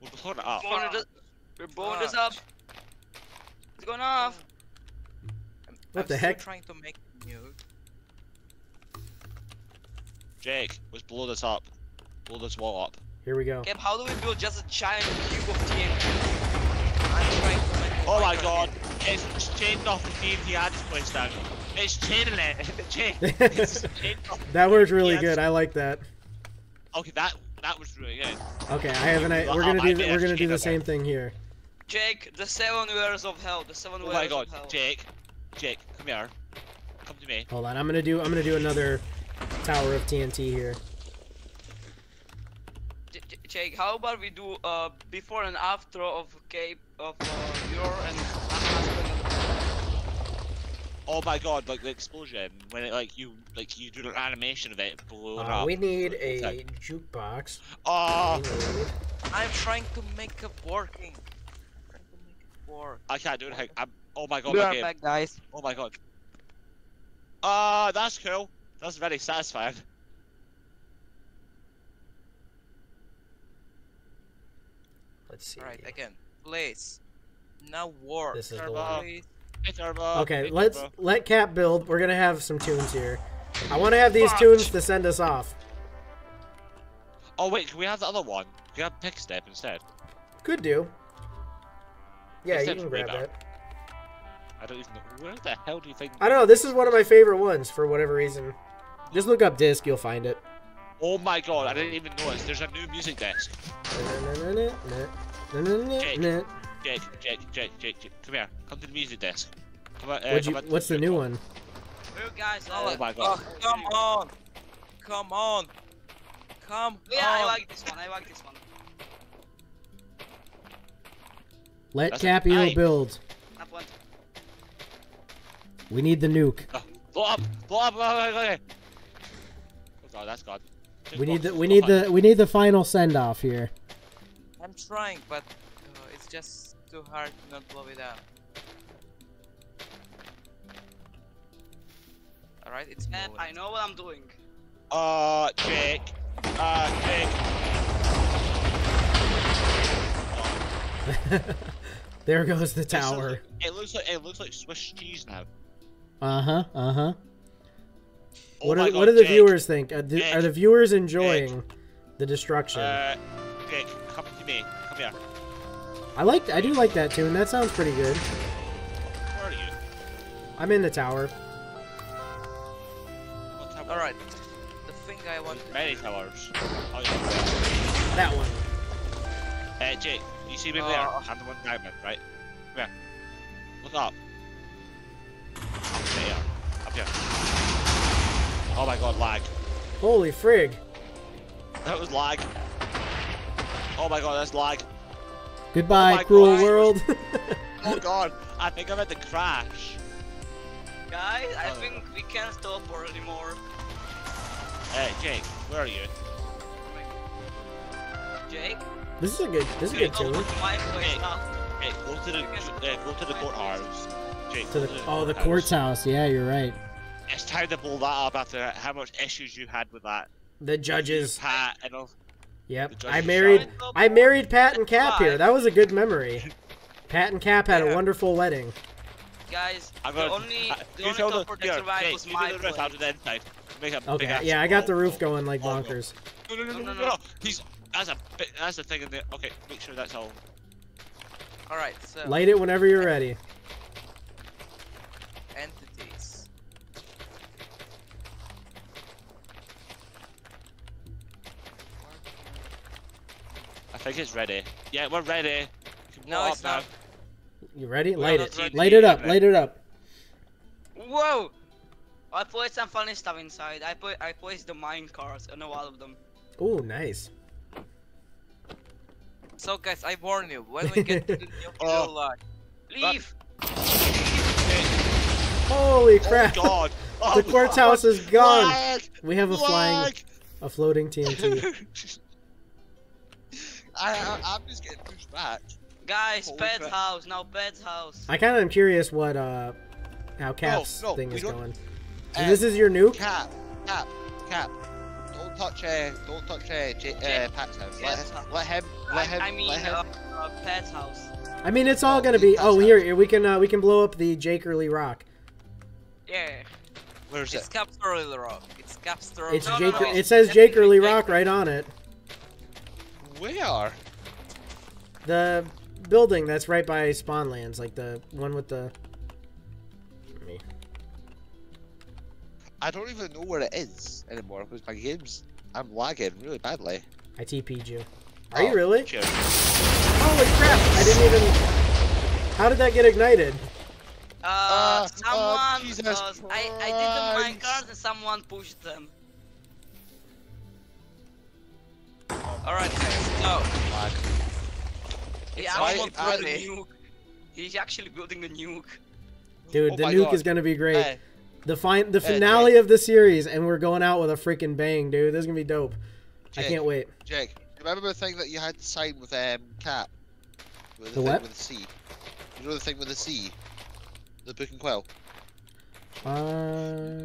We're blowing it up. Blowing it, we're blowing this up. It's going off. I'm, What I'm the heck? trying to make a nuke. Jake, let's blow this up. Blow this wall up. Here we go. Cap, how do we build just a giant cube of TNT? I'm trying to make Oh my god, nuke. It's chained off the TNT I just placed down. It's chaining it. Jake, it's chained off. That worked really good. I like that. Okay, that that was really good. Okay, I have an. i- Well, We're gonna do. The, we're gonna do the same thing here. Jake, the seven years of hell. The seven Oh years my god, of hell. Jake, Jake, come here. Come to me. Hold on. I'm gonna do. I'm gonna do another tower of TNT here. J- J- Jake, how about we do uh before and after of Cape of uh, your and husband? Oh my god, like the explosion when it like you like you do an animation of it blowing Uh, up. we need a sec. jukebox. Oh, We I'm trying to make it working. make it work. I can't do it. I'm, oh my god, We my are game. back, guys. Oh my god. Ah, that's cool. That's very satisfying. Let's see. Alright, again. Please. Now work. This is the Turbo. one. Hey. Okay, Hey, let's Turbo. let Cap build. We're gonna have some tunes here. I want to have these tunes to send us off. Oh wait, can we have the other one? Can we have Pigstep instead? Could do. Yeah, you can grab that. I don't even know. Where the hell do you think? I don't know. This is one of my favorite ones for whatever reason. Just look up disc, you'll find it. Oh my god, I didn't even notice. There's a new music disc. Jake, Jake, Jake, Jake, Jake, come here. Come to the music disc. Come on. Uh, What'd you, come on- what's the new one? Hey guys, uh, Oh my god. Oh, come on. Come on. Come Yeah, I like this one. I like this one. Let That's Capio Aye. build. We need the nuke. Blow up! Blow up! Blow up! Okay. Oh god, that's god. We need the we need the we need the final send off here. I'm trying, but uh, it's just too hard to not blow it up. Alright, it's Cap, moving. I know what I'm doing. Uh, Jake. Uh, Jake. there goes the This is- tower. It looks like it looks like Swiss cheese now. Uh huh. Uh huh. Oh What my are God, what do the Jake. viewers think? Are the, Jake. are the viewers enjoying the destruction? Uh, Jake, come to me. Come here. I like. I do like that tune. That sounds pretty good. Where are you? I'm in the tower. What tower? Alright. The thing I want to Many towers. Oh, yeah. That one. Uh, Jake, you see me there? Oh. I'm the one diamond, right? Come here. Look up. Up there. Up here. Oh my god, lag. Holy frig! That was lag. Oh my god, that's lag. Goodbye, Oh cruel God. world. Oh god, I think I'm at the crash. Guys, I Oh. think we can't stop for anymore. Hey, Jake, where are you? Jake, this is a good. This is a good come tune. to my place Hey. Hey, go to the uh, go to the courthouse. Jake, To go the oh the court's courthouse. house. Yeah, you're right. It's time to pull that up after how much issues you had with that. The judges. Pat and all. Yep. I married. I married Pat and Cap here. That was a good memory. Pat and Cap had a wonderful wedding. Guys, I'm the gonna. only, uh, the you only tell top the, that survived Jake, was my do the rest out of the inside. Make a Okay. ass Yeah, I got the roof going like bonkers. No, no, no, No, no. He's that's a that's the thing in there. Okay, make sure that's all. Alright, so Light it whenever you're ready. Think it's ready. Yeah, we're ready. You No, blow it's up now. not. You ready? Light it. right. Light it up. Light it up. Whoa! I put some funny stuff inside. I put I placed the minecarts on all of them. Oh, nice. So guys, I warn you, when we get to the new Oh. kill line, Leave! Holy oh, crap! Oh god! Oh The courthouse is gone. Lag! We have a flying, Lag! a floating TNT. I, I, I'm just getting pushed back. Guys, Holy pet's crap. house, now pet's house. I kind of am curious what uh, how Cap's no, thing is don't- going. So this is your nuke. Cap, cap, cap. Don't touch, uh, don't touch, uh, J- uh, Pat's house. Let, Yes. him- let him, let him, I mean, let him. uh, uh, pet's house. I mean, it's all Oh, gonna be. Oh, here, here we can uh, we can blow up the Jakerly Rock. Yeah. Where's it's it? Capstorly Rock. It's Capstorly It's No, no, no. It says Definitely Jakerly Rock right on it. Where? Are the building that's right by Spawnlands, like the one with the. Me. I don't even know where it is anymore because my game's. I'm lagging really badly. I TP'd you. Are Oh, you really? Cheers. Holy crap! I didn't even. How did that get ignited? Uh, Uh, someone, Jesus uh, I, I did the mine Christ. and someone pushed them. Alright guys, so Lag. He It's actually almost built a ready. nuke. He's actually building a nuke. Dude, Oh the nuke God. is gonna be great. Hey, The fin- the Hey, finale of the series, and we're going out with a freaking bang, dude. This is gonna be dope. I can't wait. Jake, remember the thing that you had to sign with um Cap? With The thing what? With the C. You know the thing with the C. The book and quill. Uh,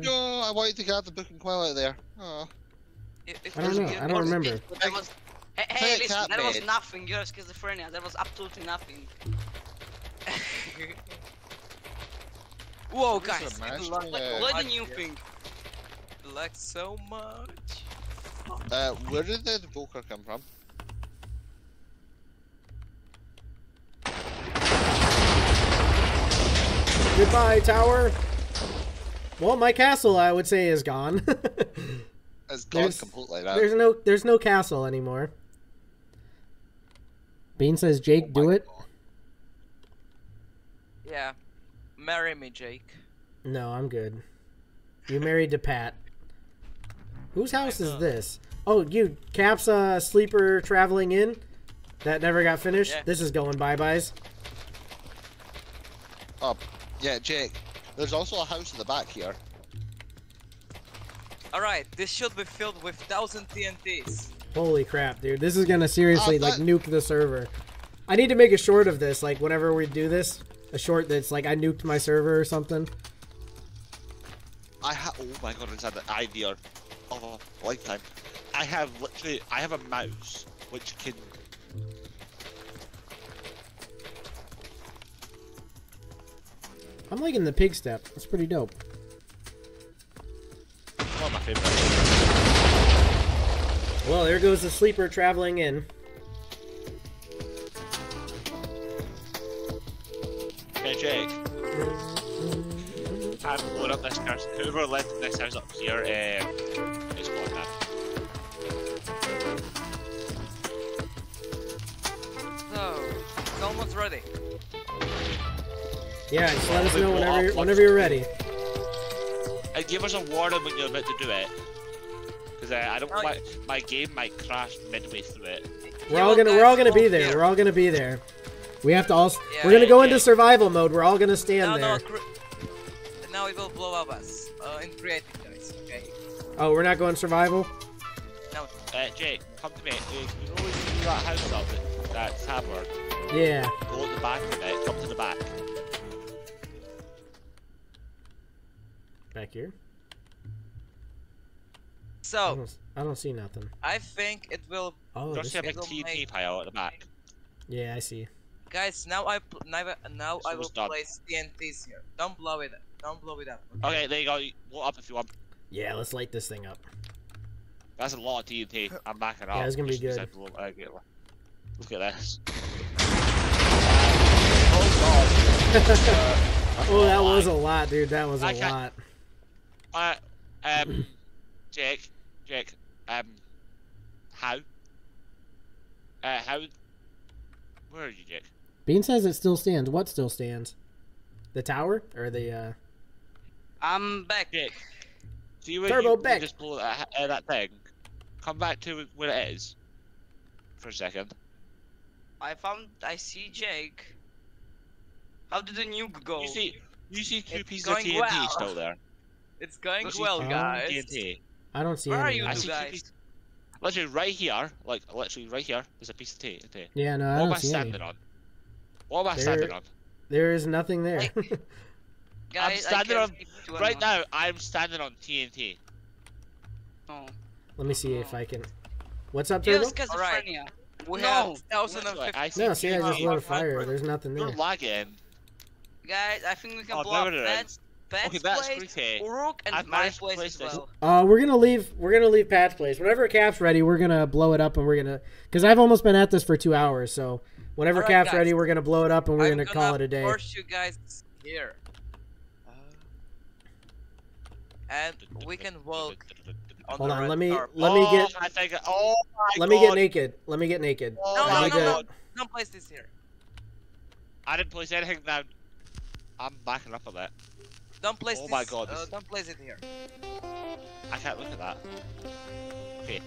No, I wanted to get the book and quill out of there. Oh. If, if I don't know. I don't remember. There was, hey, hey Hey, listen, cat there was nothing. You're schizophrenia. There was absolutely nothing. Whoa guys, are like, What like, do you think? like so much. Uh, where did the Volker come from? goodbye, tower. Well, my castle, I would say, is gone. It's gone There's- completely now. there's no, there's no castle anymore. Bean says, "Jake, Oh do it." God. Yeah. Marry me, Jake. No, I'm good. You married to Pat. Whose house is this? Oh, you Cap's uh, sleeper traveling in. That never got finished. Yeah. This is going bye byes. Oh, Yeah, Jake. There's also a house in the back here. Alright, this should be filled with thousand TNTs. Holy crap, dude! This is gonna seriously Oh, like nuke the server. I need to make a short of this. Like whenever we do this, a short that's like I nuked my server or something. I have, oh my god, it's the idea of a lifetime. I have literally, I have a mouse which can. I'm liking the pig step. That's pretty dope. One of my favorite. Well, there goes the sleeper traveling in. Okay, Jake. I'm blowing up this curse. Whoever led this house up here uh, is going now. So, it's almost ready. Yeah, just let us know whenever you're, whenever you're ready. And give us a warning when you're about to do it. Because uh, I don't Oh, my, my game might crash midway through it. We're all gonna we're all gonna be there. We're all gonna be there. We have to all. Yeah, we're gonna go yeah. into survival mode. We're all gonna stand No, there. no, cre- now it will blow up us. Uh, in creative, guys. Okay. Oh, we're not going survival. No. Uh, Jake, come to me. Uh, you know when you do that house up at that tavern? Yeah. Go at the back of it. Come to the back. Back here. I So, don't, s- I don't see nothing. I think it will. Oh, You'll this, see a big TNT make- pile at the back. yeah, I see. Guys, now I pl- now, I- now I will almost done. place TNTs here. Don't blow it up. Don't blow it up. Okay, there you go. Blow up if you want. Yeah, let's light this thing up. That's a lot of TNT. I'm backing up. Yeah, it's gonna be good. I blew- uh, get- Look at this. oh god. Oh, that was a lot, dude. That was a I can't- lot. Uh, um, Jake, Jake, um, how? Uh, how? Where are you, Jake? Bean says it still stands. What still stands? The tower or the? uh I'm back. Jake. See where Turbo you, you back. just blew that, uh, that thing? Come back to where it is. For a second. I found. I see Jake. How did the nuke go? You see, you see two It's pieces of TNT well. still there. It's going You see well, two guys. TNT. I don't see Where are you I see guys? pieces. Literally right here, like literally right here, there's a piece of TNT. Yeah, no, I What don't I see any. standing on? What am I There- standing on? There is nothing there. Guys, I standing on- Right now, I'm standing on TNT. No. Let me see if oh. I can. What's up, You have Turbo? Alright. schizophrenia. We No. have Look, 1050. I see No, see, I just TNT. lit a fire. There's nothing there. You're there. lagging. Guys, I think we can Oh, blow there up it Pat's, is. Pat's Okay, that's place, creepy. Uruk, and I've my place place as well. Uh, we're gonna leave. We're gonna leave Pat's place. Whenever Cap's ready, we're gonna blow it up, and we're gonna. Cause I've almost been at this for two hours. So whenever Alright, Cap's guys. ready, we're gonna blow it up, and we're I'm gonna call it a day. force you guys here, and we can walk. On Hold on, let me carpet. let me oh, get I think. Oh my let me get naked. Let me get naked. Oh No, I my no, need no, no, place this here. I didn't place anything down. I'm backing up on bit. Don't place Oh this. my God, Uh, don't place it here. I can't look at that. Okay.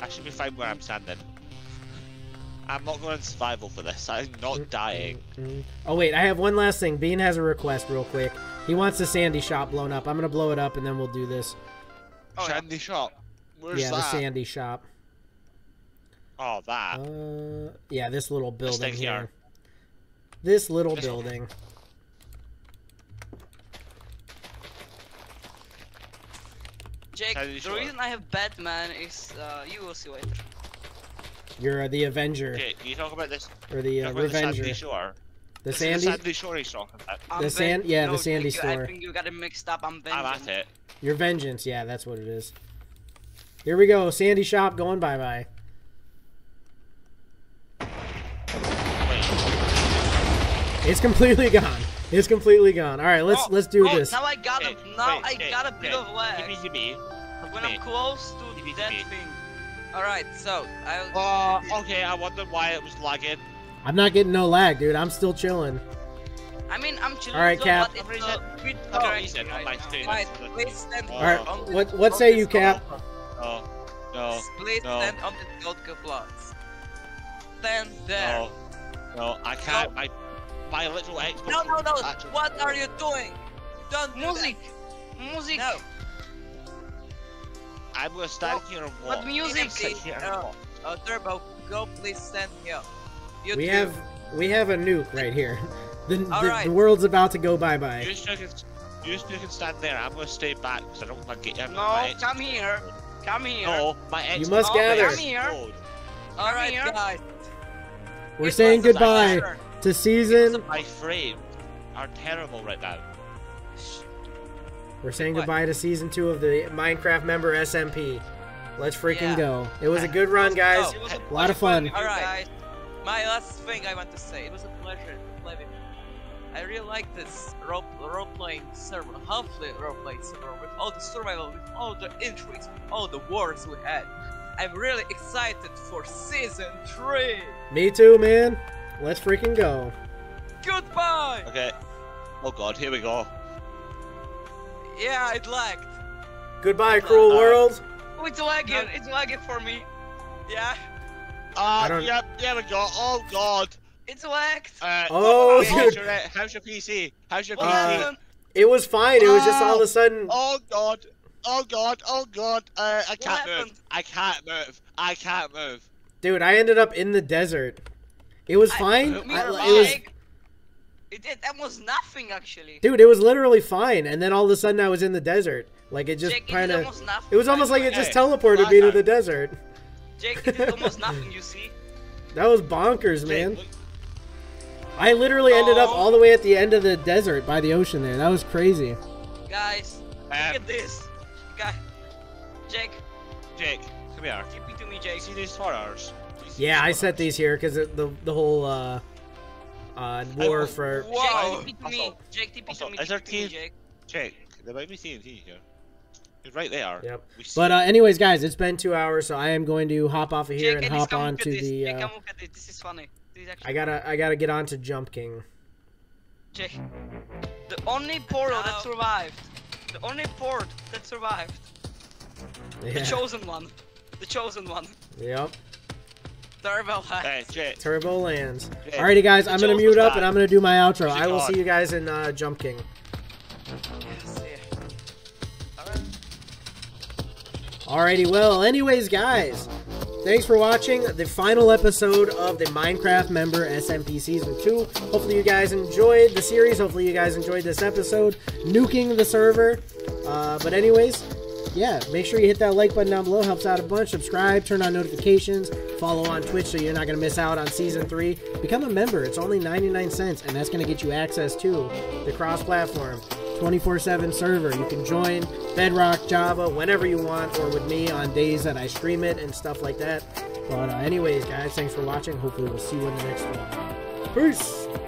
I should be fine where I'm standing. I'm not going in survival for this. I'm not dying. Oh wait, I have one last thing. Bean has a request, real quick. He wants the Sandy shop blown up. I'm gonna blow it up, and then we'll do this. Oh, yeah. Shop. Where's yeah, the? Sandy shop. Oh, that. Uh, yeah, this little building thing here. here. This little This one. building. Jake, the sure. reason I have Batman is uh, you will see later. You're uh, the Avenger Okay, can you talk about this? or the uh, talk the Sandy Revenger. Shore. The This Sandy. The Sandy Shore he's talking about. I'm The sand- yeah, the no, Sandy Jake, I think you got it mixed up. I'm I'm at it. Your vengeance. Yeah, that's what it is. Here we go. Sandy shop going bye bye. Wait, It's completely gone. It's completely gone. All right, let's Oh, let's do oh, this. Now I got a now wait, I okay, got a bit okay. of lag Give me, give me. when me. I'm close to Give me, that give me. thing. Alright, so I'll. Oh, uh, okay, I wondered why it was lagging. I'm not getting no lag, dude. I'm still chilling. I mean, I'm chilling. All right, though, Cap. But For it's some a bit For some correct reason on right my now. screen. Guys, please stand All All right, on what what on say you, Cap? gold- oh, No, no, Please no. stand on the gold blocks. Stand there. no, no, I can't. My, my literal Xbox. No, no, no. Actually- What are you doing? Don't do that. Music, music. No. I'm gonna stand here and walk. But music. Sit here and Uh, uh, Turbo, go please stand here. You We two. have we have a nuke right here. The, the, All right. the world's about to go bye bye. You two can, you two can stand there. I'm gonna stay back because I don't want to get. No, come here. Come here. No, my Xbox. You must No, gather. Come here. All right, guys. We're It saying goodbye pleasure. To season. My frames are terrible right now. We're saying What? goodbye to season two of the Minecraft member SMP. Let's freaking Yeah. go. It was a good run, guys. go. It was A lot of fun. Alright. My last thing I want to say, it was a pleasure to play with you. I really like this role role playing server, hopefully role playing server with all the survival, with all the intrigues, with all the wars we had. I'm really excited for season three. Me too, man. Let's freaking go. Goodbye. Okay. Oh god, here we go. Yeah, it lagged. Goodbye, cruel Uh, world. Oh, it's lagging. It's lagging for me. Yeah. Ah, I don't- yep, there we go. Oh god. It's lagged. Uh, Oh, how's, dude. your, how's your PC? How's your What PC? happened? It was fine. It was just all of a sudden. Oh god. Oh god. Oh god. Uh, I can't move. I can't move. I can't move. Dude, I ended up in the desert. It was I- fine. me I- too. it was, It, it that was nothing actually. dude, it was literally fine. And then all of a sudden, I was in the desert. Like it just kind of. did almost nothing. It was almost like it Hey, just teleported relax me to the desert. Jake, it did almost nothing. You see? That was bonkers, Jake, man. look- I literally ended up Oh. all the way at the end of the desert by the ocean there. That was crazy. Guys, look at this. Guy, Jake, Jake, come here. keep it to me, Jake. see these horrors? Do you see Yeah, I set these here because the the whole uh, uh, war will- for. Jake, Wow. TP to me. Jake, TP to me. is TP to me, Jake. Jake, there might be TNT here. Right there. Yep. But uh, anyways, guys, it's been two hours, so I am going to hop off of here Jake, and hop on to this. the. Jake, Uh, come look at this. This is funny. This is actually I gotta I gotta get on to Jump King. Jake. The only portal that survived. The only port that survived. The chosen one. The chosen one. Yep. Turbo lag. Hey, Jake. Turbo lands. Jake, Alrighty, guys, I'm gonna mute up and I'm gonna do my outro. I will see you guys in uh, Jump King. Yes, yeah. Alrighty, well, anyways, guys, thanks for watching the final episode of the Minecraft member SMP Season 2. Hopefully, you guys enjoyed the series. Hopefully, you guys enjoyed this episode, nuking the server. Uh, but, anyways, yeah, make sure you hit that like button down below. Helps out a bunch. Subscribe, turn on notifications, follow on Twitch so you're not going to miss out on Season 3. Become a member. It's only 99 cents, and that's going to get you access to the cross platform. 24 7 server. You can join Bedrock, Java, whenever you want, or with me on days that I stream it and stuff like that. But, uh, anyways, guys, thanks for watching. Hopefully, we'll see you in the next one. Peace!